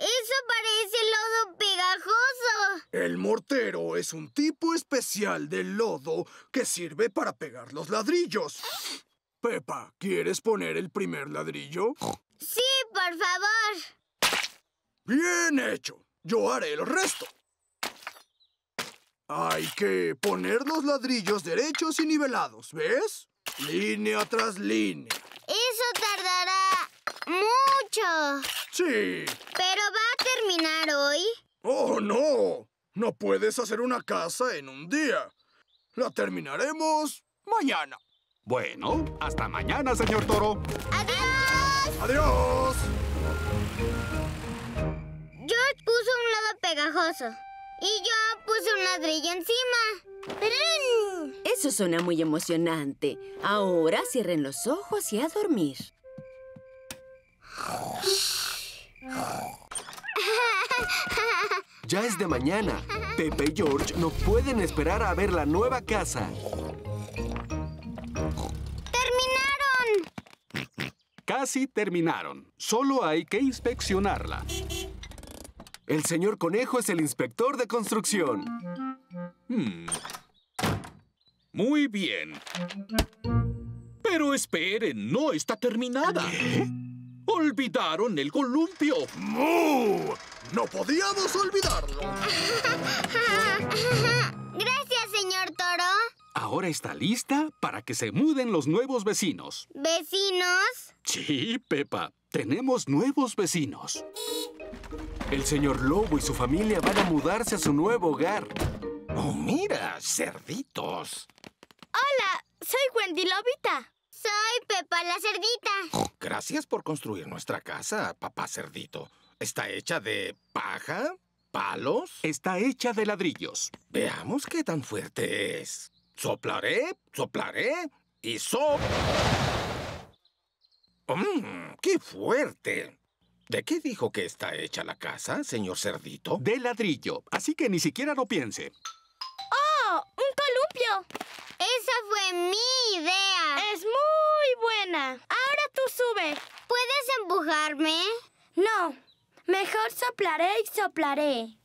Speaker 1: Eso parece lodo pegajoso.
Speaker 15: El mortero es un tipo especial de lodo que sirve para pegar los ladrillos. Pepa, ¿quieres poner el primer ladrillo?
Speaker 1: Sí, por favor.
Speaker 15: Bien hecho. Yo haré el resto. Hay que poner los ladrillos derechos y nivelados, ¿ves? Línea tras línea.
Speaker 1: Eso tardará mucho.
Speaker 15: Sí.
Speaker 1: ¿Pero va a terminar hoy?
Speaker 15: ¡Oh, no! No puedes hacer una casa en un día. La terminaremos mañana.
Speaker 5: Bueno, hasta mañana, señor Toro.
Speaker 1: ¡Adiós!
Speaker 15: ¡Adiós!
Speaker 1: George puso un lodo pegajoso. Y yo puse un ladrillo encima.
Speaker 9: Eso suena muy emocionante. Ahora cierren los ojos y a dormir.
Speaker 25: Ya es de mañana. Pepe y George no pueden esperar a ver la nueva casa.
Speaker 1: ¡Terminaron!
Speaker 5: Casi terminaron. Solo hay que inspeccionarla.
Speaker 25: El señor Conejo es el inspector de construcción.
Speaker 7: Hmm. Muy bien. Pero esperen, no está terminada. Olvidaron el columpio.
Speaker 15: ¡Mu! No podíamos olvidarlo.
Speaker 1: Gracias, señor Toro.
Speaker 5: Ahora está lista para que se muden los nuevos vecinos.
Speaker 1: ¿Vecinos?
Speaker 5: Sí, Pepa. Tenemos nuevos vecinos.
Speaker 25: El señor Lobo y su familia van a mudarse a su nuevo hogar.
Speaker 35: Oh, mira, cerditos.
Speaker 17: Hola, soy Wendy Lobita.
Speaker 1: Soy Pepa la cerdita.
Speaker 35: Gracias por construir nuestra casa, papá cerdito. ¿Está hecha de paja? ¿Palos?
Speaker 5: Está hecha de ladrillos.
Speaker 35: Veamos qué tan fuerte es. Soplaré, soplaré y sop... ¡Mmm! ¡Qué fuerte! ¿De qué dijo que está hecha la casa, señor cerdito?
Speaker 5: De ladrillo, así que ni siquiera lo piense.
Speaker 17: ¡Oh! ¡Un columpio!
Speaker 1: Mi idea.
Speaker 17: Es muy buena. Ahora tú sube.
Speaker 1: ¿Puedes empujarme?
Speaker 17: No. Mejor soplaré y soplaré.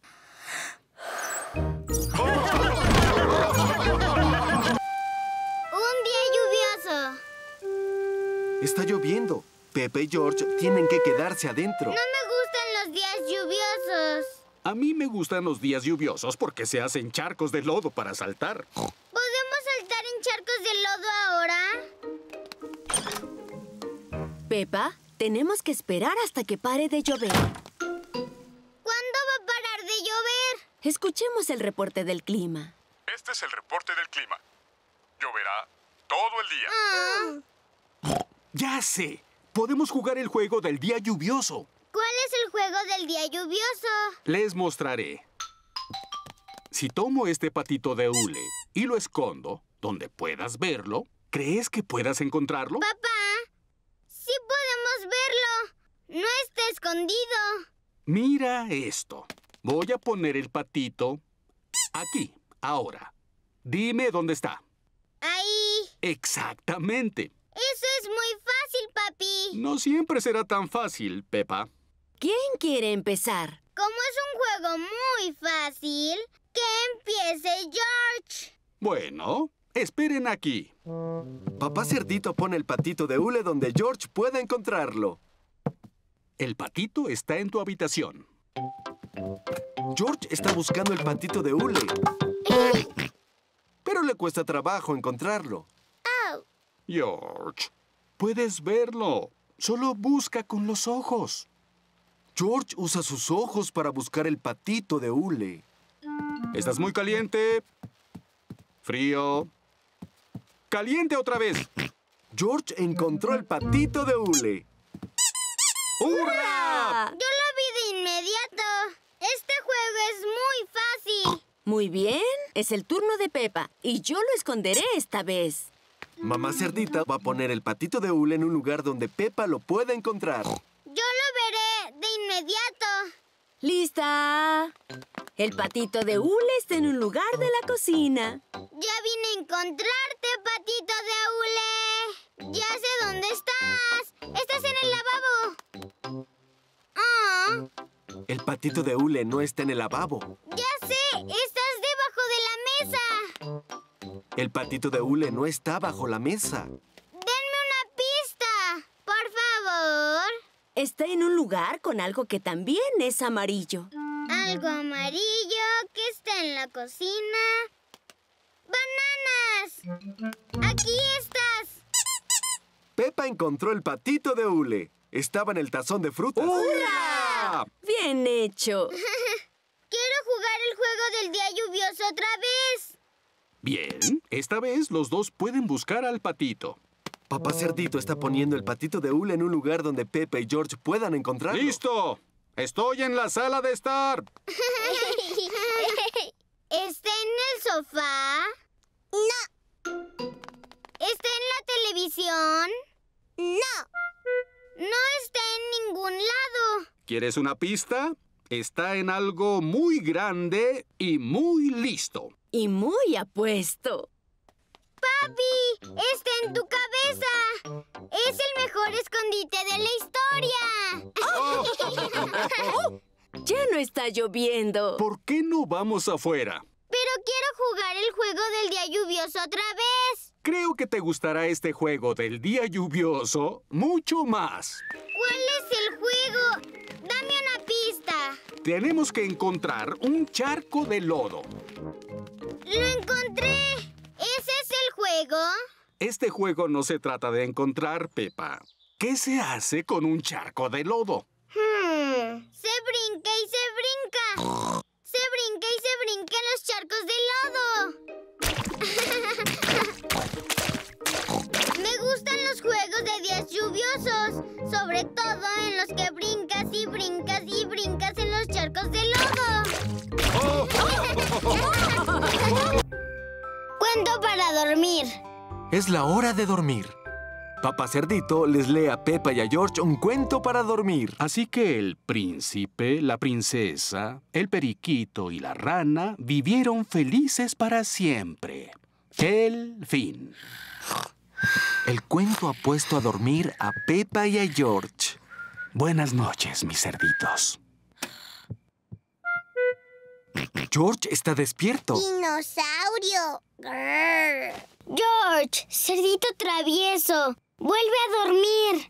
Speaker 1: Un día lluvioso.
Speaker 25: Está lloviendo. Pepe y George tienen que quedarse adentro.
Speaker 1: No me gustan los días lluviosos.
Speaker 5: A mí me gustan los días lluviosos porque se hacen charcos de lodo para saltar.
Speaker 9: Pepa, tenemos que esperar hasta que pare de llover.
Speaker 1: ¿Cuándo va a parar de llover?
Speaker 9: Escuchemos el reporte del clima.
Speaker 36: Este es el reporte del clima. Lloverá todo el día.
Speaker 1: Ah.
Speaker 5: Ya sé. Podemos jugar el juego del día lluvioso.
Speaker 1: ¿Cuál es el juego del día lluvioso?
Speaker 5: Les mostraré. Si tomo este patito de hule y lo escondo donde puedas verlo, ¿crees que puedas encontrarlo?
Speaker 1: Papá, sí podemos verlo. No está escondido.
Speaker 5: Mira esto. Voy a poner el patito aquí, ahora. Dime dónde está.
Speaker 1: Ahí.
Speaker 5: Exactamente.
Speaker 1: Eso es muy fácil, papi.
Speaker 5: No siempre será tan fácil, Pepa.
Speaker 9: ¿Quién quiere empezar?
Speaker 1: Como es un juego muy fácil, que empiece George.
Speaker 5: Bueno, esperen aquí.
Speaker 25: Papá Cerdito pone el patito de hule donde George pueda encontrarlo.
Speaker 5: El patito está en tu habitación.
Speaker 25: George está buscando el patito de hule. Pero le cuesta trabajo encontrarlo.
Speaker 5: George, puedes verlo. Solo busca con los ojos.
Speaker 25: George usa sus ojos para buscar el patito de hule.
Speaker 5: ¿Estás muy caliente? Frío. Caliente otra vez.
Speaker 25: George encontró el patito de hule.
Speaker 5: ¡Hurra!
Speaker 1: Yo lo vi de inmediato. Este juego es muy fácil.
Speaker 9: Muy bien. Es el turno de Pepa y yo lo esconderé esta vez.
Speaker 25: Mamá Cerdita va a poner el patito de hule en un lugar donde Pepa lo pueda encontrar.
Speaker 1: Yo lo veré de inmediato.
Speaker 9: ¡Lista! El patito de hule está en un lugar de la cocina.
Speaker 1: Ya vine a encontrarte, patito de hule. Ya sé dónde estás. Estás en el lavabo. Ah,
Speaker 25: El patito de hule no está en el lavabo.
Speaker 1: ya sé. Estás debajo de la mesa.
Speaker 25: El patito de hule no está bajo la mesa.
Speaker 1: Denme una pista, por favor.
Speaker 9: Está en un lugar con algo que también es amarillo.
Speaker 1: Algo amarillo que está en la cocina. ¡Bananas! ¡Aquí estás!
Speaker 25: Pepa encontró el patito de hule. Estaba en el tazón de frutas.
Speaker 9: ¡Hurra! ¡Bien hecho!
Speaker 1: Quiero jugar el juego del día lluvioso otra vez.
Speaker 5: Bien, esta vez los dos pueden buscar al patito.
Speaker 25: Papá Cerdito está poniendo el patito de hule en un lugar donde Pepa y George puedan encontrarlo.
Speaker 5: ¡Listo! Estoy en la sala de estar.
Speaker 1: ¿Está en el sofá? No. ¿Está en la televisión? No. No está en ningún lado.
Speaker 5: ¿Quieres una pista? Está en algo muy grande y muy listo.
Speaker 9: Y muy apuesto.
Speaker 1: ¡Papi! ¡Está en tu cabeza! ¡Es el mejor escondite de la historia!
Speaker 9: Ya no está lloviendo.
Speaker 5: ¿Por qué no vamos afuera?
Speaker 1: Pero quiero jugar el juego del día lluvioso otra vez.
Speaker 5: Creo que te gustará este juego del día lluvioso mucho más.
Speaker 1: ¿Cuál es el juego? Dame una pista.
Speaker 5: Tenemos que encontrar un charco de lodo.
Speaker 1: ¡Lo encontré! ¿Ese es el juego?
Speaker 5: Este juego no se trata de encontrar, Pepa. ¿Qué se hace con un charco de lodo?
Speaker 1: Hmm. Se brinca y se brinca. Se brinca y se brinca en los charcos de lodo. Me gustan los juegos de días lluviosos, sobre todo en los que brincas y brincas y brincas en los charcos de lodo. Cuento para dormir.
Speaker 25: Es la hora de dormir. Papá Cerdito les lee a Pepa y a George un cuento para dormir.
Speaker 5: Así que el príncipe, la princesa, el periquito y la rana vivieron felices para siempre. El fin.
Speaker 25: El cuento ha puesto a dormir a Pepa y a George.
Speaker 5: Buenas noches, mis cerditos.
Speaker 25: George está despierto.
Speaker 1: Dinosaurio. Grrr. George, cerdito travieso, vuelve a dormir.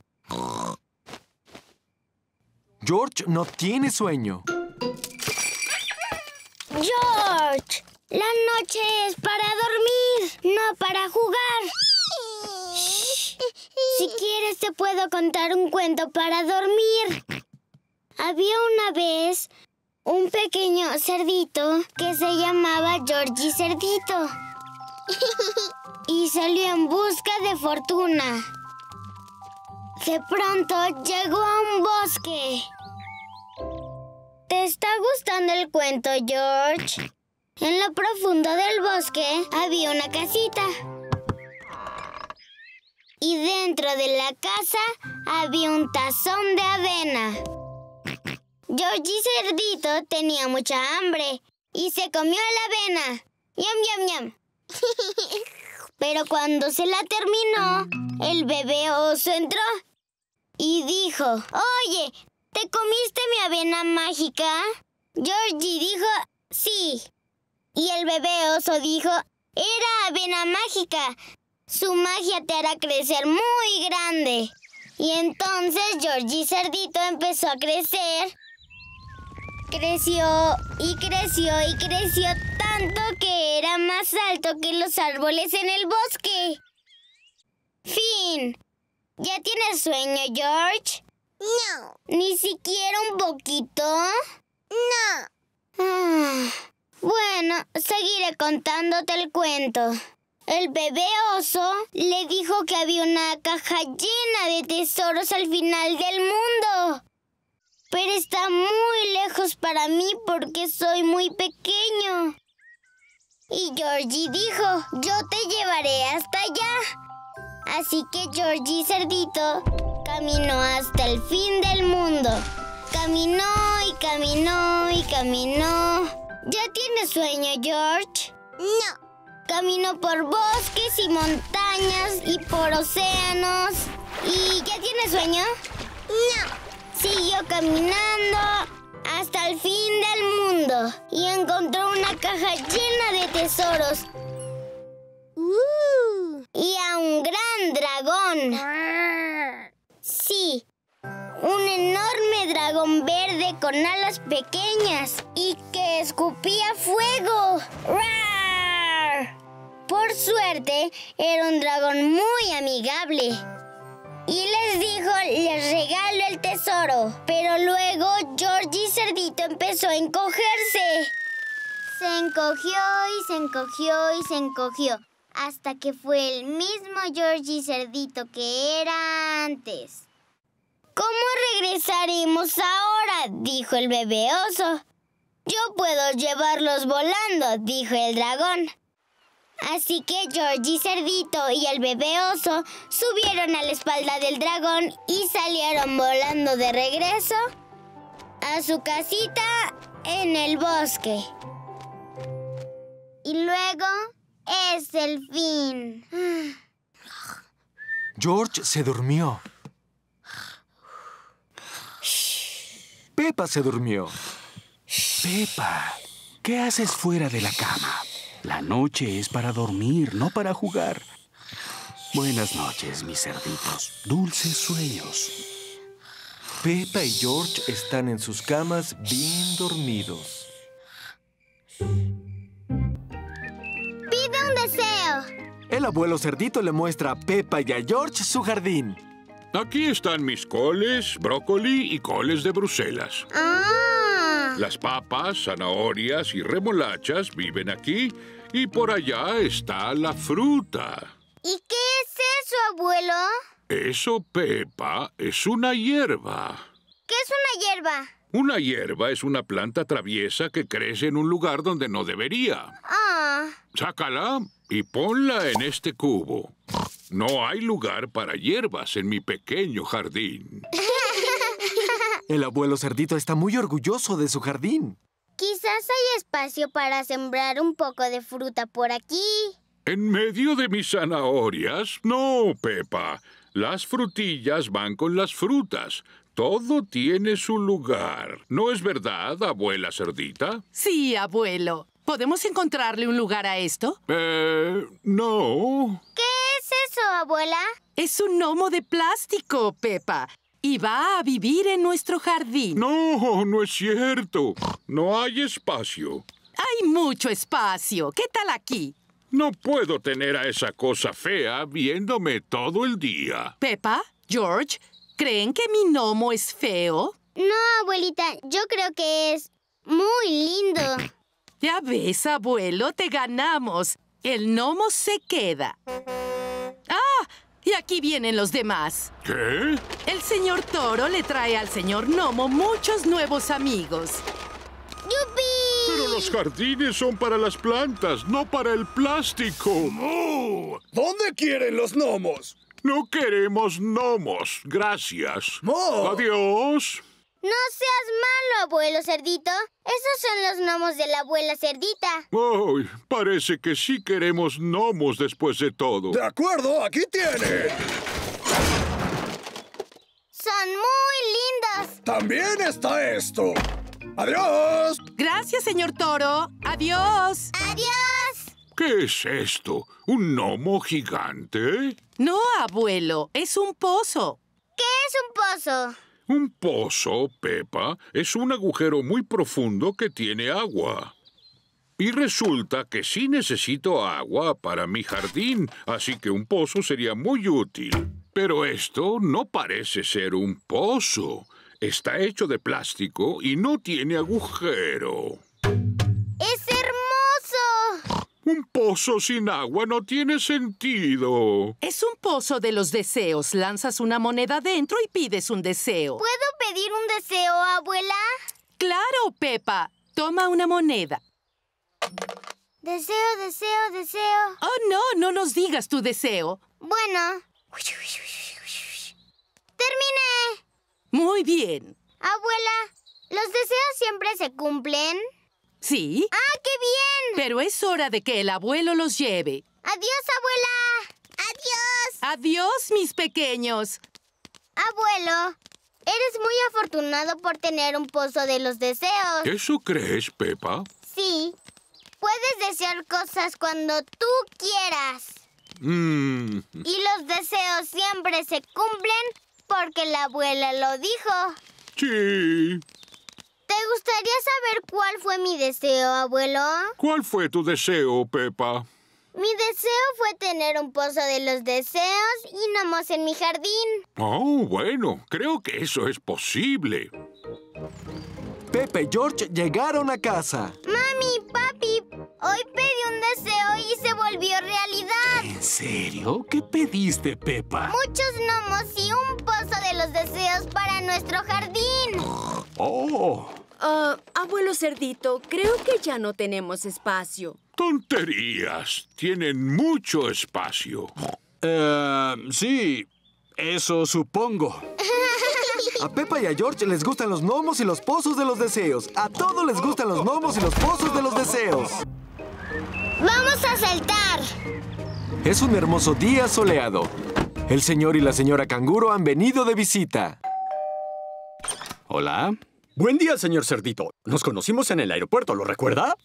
Speaker 25: George no tiene sueño.
Speaker 1: George, la noche es para dormir, no para jugar. Shh. Si quieres te puedo contar un cuento para dormir. Había una vez un pequeño cerdito que se llamaba Georgie Cerdito. y salió en busca de fortuna. De pronto llegó a un bosque. ¿Te está gustando el cuento, George? En lo profundo del bosque había una casita. Y dentro de la casa había un tazón de avena. Georgie Cerdito tenía mucha hambre y se comió la avena. ¡Yum, yum, yum! Pero cuando se la terminó, el bebé oso entró y dijo, Oye, ¿te comiste mi avena mágica? Georgie dijo, sí. Y el bebé oso dijo, era avena mágica. Su magia te hará crecer muy grande. Y entonces Georgie Cerdito empezó a crecer. Creció y creció y creció tanto que era más alto que los árboles en el bosque. Fin. ¿Ya tienes sueño, George? No. ¿Ni siquiera un poquito? No. Ah, bueno, seguiré contándote el cuento. El bebé oso le dijo que había una caja llena de tesoros al final del mundo. Pero está muy lejos para mí porque soy muy pequeño. Y Georgie dijo, yo te llevaré hasta allá. Así que Georgie Cerdito caminó hasta el fin del mundo. Caminó y caminó y caminó. ¿Ya tienes sueño, George? No. Caminó por bosques y montañas y por océanos. ¿Y ya tienes sueño? No. Siguió caminando hasta el fin del mundo y encontró una caja llena de tesoros. Y a un gran dragón. Sí, un enorme dragón verde con alas pequeñas y que escupía fuego. ¡Rar! Por suerte, era un dragón muy amigable. Y les dijo, les regalo el tesoro. Pero luego Georgie Cerdito empezó a encogerse. Se encogió y se encogió y se encogió. Hasta que fue el mismo Georgie Cerdito que era antes. ¿Cómo regresaremos ahora? dijo el bebé oso. Yo puedo llevarlos volando, dijo el dragón. Así que Georgie Cerdito y el bebé oso subieron a la espalda del dragón y salieron volando de regreso a su casita en el bosque. Y luego es el fin.
Speaker 25: George se durmió. Pepa se durmió.
Speaker 5: Pepa, ¿qué haces fuera de la cama? La noche es para dormir, no para jugar. Buenas noches, mis cerditos. Dulces sueños.
Speaker 25: Pepa y George están en sus camas bien dormidos.
Speaker 1: Pide un deseo.
Speaker 25: El abuelo cerdito le muestra a Pepa y a George su jardín.
Speaker 11: Aquí están mis coles, brócoli y coles de Bruselas.
Speaker 1: Ah.
Speaker 11: Las papas, zanahorias y remolachas viven aquí y por allá está la fruta.
Speaker 1: ¿Y qué es eso, abuelo?
Speaker 11: Eso, Pepa, es una hierba.
Speaker 1: ¿Qué es una hierba?
Speaker 11: Una hierba es una planta traviesa que crece en un lugar donde no debería.
Speaker 1: Ah.
Speaker 11: Sácala y ponla en este cubo. No hay lugar para hierbas en mi pequeño jardín.
Speaker 25: El abuelo cerdito está muy orgulloso de su jardín.
Speaker 1: Quizás hay espacio para sembrar un poco de fruta por aquí.
Speaker 11: ¿En medio de mis zanahorias? No, Pepa. Las frutillas van con las frutas. Todo tiene su lugar. ¿No es verdad, abuela cerdita?
Speaker 33: Sí, abuelo. ¿Podemos encontrarle un lugar a esto?
Speaker 11: Eh, no.
Speaker 1: ¿Qué es eso, abuela?
Speaker 33: Es un gnomo de plástico, Pepa. Y va a vivir en nuestro jardín.
Speaker 11: No, no es cierto. No hay espacio.
Speaker 33: Hay mucho espacio. ¿Qué tal aquí?
Speaker 11: No puedo tener a esa cosa fea viéndome todo el día.
Speaker 33: Pepa, George, ¿creen que mi gnomo es feo?
Speaker 1: No, abuelita, yo creo que es muy lindo.
Speaker 33: Ya ves, abuelo, te ganamos. El gnomo se queda. ¡Ah! Y aquí vienen los demás.
Speaker 11: ¿Qué?
Speaker 33: El señor Toro le trae al señor Gnomo muchos nuevos amigos.
Speaker 1: ¡Yupi!
Speaker 11: Pero los jardines son para las plantas, no para el plástico.
Speaker 15: ¡Moo! ¿Dónde quieren los gnomos?
Speaker 11: No queremos gnomos, gracias.
Speaker 15: ¡Moo!
Speaker 11: Adiós.
Speaker 1: No seas malo, abuelo cerdito. Esos son los gnomos de la abuela cerdita.
Speaker 11: Ay, parece que sí queremos gnomos después de todo.
Speaker 15: De acuerdo, aquí tiene.
Speaker 1: Son muy lindos.
Speaker 15: También está esto. ¡Adiós!
Speaker 33: Gracias, señor Toro. Adiós.
Speaker 1: Adiós.
Speaker 11: ¿Qué es esto? ¿Un gnomo gigante?
Speaker 33: No, abuelo, es un pozo.
Speaker 1: ¿Qué es un pozo?
Speaker 11: Un pozo, Pepa, es un agujero muy profundo que tiene agua. Y resulta que sí necesito agua para mi jardín, así que un pozo sería muy útil. Pero esto no parece ser un pozo. Está hecho de plástico y no tiene agujero.
Speaker 1: ¡Es hermoso!
Speaker 11: Un pozo sin agua no tiene sentido.
Speaker 33: Es un pozo de los deseos. Lanzas una moneda dentro y pides un deseo.
Speaker 1: ¿Puedo pedir un deseo, abuela?
Speaker 33: Claro, Pepa. Toma una moneda.
Speaker 1: Deseo, deseo, deseo.
Speaker 33: Oh, no, no nos digas tu deseo.
Speaker 1: Bueno. ¡Terminé!
Speaker 33: Muy bien.
Speaker 1: Abuela, ¿los deseos siempre se cumplen?
Speaker 33: ¿Sí?
Speaker 1: ¡Ah, qué bien!
Speaker 33: Pero es hora de que el abuelo los lleve.
Speaker 1: ¡Adiós, abuela! ¡Adiós!
Speaker 33: Adiós, mis pequeños.
Speaker 1: Abuelo, eres muy afortunado por tener un pozo de los deseos.
Speaker 11: ¿Eso crees, Pepa?
Speaker 1: Sí. Puedes desear cosas cuando tú quieras.
Speaker 11: Mm.
Speaker 1: Y los deseos siempre se cumplen porque la abuela lo dijo.
Speaker 11: Sí.
Speaker 1: ¿Te gustaría saber cuál fue mi deseo, abuelo?
Speaker 11: ¿Cuál fue tu deseo, Pepa?
Speaker 1: Mi deseo fue tener un pozo de los deseos y gnomos en mi jardín.
Speaker 11: Oh, bueno, creo que eso es posible.
Speaker 2: Pepe y George llegaron a casa.
Speaker 1: Mami, papi, hoy pedí un deseo y se volvió realidad.
Speaker 5: ¿En serio? ¿Qué pediste, Pepa?
Speaker 1: Muchos gnomos y un pozo de los deseos para nuestro jardín.
Speaker 5: Oh.
Speaker 9: Ah, abuelo cerdito, creo que ya no tenemos espacio.
Speaker 11: Tonterías. Tienen mucho espacio.
Speaker 5: Eh, sí, eso supongo.
Speaker 2: A Pepa y a George les gustan los gnomos y los pozos de los deseos. A todos les gustan los gnomos y los pozos de los deseos.
Speaker 1: ¡Vamos a saltar!
Speaker 2: Es un hermoso día soleado. El señor y la señora canguro han venido de visita.
Speaker 5: Hola.
Speaker 3: Buen día, señor Cerdito. Nos conocimos en el aeropuerto, ¿lo recuerda?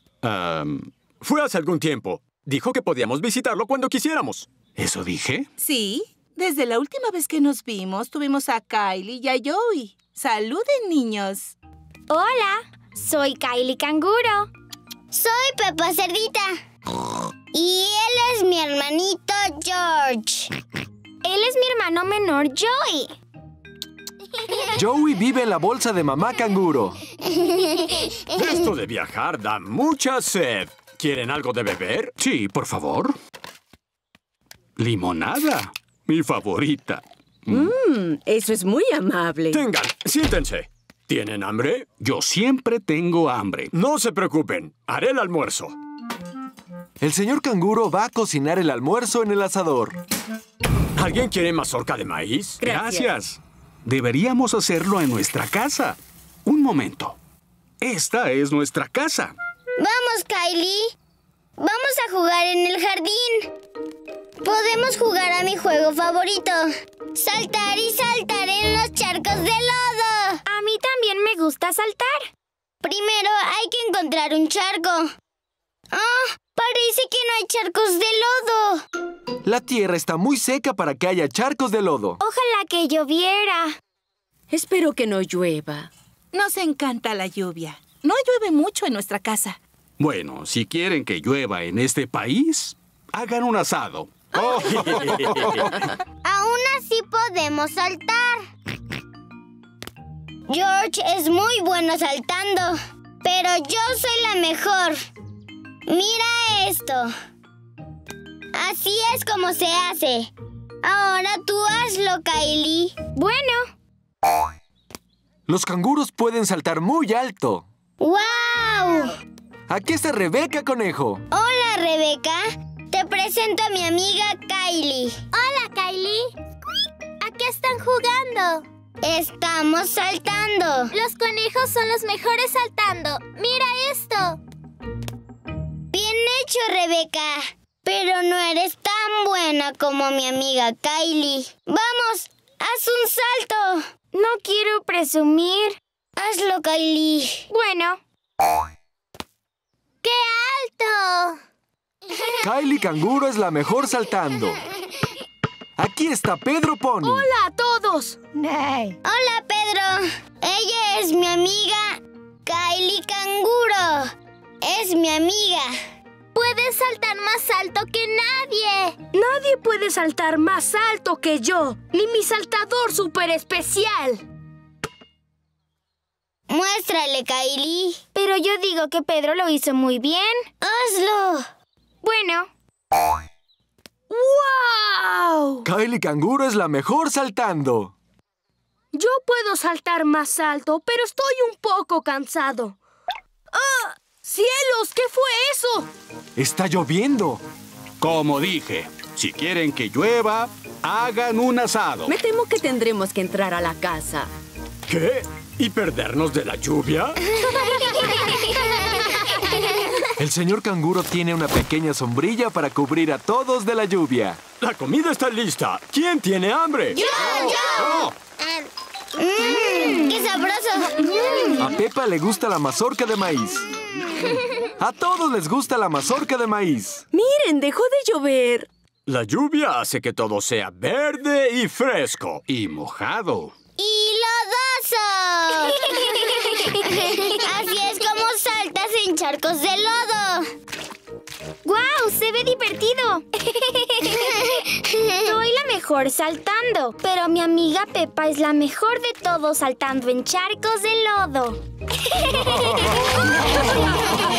Speaker 3: Fue hace algún tiempo. Dijo que podíamos visitarlo cuando quisiéramos.
Speaker 5: ¿Eso dije?
Speaker 8: Sí. Desde la última vez que nos vimos, tuvimos a Kylie y a Joey. ¡Saluden, niños!
Speaker 17: Hola, soy Kylie Canguro.
Speaker 1: Soy Pepa Cerdita. Y él es mi hermanito George.
Speaker 17: Él es mi hermano menor Joey.
Speaker 2: Joey vive en la bolsa de mamá canguro.
Speaker 3: Esto de viajar da mucha sed. ¿Quieren algo de beber?
Speaker 5: Sí, por favor. Limonada. Mi favorita.
Speaker 9: Mmm, eso es muy amable.
Speaker 3: Tengan, siéntense. ¿Tienen hambre?
Speaker 5: Yo siempre tengo hambre.
Speaker 3: No se preocupen, haré el almuerzo.
Speaker 2: El señor canguro va a cocinar el almuerzo en el asador.
Speaker 3: ¿Alguien quiere mazorca de maíz?
Speaker 5: Gracias. Deberíamos hacerlo en nuestra casa. Un momento. Esta es nuestra casa.
Speaker 1: Vamos, Kylie. Vamos a jugar en el jardín. Podemos jugar a mi juego favorito. Saltar y saltar en los charcos de lodo.
Speaker 17: A mí también me gusta saltar.
Speaker 1: Primero hay que encontrar un charco. ¡Ah! Parece que no hay charcos de lodo.
Speaker 2: La tierra está muy seca para que haya charcos de lodo.
Speaker 17: Ojalá que lloviera.
Speaker 9: Espero que no llueva.
Speaker 8: Nos encanta la lluvia. No llueve mucho en nuestra casa.
Speaker 5: Bueno, si quieren que llueva en este país, hagan un asado.
Speaker 1: Aún así podemos saltar. George es muy bueno saltando, pero yo soy la mejor. Mira esto. Así es como se hace. Ahora tú hazlo, Kylie.
Speaker 17: Bueno.
Speaker 2: Los canguros pueden saltar muy alto.
Speaker 1: ¡Wow!
Speaker 2: Aquí está Rebeca Conejo.
Speaker 1: Hola, Rebeca. Te presento a mi amiga Kylie.
Speaker 17: Hola, Kylie. ¿A qué están jugando?
Speaker 1: Estamos saltando.
Speaker 17: Los conejos son los mejores saltando. Mira esto.
Speaker 1: Bien hecho, Rebeca. Pero no eres tan buena como mi amiga Kylie. Vamos, haz un salto.
Speaker 17: No quiero presumir.
Speaker 1: Hazlo, Kylie.
Speaker 17: Bueno. ¡Qué alto!
Speaker 2: Kylie Canguro es la mejor saltando. Aquí está Pedro Pony.
Speaker 8: ¡Hola a todos!
Speaker 1: Hola, Pedro. Ella es mi amiga Kylie Canguro. Es mi amiga.
Speaker 17: Puedes saltar más alto que nadie.
Speaker 8: Nadie puede saltar más alto que yo, ni mi saltador súper especial.
Speaker 1: Muéstrale, Kylie.
Speaker 17: Pero yo digo que Pedro lo hizo muy bien.
Speaker 1: Hazlo.
Speaker 17: Bueno.
Speaker 8: ¡Wow!
Speaker 2: Kylie Canguro es la mejor saltando.
Speaker 8: Yo puedo saltar más alto, pero estoy un poco cansado. ¡Ah!
Speaker 9: ¡Cielos! ¿Qué fue eso?
Speaker 2: Está lloviendo.
Speaker 5: Como dije, si quieren que llueva, hagan un asado.
Speaker 9: Me temo que tendremos que entrar a la casa.
Speaker 3: ¿Qué? ¿Y perdernos de la lluvia?
Speaker 2: El señor canguro tiene una pequeña sombrilla para cubrir a todos de la lluvia.
Speaker 3: La comida está lista. ¿Quién tiene hambre?
Speaker 1: ¡Yo! ¡Yo! Mmm, ¡Qué sabroso!
Speaker 2: A Pepa le gusta la mazorca de maíz. A todos les gusta la mazorca de maíz.
Speaker 9: Miren, dejó de llover.
Speaker 3: La lluvia hace que todo sea verde y fresco.
Speaker 5: Y mojado.
Speaker 1: ¡Y lodoso! Así es como saltas en charcos de lodo.
Speaker 17: ¡Guau! ¡Se ve divertido! Soy la mejor saltando, pero mi amiga Pepa es la mejor de todos saltando en charcos de lodo.